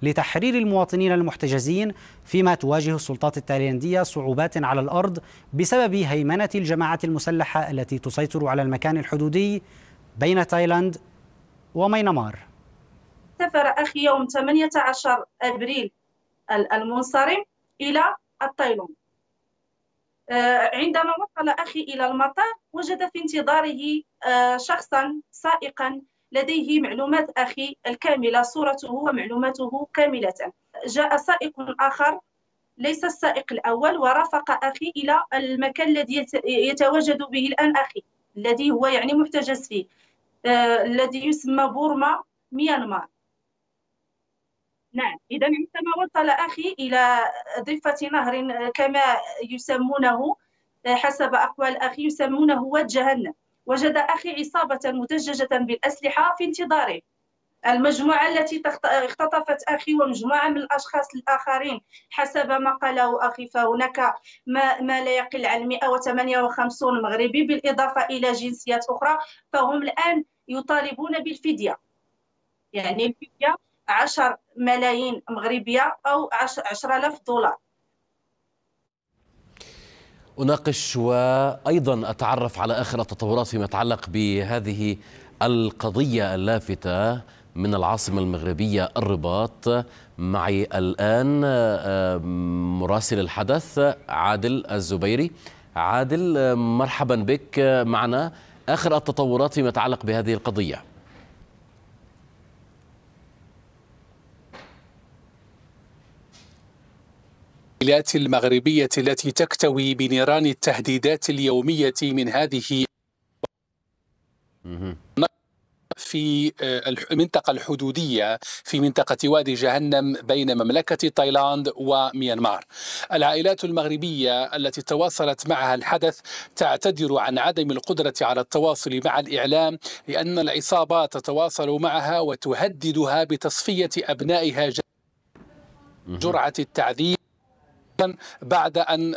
لتحرير المواطنين المحتجزين فيما تواجه السلطات التايلاندية صعوبات على الأرض بسبب هيمنة الجماعات المسلحة التي تسيطر على المكان الحدودي بين تايلاند ومينمار. سافر أخي يوم 18 أبريل المنصرم إلى التايلاند عندما وصل أخي إلى المطار وجد في انتظاره شخصا سائقا لديه معلومات أخي الكاملة صورته ومعلوماته كاملة. جاء سائق آخر ليس السائق الأول ورافق أخي إلى المكان الذي يتواجد به الآن أخي الذي هو يعني محتجز فيه الذي يسمى بورما ميانمار. نعم. إذا عندما وصل أخي إلى ضفة نهر كما يسمونه حسب أقوال أخي يسمونه واد جهنم. وجد أخي عصابة مدججة بالأسلحة في انتظاره. المجموعة التي اختطفت أخي ومجموعة من الأشخاص الآخرين. حسب ما قاله أخي فهناك ما, ما لا يقل عن 158 مغربي بالإضافة إلى جنسيات أخرى فهم الآن يطالبون بالفدية. يعني الفدية 10 ملايين مغربية أو 10,000 دولار. أناقش وأيضا أتعرف على آخر التطورات فيما يتعلق بهذه القضية اللافتة من العاصمة المغربية الرباط. معي الآن مراسل الحدث عادل الزبيري. عادل مرحبا بك معنا. آخر التطورات فيما يتعلق بهذه القضية. العائلات المغربية التي تكتوي بنيران التهديدات اليومية من هذه في المنطقة الحدودية في منطقة وادي جهنم بين مملكة تايلاند وميانمار. العائلات المغربية التي تواصلت معها الحدث تعتذر عن عدم القدرة على التواصل مع الإعلام لأن العصابات تتواصل معها وتهددها بتصفية أبنائها جرعة التعذيب. بعد أن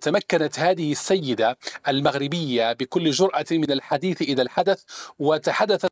تمكنت هذه السيدة المغربية بكل جرأة من الحديث إذا الحدث وتحدثت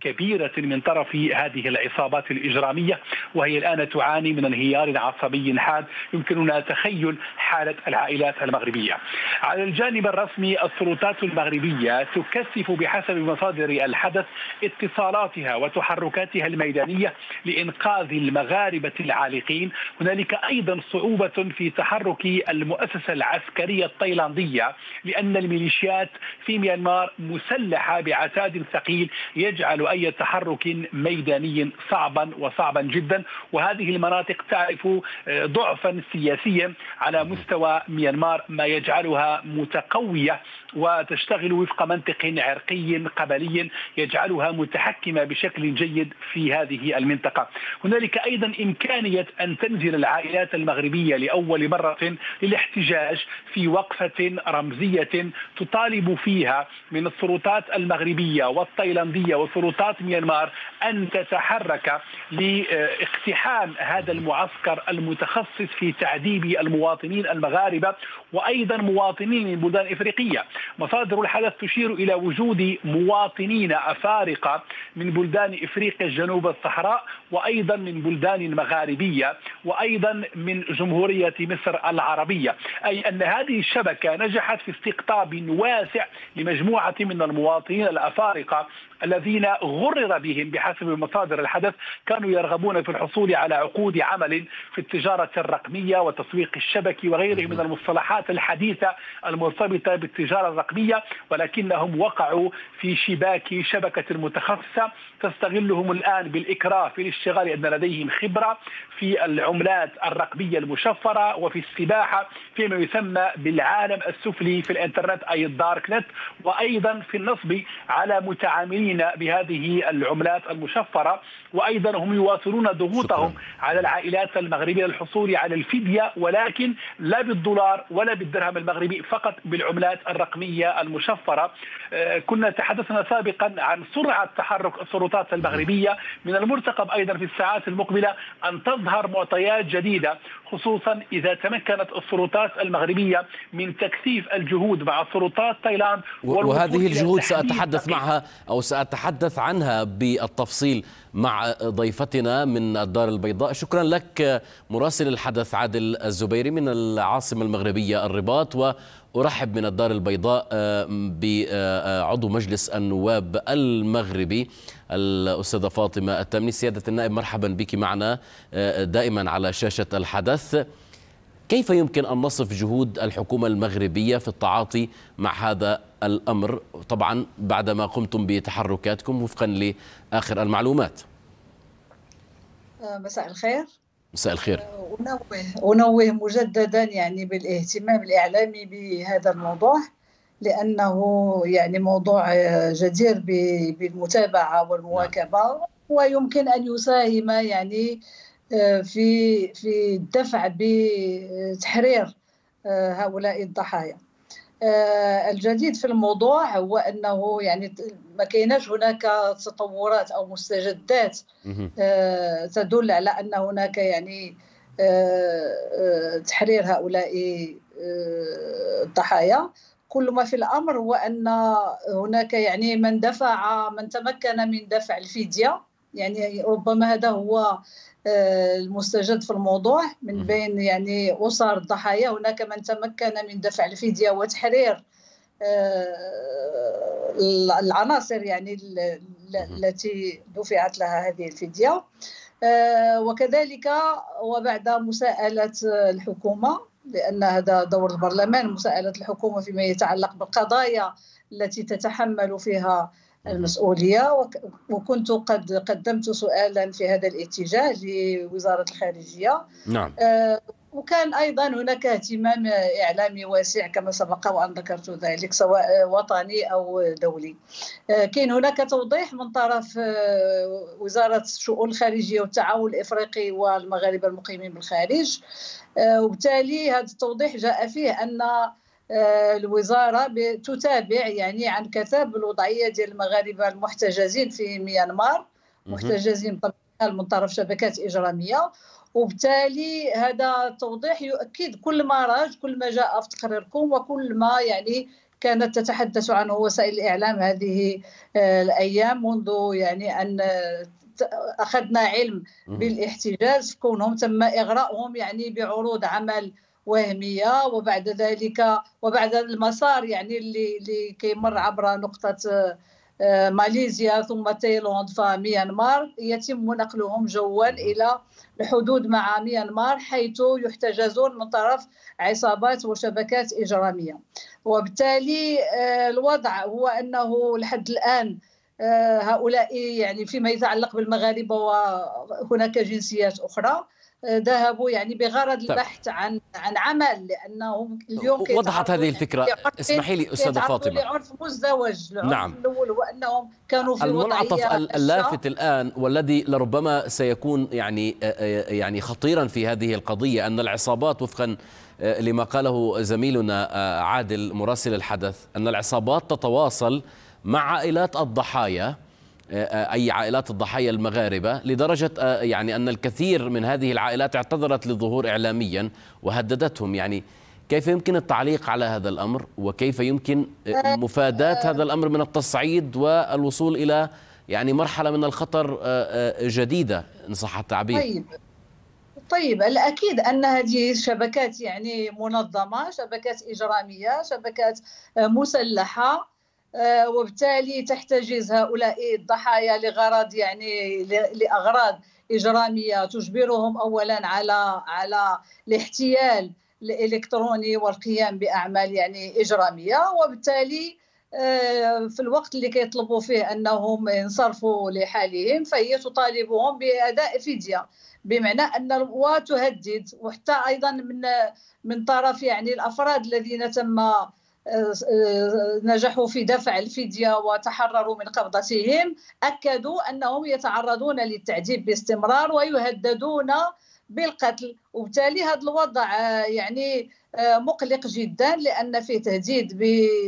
كبيرة من طرف هذه العصابات الإجرامية وهي الآن تعاني من انهيار عصبي حاد يمكننا تخيل حالة العائلات المغربية. على الجانب الرسمي السلطات المغربية تكثف بحسب مصادر الحدث اتصالاتها وتحركاتها الميدانية لإنقاذ المغاربة العالقين. هنالك أيضا صعوبة في تحرك المؤسسة العسكرية التايلاندية لأن الميليشيات في ميانمار مسلحة بعتاد ثقيل يجعل أي تحرك ميداني صعبا وصعبا جدا. وهذه المناطق تعرف ضعفا سياسيا على مستوى ميانمار ما يجعلها متقوية وتشتغل وفق منطق عرقي قبلي يجعلها متحكمة بشكل جيد في هذه المنطقة. هنالك أيضا إمكانية أن تنزل العائلات المغربية لأول مرة للاحتجاج في وقفة رمزية تطالب فيها من السلطات المغربية والتايلاندية وسلطات ميانمار أن تتحرك لاقتحام هذا المعسكر المتخصص في تعذيب المواطنين المغاربة وأيضا مواطنين من بلدان إفريقية. مصادر الحدث تشير إلى وجود مواطنين أفارقة من بلدان إفريقيا جنوب الصحراء وأيضا من بلدان مغاربية وأيضا من جمهورية مصر العربية. أي أن هذه الشبكة نجحت في استقطاب واسع لمجموعة من المواطنين الأفارقة الذين غرر بهم بحسب مصادر الحدث كانوا يرغبون في الحصول على عقود عمل في التجارة الرقمية وتسويق الشبكي وغيره من المصطلحات الحديثة المرتبطة بالتجارة الرقمية ولكنهم وقعوا في شباك شبكة متخصصة تستغلهم الآن بالإكراه في الاشتغال لأن لديهم خبرة في العملات الرقمية المشفرة وفي السباحة فيما يسمى بالعالم السفلي في الإنترنت أي الدارك نت وأيضا في النصب على متعاملين بهذه العملات المشفرة وأيضا هم يواصلون ضغوطهم على العائلات المغربية للحصول على الفدية ولكن لا بالدولار ولا بالدرهم المغربي فقط بالعملات الرقمية المشفرة. كنا تحدثنا سابقا عن سرعة تحرك السلطات المغربية. من المرتقب أيضا في الساعات المقبلة أن تظهر معطيات جديدة خصوصا إذا تمكنت السلطات المغربية من تكثيف الجهود مع سلطات تايلاند. وهذه الجهود سأتحدث معها أو سأتحدث عنها بالتفصيل مع ضيفتنا من الدار البيضاء. شكرا لك مراسل الحدث عادل الزبيري من العاصمة المغربية الرباط وأرحب من الدار البيضاء بعضو مجلس النواب المغربي الأستاذة فاطمة التمني. سيادة النائب مرحبا بك معنا دائما على شاشة الحدث. كيف يمكن أن نصف جهود الحكومة المغربية في التعاطي مع هذا الأمر؟ طبعا بعدما قمتم بتحركاتكم وفقا لآخر المعلومات. مساء الخير. مساء الخير. أنوه أنوه مجددا يعني بالاهتمام الإعلامي بهذا الموضوع لأنه يعني موضوع جدير بالمتابعة والمواكبة ويمكن أن يساهم يعني في في الدفع بتحرير هؤلاء الضحايا. الجديد في الموضوع هو أنه يعني ما كايناش هناك تطورات أو مستجدات تدل على أن هناك يعني تحرير هؤلاء الضحايا. كل ما في الأمر هو أن هناك يعني من دفع من تمكن من دفع الفديه يعني ربما هذا هو المستجد في الموضوع من بين يعني أسر الضحايا. هناك من تمكن من دفع الفديه وتحرير العناصر يعني التي دفعت لها هذه الفديه وكذلك وبعد مساءلة الحكومة لأن هذا دور البرلمان مساءلة الحكومة فيما يتعلق بالقضايا التي تتحمل فيها المسؤولية وكنت قد قدمت سؤالا في هذا الاتجاه لوزارة الخارجية. نعم. وكان أيضا هناك اهتمام إعلامي واسع كما سبق وأن ذكرت ذلك سواء وطني أو دولي. كاين هناك توضيح من طرف وزارة الشؤون الخارجية والتعاون الإفريقي والمغاربة المقيمين بالخارج. وبالتالي هذا التوضيح جاء فيه أن الوزارة تتابع يعني عن كثب الوضعية ديال المغاربة المحتجزين في ميانمار. محتجزين من طرف شبكات إجرامية. وبالتالي هذا التوضيح يؤكد كل ما راج كل ما جاء في تقريركم وكل ما يعني كانت تتحدث عنه وسائل الإعلام هذه الأيام منذ يعني أن أخذنا علم بالاحتجاز. كونهم تم إغراءهم يعني بعروض عمل وهمية وبعد ذلك وبعد المسار يعني اللي اللي كيمر عبر نقطة ماليزيا ثم تايلاند فميانمار يتم نقلهم جوا إلى الحدود مع ميانمار حيث يحتجزون من طرف عصابات وشبكات إجرامية. وبالتالي الوضع هو أنه لحد الآن هؤلاء يعني فيما يتعلق بالمغاربة وهناك جنسيات أخرى. ذهبوا يعني بغرض البحث عن عن عمل لأنهم اليوم وضحت هذه الفكرة. اسمحي لي أستاذة فاطمة. لعنف مزدوج نعم. الأول هو انهم كانوا في المنعطف اللافت الآن والذي لربما سيكون يعني يعني خطيرا في هذه القضية أن العصابات وفقا لما قاله زميلنا عادل مراسل الحدث أن العصابات تتواصل مع عائلات الضحايا أي عائلات الضحايا المغاربة لدرجة يعني أن الكثير من هذه العائلات اعتذرت للظهور إعلاميا وهددتهم. يعني كيف يمكن التعليق على هذا الأمر؟ وكيف يمكن مفاداة هذا الأمر من التصعيد والوصول إلى يعني مرحلة من الخطر جديدة إن صح التعبير؟ طيب طيب الأكيد أن هذه شبكات يعني منظمة شبكات إجرامية شبكات مسلحة. وبالتالي تحتجز هؤلاء الضحايا لغرض يعني لأغراض إجرامية تجبرهم اولا على على الاحتيال الإلكتروني والقيام بأعمال يعني إجرامية وبالتالي في الوقت اللي كيطلبوا فيه أنهم ينصرفوا لحالهم فهي تطالبهم بأداء فديه بمعنى أن وتهدد وحتى أيضا من من طرف يعني الأفراد الذين تم نجحوا في دفع الفدية وتحرروا من قبضتهم أكدوا أنهم يتعرضون للتعذيب باستمرار ويهددون بالقتل. وبالتالي هذا الوضع يعني مقلق جدا لأن فيه تهديد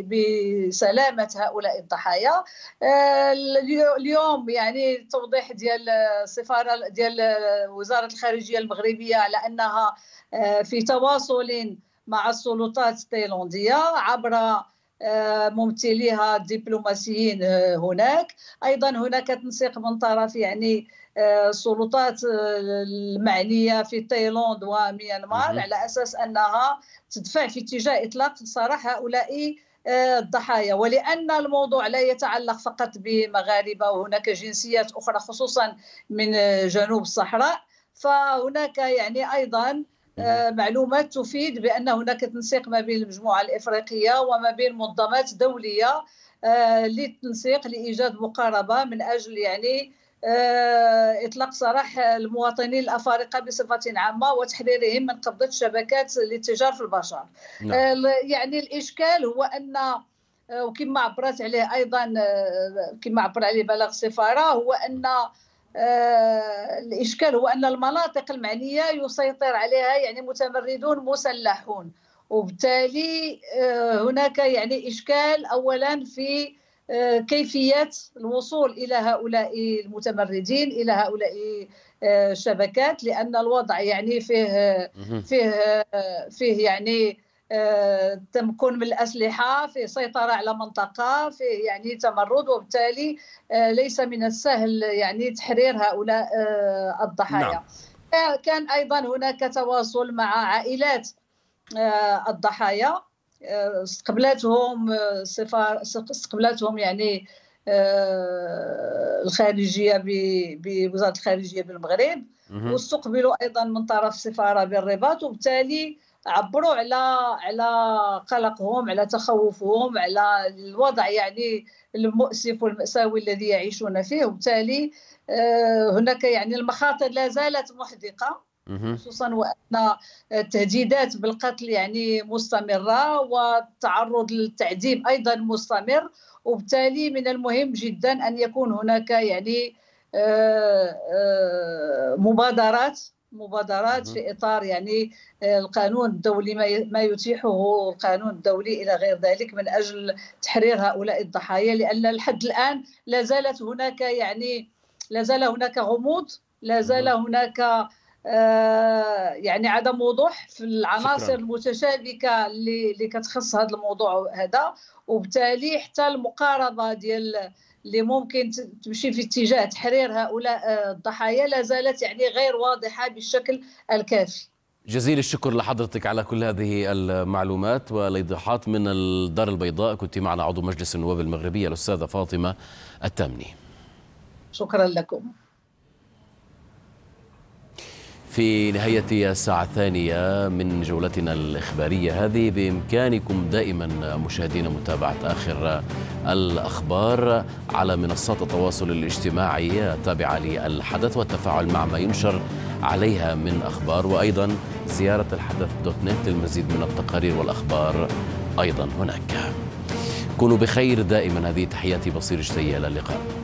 بسلامة هؤلاء الضحايا. اليوم يعني التوضيح ديال السفاره ديال وزارة الخارجية المغربية على أنها في تواصل مع السلطات التايلاندية عبر ممثليها الدبلوماسيين هناك. أيضا هناك تنسيق من طرف يعني السلطات المعنية في تايلاند وميانمار على أساس أنها تدفع في اتجاه إطلاق سراح هؤلاء الضحايا. ولأن الموضوع لا يتعلق فقط بمغاربة وهناك جنسيات أخرى خصوصا من جنوب الصحراء. فهناك يعني أيضا معلومات تفيد بأن هناك تنسيق ما بين المجموعة الإفريقية وما بين منظمات دولية للتنسيق لإيجاد مقاربة من أجل يعني إطلاق سراح المواطنين الأفارقة بصفة عامة وتحريرهم من قبضة شبكات الاتجار في البشر نعم. يعني الإشكال هو أن وكما عبرت عليه أيضا كما عبر عليه بلاغ السفاره هو أن آه الإشكال هو أن المناطق المعنية يسيطر عليها يعني متمردون مسلحون. وبالتالي آه هناك يعني إشكال أولا في آه كيفية الوصول إلى هؤلاء المتمردين إلى هؤلاء الشبكات لأن الوضع يعني فيه فيه فيه يعني تمكن من الأسلحة في سيطرة على منطقة في يعني تمرد وبالتالي ليس من السهل يعني تحرير هؤلاء الضحايا. نعم. كان أيضا هناك تواصل مع عائلات الضحايا استقبلتهم استقبلتهم يعني الخارجية بوزارة الخارجية بالمغرب. واستقبلوا أيضا من طرف السفارة بالرباط وبالتالي عبروا على على قلقهم على تخوفهم على الوضع يعني المؤسف والمأساوي الذي يعيشون فيه. وبالتالي هناك يعني المخاطر لا زالت محدقة خصوصا وأن التهديدات بالقتل يعني مستمرة والتعرض للتعذيب أيضا مستمر. وبالتالي من المهم جدا أن يكون هناك يعني آه، آه، مبادرات مبادرات في إطار يعني القانون الدولي ما يتيحه القانون الدولي إلى غير ذلك من أجل تحرير هؤلاء الضحايا لأن لحد الآن لا زالت هناك يعني لا زال هناك غموض لا زال هناك آه، يعني عدم وضوح في العناصر شكرا. المتشابكة اللي اللي كتخص هذا الموضوع هذا وبالتالي حتى المقاربة ديال اللي ممكن تمشي في اتجاه تحرير هؤلاء آه، الضحايا لا زالت يعني غير واضحة بالشكل الكافي. جزيل الشكر لحضرتك على كل هذه المعلومات والإيضاحات من الدار البيضاء. كنت معنا عضو مجلس النواب المغربية الأستاذة فاطمة التامني شكرا لكم. في نهاية الساعة الثانية من جولتنا الإخبارية هذه بإمكانكم دائما مشاهدين متابعة آخر الأخبار على منصات التواصل الاجتماعي التابعة للحدث والتفاعل مع ما ينشر عليها من أخبار وأيضا زيارة الحدث دوت نت للمزيد من التقارير والأخبار أيضا هناك. كونوا بخير دائما. هذه تحياتي بصير إلى اللقاء.